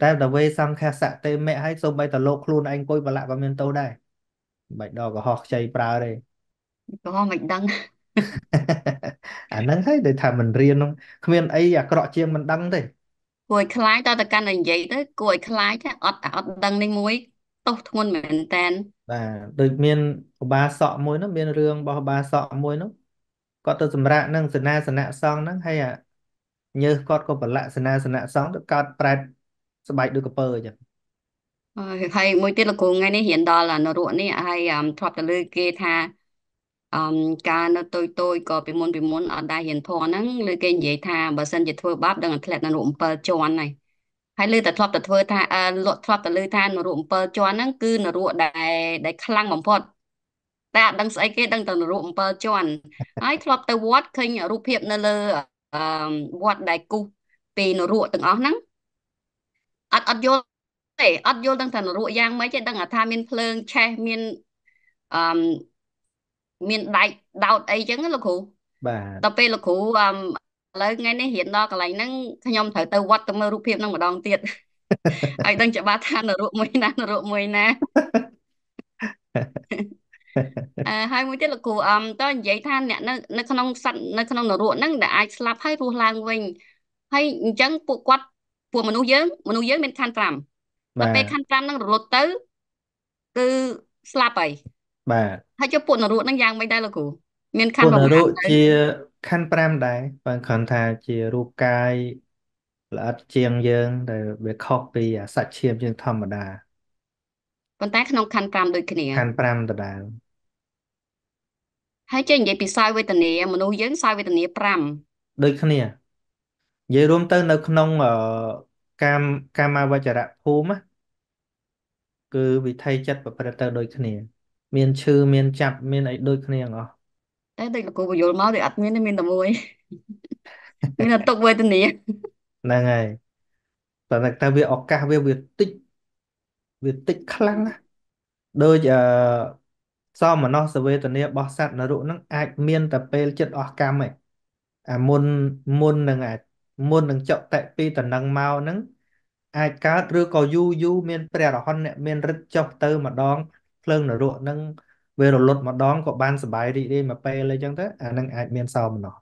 តែដល់វេសង្ឃសៈទេមៈឲ្យសូម្បីតែលោកខ្លួនឯងអង្គុយប្រឡាក់ក៏មានទោសដែរមិនបាច់ដល់កុហកខ្ចីប្រើទេក៏មិនដឹង អាហ្នឹងហើយដែលថាមិនរៀនហ្នឹងគ្មានអីអាក្រក់ជាងមិនដឹងទេគួរឲ្យខ្លាចតើតើកាន់តែនិយាយទៅគួរឲ្យខ្លាចថាអត់អត់ដឹងនេះមួយទោសធ្ងន់មែនតែនបាទដូចមានឧបាសកមួយនោះមានរឿងរបស់ឧបាសកមួយនោះគាត់ទៅសម្រាកនឹងសេនាសនៈសង្ឃហ្នឹងហើយអាញើសគាត់ក៏ប្រឡាក់សេនាសនៈសង្ឃទៅកើតប្រែតស្បែកដូចកពើអញ្ចឹងហើយហើយមួយទៀតលោកគ្រូថ្ងៃនេះរៀនដល់នរកនេះហើយអមធ្លាប់ទៅលើគេថា អមការនៅតូចតូចក៏ពីមុនពីមុនអត់ដែររៀនធម៌ហ្នឹងលើគេនិយាយថាបើសិនជាធ្វើបាបដឹងតែធ្លាក់នរក7ជាន់ហើយហើយលើតែធ្លាប់តែធ្វើថាអឺលក់ធ្លាប់តែលើថានរក7ជាន់ហ្នឹងគឺនរកដែលដែលខ្លាំងបំផុតតែអត់ដឹងស្អីគេដឹងតែនរក7ជាន់ហើយធ្លាប់ទៅវត្តឃើញរូបភាពនៅលើអឺវត្តដែលគូសពីនរកទាំងអស់ហ្នឹងអត់អត់យល់ទេអត់យល់ដឹងថានរកយ៉ាងម៉េចទេដឹងថាមានភ្លើងឆេះមានអឺ មានដែកដោតអីចឹងណាលោកគ្រូបាទដល់ពេលលោកគ្រូអឺឥឡូវថ្ងៃនេះរៀនដល់កន្លែងហ្នឹងខ្ញុំត្រូវទៅវត្តទៅមើលរូបភាពហ្នឹងម្ដងទៀតឲ្យដឹងច្បាស់ថានរកមួយណានរកមួយណាអឺហើយមួយទៀតលោកគ្រូអមតើនិយាយថាអ្នកនៅនៅក្នុងសត្វនៅក្នុងនរកហ្នឹងដែលអាចស្លាប់ហើយរស់ឡើងវិញហើយអញ្ចឹងពួកគាត់ពួកមនុស្សយើងមនុស្សយើងមានខណ្ឌ5បាដល់ពេលទខណ្ឌ5ហ្នឹងរលត់ទៅគឺស្លាប់ហើយ បាទហើយចុះពួកនរកហ្នឹងយ៉ាងម៉េចដែរលោកគ្រូមានខពួកណ្ឌនប្ររមាណកទៅជាខណ្ឌ5ដែរបើគ្រាន់ថាជារូបកាយល្អិតជាងយើង ដែលវាខុសពីអាសាច់ឈាមយើងធម្មតាប៉ុន្តែក្នុងខណ្ឌ5ដូចគ្នាខណ្ឌ5ដដែលហើយចេះនិយាយពីសោយវេទនាមនុស្សយើងសោយវេទនា5ដូចគ្នានិយាយរួមទៅនៅក្នុងអឺកាមកាមវចរៈភូមិណាគឺវិថីចិត្តប្រព្រឹត្តទៅដូចគ្នា មានឈឺមានចាប់មានអីដូចគ្នាទាំងអស់តែដូចលោកគ្រូបញ្យល់មកដូចអត់មានទេមានតែមួយមានតែទុកវេទនាហ្នឹងហើយតែតែវាឱកាសវាវាតិចវាតិចខ្លាំងណាស់ដូចអឺសមនស្សវេទនារបស់សត្វនរកហ្នឹងអាចមានតែពេលចិត្តអស់កម្មឯងអាមុនមុននឹងអាមុននឹងចុតិពីតំណឹងមកហ្នឹងអាចកើតឬក៏យូរយូរមានព្រះរហន្តអ្នកមានฤទ្ធธิ์ចុះទៅម្ដង ភ្លើងនរកហ្នឹងវារលត់ម្ដងក៏បានសบายរីករាយមកពេលអីចឹងទៅអាហ្នឹងអាចមានសោមនស្ស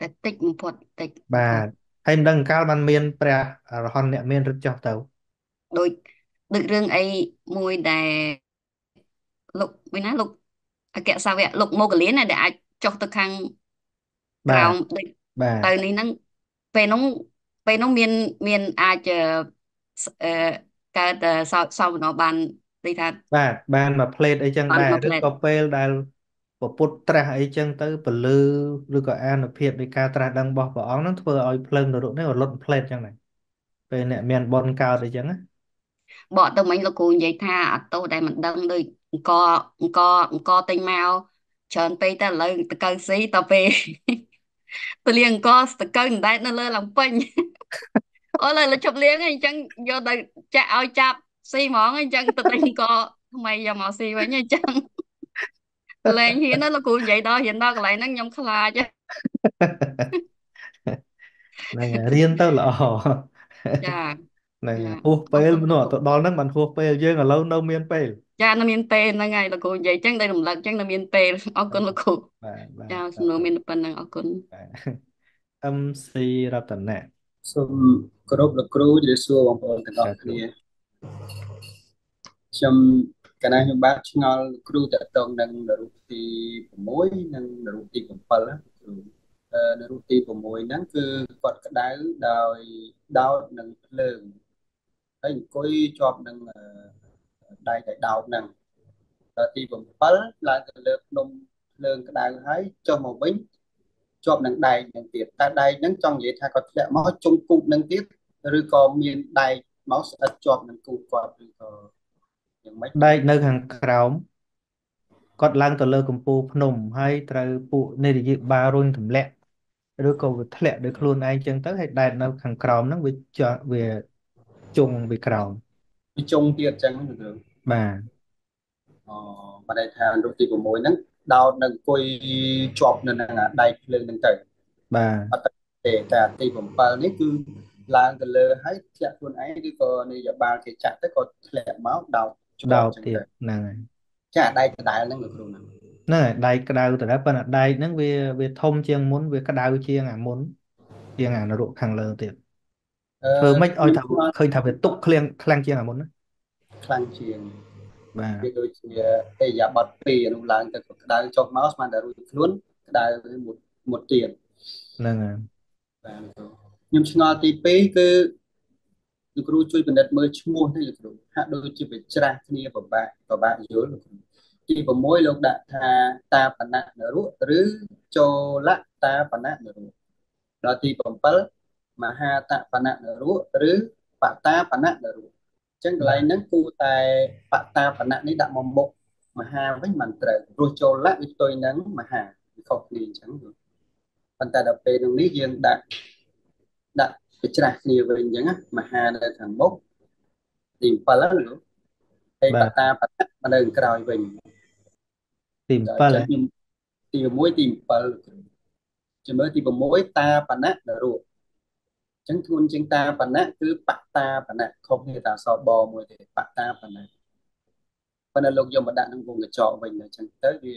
តែតិចបំផុតតិច បាទហើយមិនដឹងកាលបានមានព្រះរហន្តអ្នកមានឫទ្ធិចុះទៅ ដូចដូចរឿងអីមួយដែលលោកមួយណាលោកអគ្គសាវកលោកម៉ូកលៀនណាដែលអាចចុះទៅខាងក្រោមដូច បាទ ទៅនេះហ្នឹងពេលហ្នឹងពេលហ្នឹងមានមានអាចអឺសអឺកើតអឺសោសោមនស្សបាន ដូចថាបាទបានមកផ្លេតអីចឹងបានដែរមកឬផ្លេតក៏ពេលដែលពពុទ្ធត្រាស់អីចឹងទៅពលឺឬក៏អានុភាពនៃការត្រាស់ដឹងរបស់ព្រះអង្គហ្នឹងធ្វើឲ្យភ្លើងនរកនេះរលត់ផ្លេតចឹងដែរពេលអ្នកមានបុណ្យកើតអីចឹងណាបកទៅមិញលោកគ្រូនិយាយថាអត់ទោសដែលមិនដឹងដូចអង្គអង្គអង្គទិញមកច្រើនពេកតែឥឡូវតកៅស៊ីតទៅពេលទៅលៀងអង្គតកៅអណ្ដែតនៅលើឡើងពេញអូឡើយលើជប់លៀងហើយអញ្ចឹងយកទៅចាក់ឲ្យចាប់ ស៊ីហ្មងហើយអញ្ចឹងទៅទិញអង្គថ្មីយកមកស៊ីវិញហើយអញ្ចឹងលែងហ៊ានណាលោកគ្រូនិយាយដល់ហ៊ានដល់កន្លែងហ្នឹងខ្ញុំខ្លាចហ៎ហ្នឹងហើយរៀនទៅល្អចាហ្នឹងចាហើយហួសអរពេលគុណនោះលោកគ្រូទៅដល់ហ្នឹងបានហួសពេលយើងឥឡូវនៅមានពេលចានៅមានពេលហ្នឹងហើយលោកគ្រូនិយាយអញ្ចឹងដែលរំលឹកអញ្ចឹងនៅមានពេលអរគុណលោកគ្រូបាទបាទចាសាសំណួរធុមានតែប៉ុណ្្នឹងអរគុណបាទ MC រតនៈសូមគោរពលោកគ្រូជម្រាបសួរបងប្អូនទាំងអសាស់ធុគ្នា ខ្ញុំកណាខ្ញុំបាទឆ្ងល់លោកគ្រូតកតងនឹងនរូបទី6និងនរូបទី7ណាលោកគ្រូអឺនរូបទី6ហ្នឹងគឺគាត់ក្តៅដោយដោតនឹងភ្លើងហើយអង្គុយជាប់នឹងអឺដៃដែលដោតហ្នឹងដល់ទី7ឡើងទៅលើភ្នំភ្លើងក្តៅហើយចុះមកវិញជាប់នឹងដែកហ្នឹងទៀតតែដែកហ្នឹងចង់និយាយថាគាត់ធ្លាក់មកជុំគូបហ្នឹងទៀតឬក៏មានដែក មកស្អិតជាប់នឹងគូបគាត់ឬក៏យ៉ាងម៉េចដែកនៅខាងក្រោមគាត់ឡើងទៅលើកំពូលភ្នំហើយត្រូវពួកនារីបាលរុញទម្លាក់ឬក៏វាធ្លាក់ដោយខ្លួនឯងចឹងទៅហើយដែតនៅខាងក្រោមហ្នឹងវាចវាជុងវាក្រោមវាជុងទៀតចឹងទៅគ្រូបាទអូបើន័យថារូបទី6ហ្នឹងដោតនៅអង្គុយជាប់នៅនឹងដែកភ្លើងហ្នឹងទៅបាទអត់ទេតែទី7នេះគឺ ឡើងទៅលើហើយធ្លាក់ខ្លួនឯងឬក៏នាយបាលគេចាក់ទៅក៏ធ្លាក់មកដោតដោតទៀតហ្នឹងហើយចាដែកក្តៅហ្នឹងលោកគ្រូហ្នឹងហ្នឹងហើយដែកក្តៅទៅដែរប៉ុន្តែដែកហ្នឹងវាវាធំជាងមុនវាក្តៅជាងអាមុនជាងអានរកខាងលើទៀតធ្វើម៉េចឲ្យថាឃើញថាវាទុកខ្លាំងខ្លាំងជាងអាមុនណាខ្លាំងជាងបាទវាដូចជាអេយ៉ាបត់ពីនោះឡើងទៅក្តៅចុះមកស្មានតែរួចខ្លួនក្តៅមួយមួយទៀតហ្នឹងហើយបាទ ខ្ញុំឆ្ងល់ទី2គឺលោកគ្រូជួយពិនិត្យមើលឈ្មោះនេះលោកគ្រូហាក់ដូចជាវាច្រាស់គ្នាពិបាកពិបាកយល់លោកគ្រូទី6លោកដាក់ថាតាបណៈនរុឬចូលតាបណៈនរុដល់ទី7មហាតបណៈនរុឬបតាបណៈនរុអញ្ចឹងកន្លែងហ្នឹងគួរតែបតាបណៈនេះដាក់មកមុខមហាវិញមិនត្រូវព្រោះចូលលៈវាផ្ទុយនឹងមហាវាខុសគ្នាអញ្ចឹងប៉ុន្តែដល់ពេលនោះនេះយើងដាក់ ដាក់ទៅច្រាស់គ្នាវិញអញ្ចឹងមហានៅខាងមុខទី7ហ្នឹងលោកហើយបតាបណៈនៅក្រោយវិញទី7ខ្ញុំទី1ទី7ជំរឿទី6តាបណៈនរោអញ្ចឹងធ្ងន់ជាងតាបណៈគឺបតាបណៈខុសគ្នាតាសបមួយទេបតាបណៈប៉ុន្តែលោកយកមកដាក់ក្នុងវងកញ្ចក់វិញអញ្ចឹងទៅវា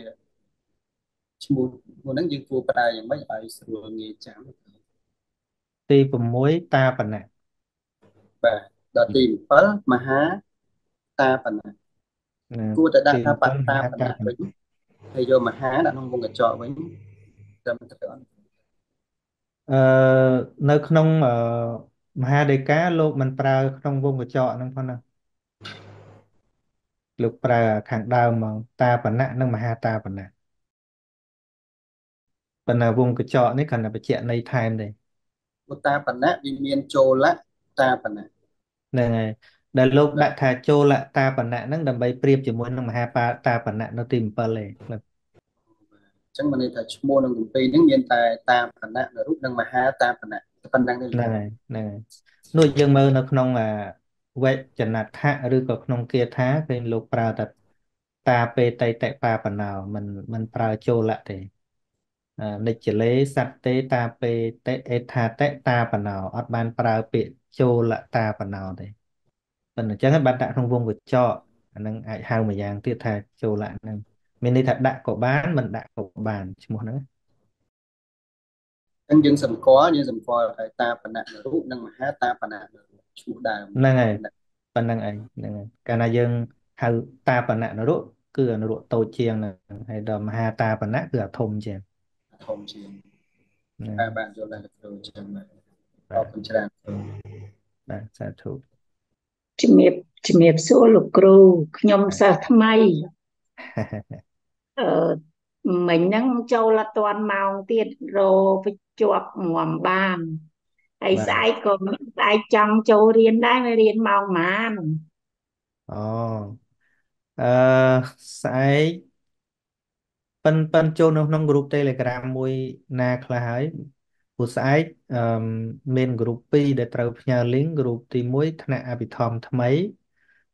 ឈ្មោះហ្នឹងយើងគួរប្រើយ៉ាងម៉េចឲ្យស្រួលងាយចាំ ទី6តាបណៈបាទដល់ទី7មហាតាបណៈគួរតែដាក់ថាបតាបណៈវិញហើយយកមហាដាក់ក្នុងវងកញ្ចក់វិញត្រឹមត្រូវអត់អឺនៅក្នុងអឺមហាដីកាលោកមិនប្រើក្នុងវងកញ្ចក់ហ្នឹងផងណាលោកប្រើខាងដើមមកតាបណៈនិងមហាតាបណៈប៉ុន្តែវងកញ្ចក់នេះគ្រាន់តែបញ្ជាក់ន័យថែមទេ ឧតាបណៈវាមានចូលតាបណៈហ្នឹងហើយដែលលោកដាក់ថាចូលតាបណៈហ្នឹងដើម្បីប្រៀបជាមួយនឹងមហាបាតាបណៈនៅទី7ឯងអញ្ចឹងមានន័យថាឈ្មោះនឹងទី2ហ្នឹងមានតែតាបណៈនៅរូបនិងមហាតាបណៈប៉ុណ្ណឹងទេហ្នឹងហើយហ្នឹងហើយនោះយើងមើលនៅក្នុងអាវេចនដ្ឋៈឬក៏ក្នុងគាថាឃើញលោកប្រើតែតាពេតៃតបាបណោមិនមិនប្រើចូលទេ និច្ចលេសត្ទេតាពេតេអេថាតេតាបណោអត់បានប្រើពាក្យចូលតាបណោទេប៉ុន្តែអញ្ចឹងបានដាក់ក្នុងវងកញ្ចក់អានឹងអាចហៅមួយយ៉ាងទៀតថាចូលហ្នឹងមានន័យថាដាក់ក៏បានមិនដាក់ក៏បានឈ្មោះហ្នឹងអញ្ចឹងយើងសម្គាល់យើងសម្គាល់ថាតាបណៈរូបនិងមហាតាបណៈឈ្មោះដើមហ្នឹងហើយប៉ុណ្្នឹងឯងហ្នឹងហើយកាលណាយើងហៅតាបណៈនរុគឺអនុរុតូចជាងហ្នឹងហើយដល់មហាតាបណៈគឺអាធំជាង ធំជាងតែបានយល់ដែរគ្រូចឹងបាទអរគុណច្រើនគ្រូបាទសាធុជំរាបជំរាបសួរលោកគ្រូខ្ញុំសិស្សថ្មីអឺមិញហ្នឹងចូលអត់ទាន់ម៉ោងទៀតរបញ្ជាប់ងំបានហើយស្អែកក៏ស្អែកចង់ចូលរៀនដែរមិនរៀនម៉ោងប៉ុន្មានអូអឺស្អែក ប៉ិនប៉ិនចូលនៅក្នុង group Telegram មួយណាខ្លះហើយព្រោះស្អែកអឺមាន group 2ដែលត្រូវផ្ញើ link group ទី1ថ្នាក់អភិធម្មថ្មី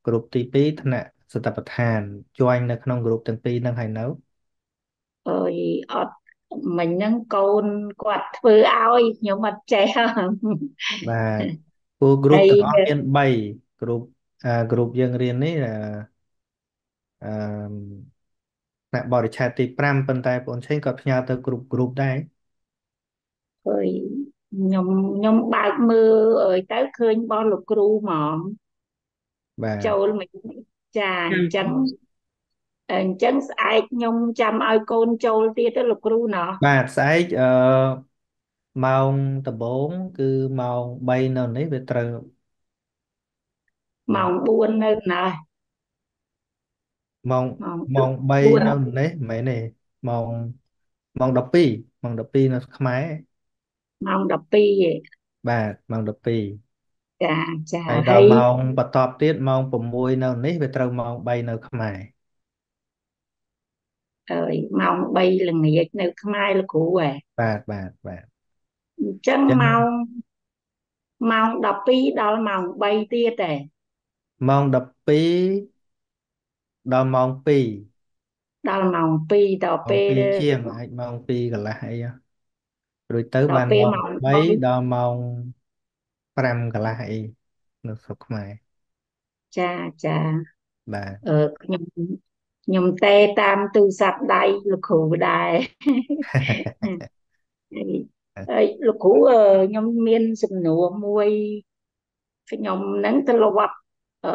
group ទី2ថ្នាក់សតបដ្ឋាន join នៅក្នុង group ទាំងពីរហ្នឹងហើយនៅអើយអត់មិញហ្នឹងកូនគាត់ធ្វើឲ្យខ្ញុំអត់ចេះបាទព្រោះ group ទាំងអស់មាន3 group អា group យើងរៀននេះអឺ អឺថ្នាក់បរិច្ឆេទទី5ប៉ុន្តែបងឆេងក៏ផ្ញើទៅគ្រប់គ្រូបដែរអើយខ្ញុំខ្ញុំបើកមើលអើយទៅឃើញបងលោកគ្រូហ្មងបាទចូលមិនចាអញ្ចឹងអញ្ចឹងស្អែកខ្ញុំចាំឲ្យកូនចូលទៀតទៅលោកគ្រូណោះបាទស្អែកអឺម៉ោងដំបូងគឺម៉ោង3នៅនេះវាត្រូវម៉ោង4នៅណា ម៉ោងម៉ោង3នៅនេះមិនមែនទេម៉ោងម៉ោង12ម៉ោង12នៅខ្មែរម៉ោង12ឯងបាទម៉ោង12ចាចាហើយដល់ម៉ោងបន្ទាប់ទៀតម៉ោង6នៅនេះវាត្រូវម៉ោង3នៅខ្មែរអើយម៉ោង3ល្ងាចនៅខ្មែរលោកគ្រូហ៎បាទបាទបាទអញ្ចឹងអញ្ចឹងម៉ោងម៉ោង12ដល់ម៉ោង3ទៀតទេម៉ោង12 ដល់ម៉ោង2ដល់ម៉ោង2ដល់ម៉ោងពេល2ជាងអាចម៉ោង2កន្លះអីហ៎រួចទៅដបាល់នពេលម៉ោងម៉ោង3ដល់ម៉ោង5កន្លះអីនៅស្រុកខ្មែរ3ចាចាបាទអឺខ្ញុំខ្ញុំទេតាមទូរស័ព្ទដៃលោកគ្រូដែរហើយហើយលោកគ្រូអឺខ្ញុំមានសំណួរមួយខ្ញុំនឹងទៅលវត្តអឺ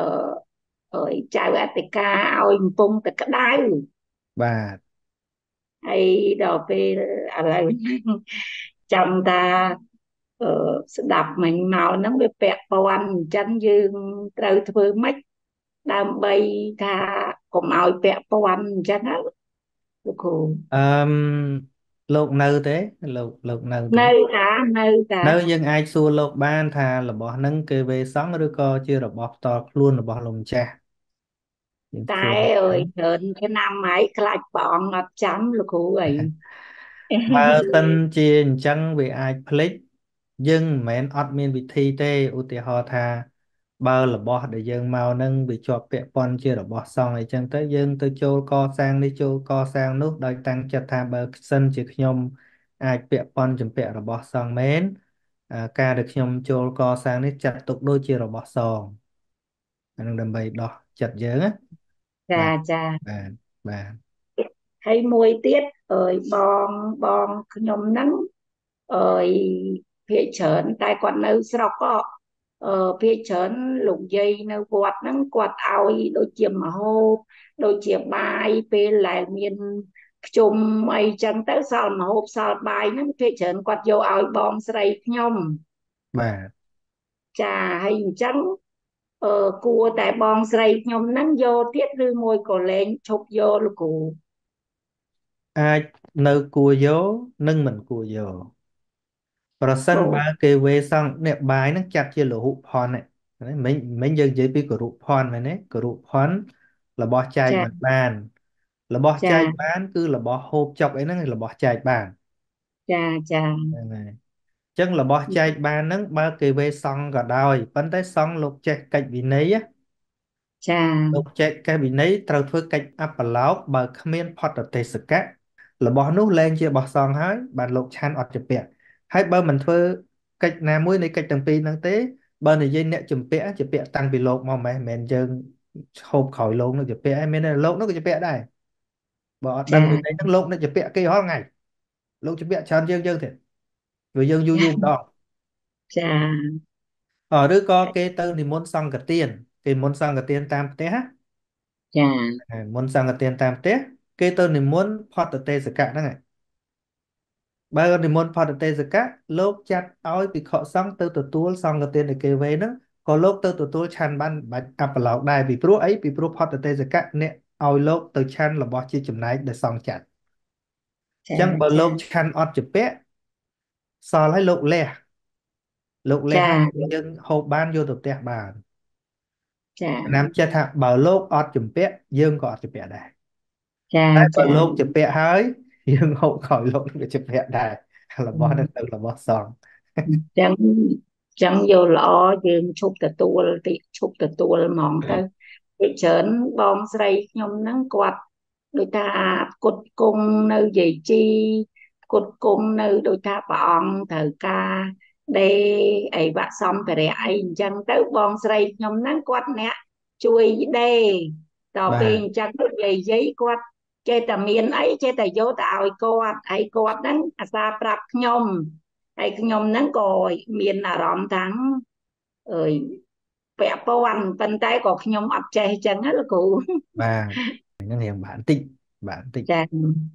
អើយចៅអធិការឲ្យកំពុងតែក្តៅបាទហើយដល់ពេលឥឡូវហ្នឹងចាំតាអឺស្ដាប់មិញមកហ្នឹងវាពាក់ព័ន្ធអញ្ចឹងយើងត្រូវធ្វើម៉េចដើម្បីថាកុំឲ្យពាក់ព័ន្ធអញ្ចឹងណាលោកគ្រូអឺម លោកនៅទេលោកលោកនៅទេនៅតានៅតានៅយើងអាចសួរលោកបានថារបស់ហ្នឹងគេវេសង់ឬក៏ជារបស់ផ្ទាល់ខ្លួនរបស់លោកម្ចាស់យើងតែសួរអើយច្រើនឆ្នាំហើយខ្លាចព្រះអង្គអត់ចាំលោកគ្រូអីបើសិនជាអញ្ចឹងវាអាចភ្លេចយើងមិនមែនអត់មានវិធីទេឧទាហរណ៍ថា បើរបស់ដែលយើងមកហ្នឹងវាជាប់ពាក់ព័ន្ធជារបស់សង្ឃអីចឹងទៅយើងទៅចូលកសាងនេះចូលកសាងនោះដោយតាំងចិត្តថាបើសិនជាខ្ញុំអាចពាក់ព័ន្ធជំពាក់របស់សង្ឃមែនអាការដែលខ្ញុំចូលកសាងនេះចាត់ទុកដូចជារបស់សង្ឃអានឹងដើម្បីដោះចិត្តយើងណាចាបាទចាបាទបាទហើយមួយទៀតអើយបងបងខ្ញុំហ្នឹងអើយភាកច្រើនតែគាត់នៅស្រុកក៏អឺ ភាកច្រើនលោកយាយនៅវត្តហ្នឹងគាត់ឲ្យដូចជាមហូបដូចជាបាយពេលដែលមានខ្ជុំអីចឹងទៅសល់មហូបសល់បាយហ្នឹងភាកច្រើនគាត់យកឲ្យបងស្រីខ្ញុំបាទចាហើយអញ្ចឹងអឺគួរតែបងស្រីខ្ញុំហ្នឹងយកទៀតឬមួយក៏លែងឈប់យកលោកគ្រូអាចនៅគួរយកនិងមិនគួរយក ប្រសិនអូបើគេវេសង់អ្នកបាយហ្នឹងចាត់ជាលហុផនហ្នឹងមិញមិញយើងនិយាយពីគរុផនមែនទេគរុផនរបស់ចែកចាមិនបានរបស់ចែចាកបាន គឺរបស់ហូបចុកអីហ្នឹងរបស់ចែកបានចាចាហ្នឹងហើយអញ្ចឹងរបស់ចែកបានហ្នឹងបើគេវេសង់ក៏ដោយប៉ុន្តែសង់លោកចេះកិច្ចវិន័យណាចាលោកចេះកិច្ចវិន័យត្រូវធ្វើកិច្ចអបឡោក បើគ្មានផតទេសកៈរបស់នោះលែងជារបស់សង្ឃហើយបានលោកឆាន់អត់ជំពាក់ ហើយបើមិនធ្វើកិច្ចណាមួយនៃកិច្ចទាំងពីរហ្នឹងទេបើនិយាយអ្នកជំពាក់ជំពាក់តាំងពីលោកមកមិនមែនយើងហូបក្រោយលោកនោះជំពាក់ឯងមានតែលោកនោះក៏ជំពាក់ដែរបើអត់ដឹងចាវិន័យហ្នឹងលោកនឹងជំពាក់គេរាល់ថ្ងៃលោកជំពាក់ច្រើនជាងយើងទៀតព្រោះយើងយូរយូរម្ដងចាអឬក៏គេទៅនិមន្តសង្ឃទានគេនិមន្តសង្ឃទានតាមផ្ទះណាចាហើយមុនសង្ឃទានតាមផ្ទះគេទៅនិមន្តផតទេសកៈហ្នឹងហើយ បើនិមន្តផតទេសកៈលោកចាត់ឲ្យភិក្ខុសង្ឃទៅទទួលសង្ឃទានដែលគេវេហ្នឹងក៏លោកទៅទទួលឆាន់បានបាច់អបឡោកដែរពីព្រោះអីពីព្រោះផតទេសកៈអ្នកឲ្យលោកទៅឆាន់របស់ជាចំណែកដែលសង្ឃចាត់អចាញ្ចឹងបើចាលោកឆាន់អត់ជំពាក់សល់ឲ្យលោកលះលោកលះចាហើយយើងហូបបានយកទៅផ្ទះបានចាណាំចិត្តថាបើលោកអត់ជំពាក់យើងក៏អត់ជំពាក់ដែរចាតែបើចាលោកជំពាក់ហើយ យើងហូបក្រោយលោកនឹងក៏ជំពាក់ដែររបស់ហ្នឹងទៅរបស់សង្ឃអញ្ចឹងអញ្ចឹងយកល្អយើងឈប់ទទួលតិចឈប់ទទួលហ្មងទៅពីច្រើនបងស្រីខ្ញុំហ្នឹងគាត់ដូចថាផ្គត់ផ្គង់នៅយាយជីផ្គត់ផ្គង់នៅដូចថាព្រះអង្គត្រូវការដេអីវ៉ាក់សម្ភារៈអីអញ្ចឹងទៅបងស្រីខ្ញុំហ្នឹងគាត់អ្នកជួយដេដល់បាពេលទអញ្ចឹងទៅយាយយាយគាត់ ចេះតែមានអីចេះតែយកទៅឲ្យគាត់ហើយគាត់ហ្នឹងអាសាប្រាប់ខ្ញុំហើយខ្ញុំហ្នឹងក៏មានអារម្មណ៍ថាអើយពាក់ព័ន្ធប៉ុន្តែក៏ខ្ញុំអត់ចេះអញ្ចឹងណាលោកគ្រូបាទហ្នឹងរៀងបានតិចបានតិចចា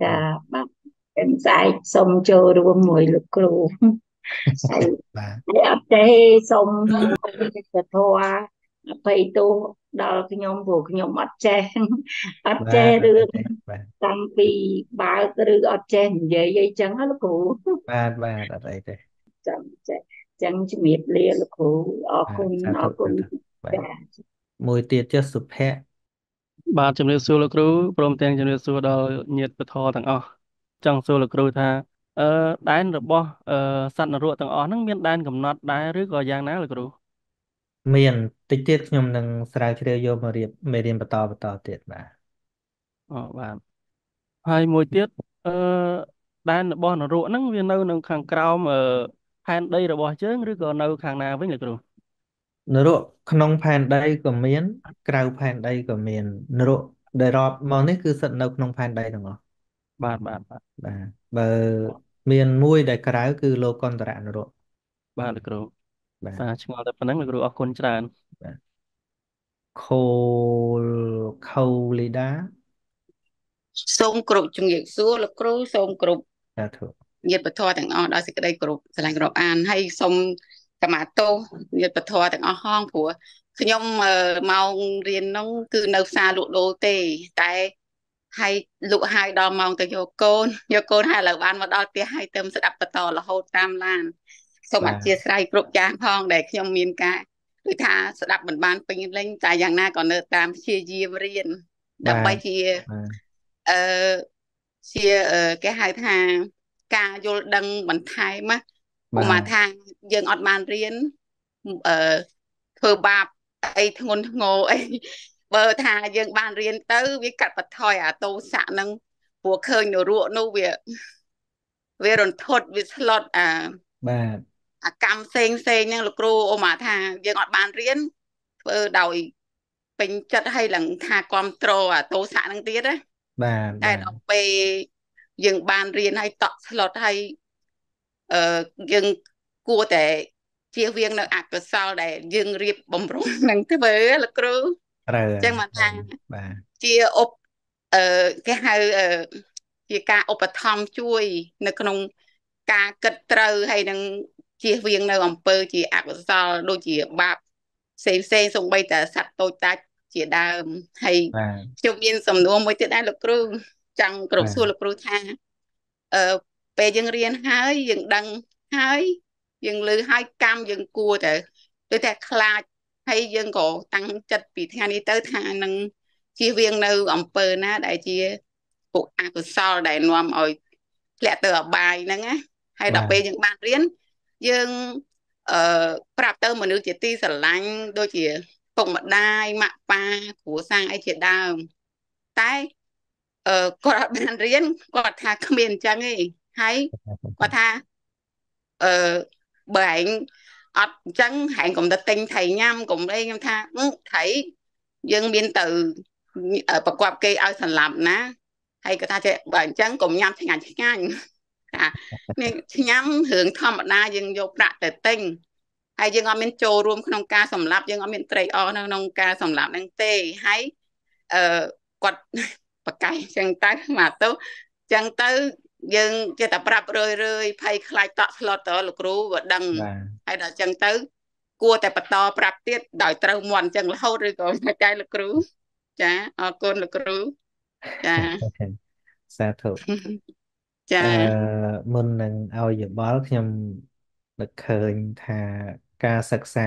ចាបាទខ្ញុំស្អែកសូមចូលរួមមួយលោកគ្រូហើយបាទហើយអត់ទេសូមទៅធរអភ័ យទោសដល់ខ្ញុំព្រោះខ្ញុំអត់ចេះអត់បាចេះទអរឿងត់ទេបាទតាំងពីបើកឬអត់ចេះនិយាយអីចឹងណាលោកគ្រូបាទបាទអត់អីទេចាំចេះចឹងជំរាបលាលោកគ្រូអរបាគុទណសាអធុរគុណសាធុបាទចាមួយទៀតចុះសុភ័ក្របាទជំរាបសួរលោកគ្រូព្រមទាំងជំរាបសួរដល់ញាតិពធទាំងអស់ចង់សួរលោកគ្រូថាអឺដែនរបស់អឺសត្វនរកទាំងអស់ហ្នឹងមានដែនកំណត់ដែរឬក៏យ៉ាងណាលោកគ្រូ មានតិចទៀតខ្ញុំនឹងស្រាវជ្រាវយកមករៀបមេរៀនបន្តបន្តទៀតបាទអូបាទហើយមួយទៀតអឺដែនរបស់នរកហ្នឹងវានៅនៅខាងក្រោមអឺផែនដីរបស់យើងឬក៏នៅខាងណាវិញលោកគ្រូនរកក្នុងផែនដីក៏មាន ក្រៅផែនដីក៏មាននរកដែលរាប់មកនេះគឺស្ថិតនៅក្នុងផែនដីទាំងអស់បាទបាទបាទបាទបើមានមួយដែលក្រៅគឺលោកន្តរៈនរកបាទលោកគ្រូ បាទសាឆ្ងល់តែប៉ុណ្្នឹងលោកគ្រូអរគុណច្រើនបាទខូលខូលីដាសូមគ្រប់ជំរាបសួរលោកគ្រូសូមគ្រប់សាធុញាតិពធទាំងអស់ដោយសេចក្តីគោរពស្រឡាញ់រាប់អានហើយសូមកម្មាទោសញាតិពធទាំងអស់ហងព្រោះខ្ញុំម៉ោងរៀននោះគឺនៅផ្សារលក់ដូរទេតែហើយលក់ហើយដល់ម៉ោងទៅយកកូនយកកូនហើយឥឡូវបានមកដល់ផ្ទះហើយទៅស្ដាប់បន្តរហូតតាមឡាន សូមអធិស្ឋានគ្រប់យ៉ាងផងដែលខ្ញុំមានការគឺថាស្ដាប់មិនបានពេញលេញតែយ៉ាងណាក៏នៅតាមព្យាយាមរៀនដើម្បីជាអឺជាគេហៅថាការយល់ដឹងបន្ថែមណាឧមាថាយើងអត់បានរៀនអឺធ្វើបាបអីធ្ងន់ធ្ងរអីបើថាយើងបានរៀនទៅ វាកាត់បន្ថយអាតោសៈនឹងព្រោះឃើញនរកនោះវាវារន្ធត់វាស្លុតអាបាទ អាកម្មផ្សេងផ្សេងហ្នឹងលោកគ្រូអូម៉ាថាយើងអត់បានរៀនធ្វើដោយពេញចិត្តឲ្យឡើងថាគ្រប់គ្រងអាតោសៈហ្នឹងទៀតណាបាទតែដល់ពេលយើងបានរៀនឲ្យតក់ស្លុតឲ្យអឺយើងគួរតែជៀសវាងនៅអកុសលដែលយើងរៀបបំរុងនឹងធ្វើលោកគ្រូត្រូវអញ្ចឹងមកថាបាទជាឧបអឺគេហៅអឺជាការឧបត្ថម្ភជួយ នៅក្នុងការគិតត្រូវហើយនឹង ជៀសវាងនៅអំពើជាអកុសលដូចជាបាបផ្សេងផ្សេងសំបីតែសត្វតូចតាចជាដើមហើយខ្ញុំមានសំណួរមួយទៀតដែរលោកគ្រូចង់គ្រប់សួរលោកគ្រូថាអឺពេលយើងរៀនហើយយើងដឹងហើយយើងលើហើយកម្មយើងគួរតែដូចតែខ្លាចហើយយើងក៏តាំងចិត្តពីថ្ងៃនេះទៅថានឹងជៀសវាងនៅអំពើណាដែលជាពួកអកុសលដែលនាំឲ្យធ្លាក់ទៅអបាយហ្នឹងណាហើយដល់ពេលយើងបានរៀន យើងអឺប្រាប់ទៅមនុស្សជាទីស្រឡាញ់ដូចជាពុកម្ដាយម៉ាក់ប៉ាគ្រួសារអីជាដើមតែអឺគាត់អត់បានរៀនគាត់ថាគ្មានអញ្ចឹងទេហើយគាត់ថាអឺបើឯងអត់អញ្ចឹងហែងកុំទៅទិញថៃញ៉ាំកុំអីខ្ញុំថាថៃយើងមានទៅប្រកបគេឲ្យសម្លាប់ណាហើយគាត់ថាចេះបើអញ្ចឹងកុំញ៉ាំឆ្ងាញ់ឆ្ងាញ់ ថានេះញ៉ាំរឿងធម្មតាយើងយកប្រាក់ទៅទិញហើយយើងអត់មានចូលរួមក្នុងការសម្លាប់យើងអត់មានត្រេកអរនៅក្នុងការសម្លាប់ហ្នឹងទេហើយអឺគាត់ប្រកែកអញ្ចឹងទៅមកទៅអញ្ចឹងទៅយើងចេះតែប្រាប់រឿយរឿយភ័យខ្លាចតក់ស្លុតទៅលោកគ្រូក៏ដឹងហើយដល់អញ្ចឹងទៅ គួរតែបន្តប្រាប់ទៀតដោយត្រូវមន់អញ្ចឹងរហូតឬក៏មិនដែរលោកគ្រូ ចាអរគុណលោកគ្រូចាសាធុ ចាអឺមុននឹងឲ្យយោបល់ខ្ញុំនឹកឃើញថាការសិក្សា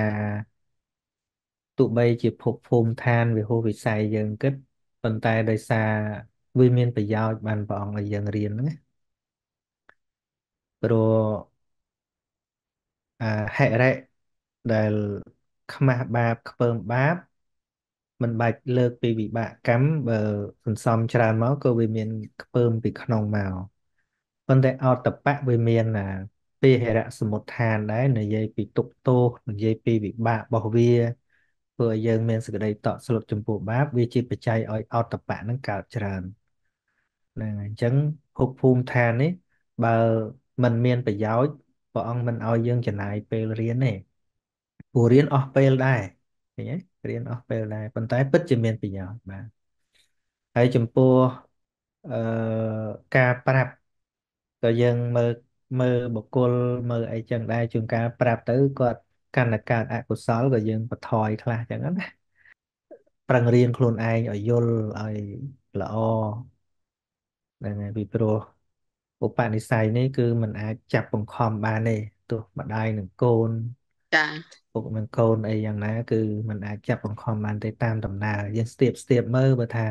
ទោះបីជាភពភូមិឋានវិហោវិស័យយើងគិតប៉ុន្តែដោយសារវាមានប្រយោជន៍បានព្រះអង្គឲ្យយើងរៀនហ្នឹងព្រោះអាហិរិដែលខ្មាស់បាបខ្ពើមបាបមិនបាច់លើកពីវិបាកកម្មបើសន្សំច្រើនមកក៏វាមានខ្ពើមពីក្នុងមក ប៉ុន្តែអតបៈវាមានអាពេហរៈសមុដ្ឋានដែរនិយាយពីទុកទោសនិយាយពីវិបាករបស់វាធ្វើឲ្យយើងមានសេចក្តីតក់ស្លុតចំពោះបាបវាជាបច្ច័យឲ្យអតបៈនឹងកើតច្រើនហ្នឹងហើយអញ្ចឹងភពភូមិឋាននេះបើมันមានប្រយោជន៍ព្រះអង្គមិនឲ្យយើងចំណាយពេលរៀនទេព្រោះរៀនអស់ពេលដែរឃើញទេរៀនអស់ពេលដែរប៉ុន្តែពិតជាមានប្រយោជន៍បាទហើយចំពោះអឺការប្រាប់ ក៏យើងមើលមើលបុគ្គលមើលអីចឹងដែរជួនកាលប្រាប់ទៅគាត់កាន់តែកើតអកុសលក៏យើងបន្ថយខ្លះចឹងណាប្រឹងរៀនខ្លួនឯងឲ្យយល់ឲ្យល្អហ្នឹងហើយពីព្រោះឧបនិស្ស័យនេះគឺมันអាចចាប់បង្ខំបានទេទោះម្ដាយនឹងកូន ចា ពុកនឹងកូនអីយ៉ាងណា គឺมันអាចចាប់បង្ខំបានទេតាមដំណើរយើងស្ទាបស្ទាបមើលបើថា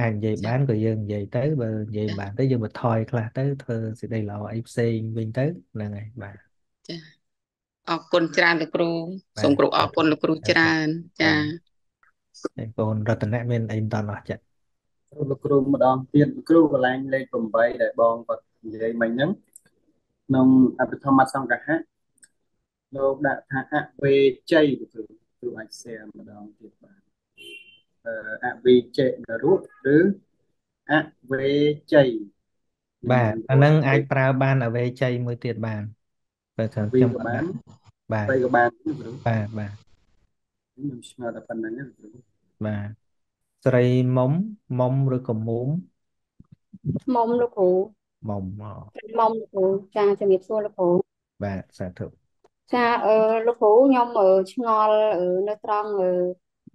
អាចនិយាយបានក៏យើងនិយាយទៅបើនិយាយមិនបានទៅយើងបន្ថយខ្លះទៅធ្វើសេចក្តីល្អអីផ្សេងវិញទៅហ្នឹងហើយបាទចាអរគុណច្រើនលោកគ្រូបាទសូមគោរពអរគុណលោកគ្រូច្រើនចាហើយកូនរតនៈមានអីមិនតន់អស់ចិត្តលោកគ្រូម្ដងទៀតលោកគ្រូកន្លែងលេខ8ដែលបងគាត់និយាយមិញហ្នឹងក្នុងអភិធម្មសង្កហៈលោកដាក់ថាអវេជ័យលោកគ្រូគ្រូអាច share ម្ដងទៀតបាទ អឺអវេជ័យនរុឬអវេជ័យបាទអាហ្នឹងអាចប្រើបានអវេជ័យមួយទៀតបានបើថាវីខ្ញុំក៏អត់បានដាក់បាទបីក៏បានលោកគ្រូបាទបាទខ្ញុំឆ្ងល់តែប៉ុណ្្នឹងណាលោកគ្រូបាទស្រីមុំមុំឬក៏មុំមុំលោកគ្រូមុំអមុំលោកគ្រូចាជំរាបសួរលោកគ្រូបាទសាធុចាអឺលោកគ្រូខ្ញុំអឺឆ្ងល់អឺនៅត្រង់អឺ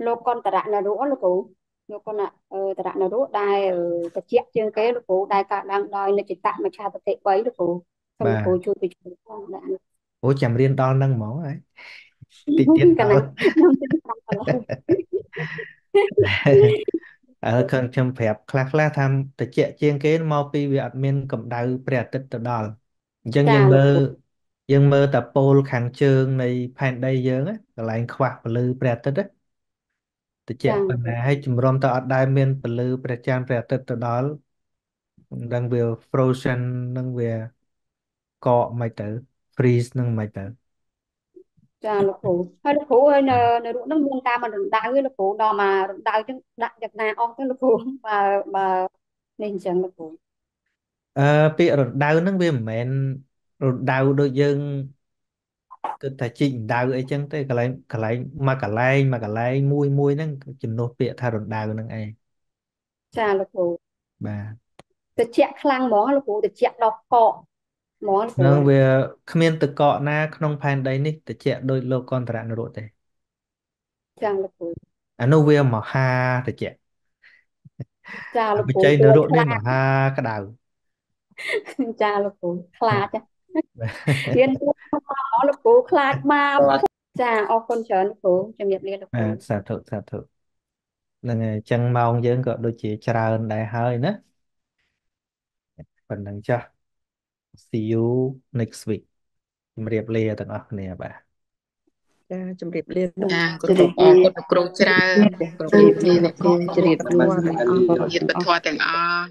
លោកកន្តរៈនរុលោកគ្រូលោកកន្តអឺតរៈនរុដែលអឺតិចជាងគេលោកគ្រូដែលកើតឡើងដោយនិច្ចតមច្ឆាតតិ3លោកគ្រូសូមបាលោកទគ្រូជួយបញ្ជាក់ផងដាក់នេះអូចាំរៀនដល់ហ្នឹងហ្មងហើយតិចទៀតកទៅណ្ណាខ្ញុំទៅត្រង់កន្លែងអើខ្ញុំខ្ញុំប្រាប់ខ្លះខ្លះថាតិចជាងគេមកពីវាអត់មានកម្ដៅព្រះអាទិត្យទៅដល់អញ្ចឹងចាយើងលោកមើលគ្រូយើងមើលតែប៉ូលខាងជើងនៃផែនដីយើងណាកន្លែងខ្វះពន្លឺព្រះអាទិត្យ ណាតិចចាប៉ុណ្ណាហើយជំរុំទៅអត់ដែលមានពន្លឺព្រះច័ន្ទព្រះអាទិត្យទៅដល់មិនដឹងវា frozen នឹងវាកកមិនទៅ freeze នឹងមិនទៅចាលោកគ្រូហើយលោកគ្រូហើយនៅនៅរូបហ្នឹងមានការមិនរំដៅទេលោកគ្រូដល់មករំដៅចឹងដាក់យ៉ាងណាអស់ទៅលោកគ្រូបើបើនេះអញ្ចឹងលោកគ្រូអឺពាក្យរណ្ដៅហ្នឹងវាមិនមែនរណ្ដៅដូចយើង គិតថាជីកដៅអីចឹងទេកន្លែងកន្លែងមកកន្លែងមកកន្លែងមួយមួយហ្នឹងជំនួសពាក្យថារណ្ដៅហ្នឹងឯងចាលោកគ្រូបាទតិចខ្លាំងហ្មងលោកគ្រូតិចដល់កកហ្មងលោកគ្រូនឹងវាគ្មានទឹកកកណា ក្នុងផែនដីនេះតិចដោយលោកកន្តរនរុទេចាលោកគ្រូអានោះវាមហាតិចចាលោកបគ្រូច្ច័យនគួររុខ្នេះលាមចហាក្តៅចាលោកគ្រូខ្លាចចារៀនពួកមក លោកគ្រូខ្លាចមកបាទចាអរគុណច្រើនលោកគ្រូជំរាបលាលោកគ្បារូទសាធុសាធុហ្នឹងហើយអញ្ចឹងម៉ោងយើងក៏ដូចជាច្រើនដែរហើយណាប៉ុណ្្នឹងចាស់ see you next week ជម្រាបលាទាំងអស់គ្នាបាទចាជម្រាបលាលោកចាគ្គោរូរពអរគុណលោកគ្រូច្រើនគោរពជម្រាបលាលោកគ្រូជម្រាបលាញាតិពធទាំងអស់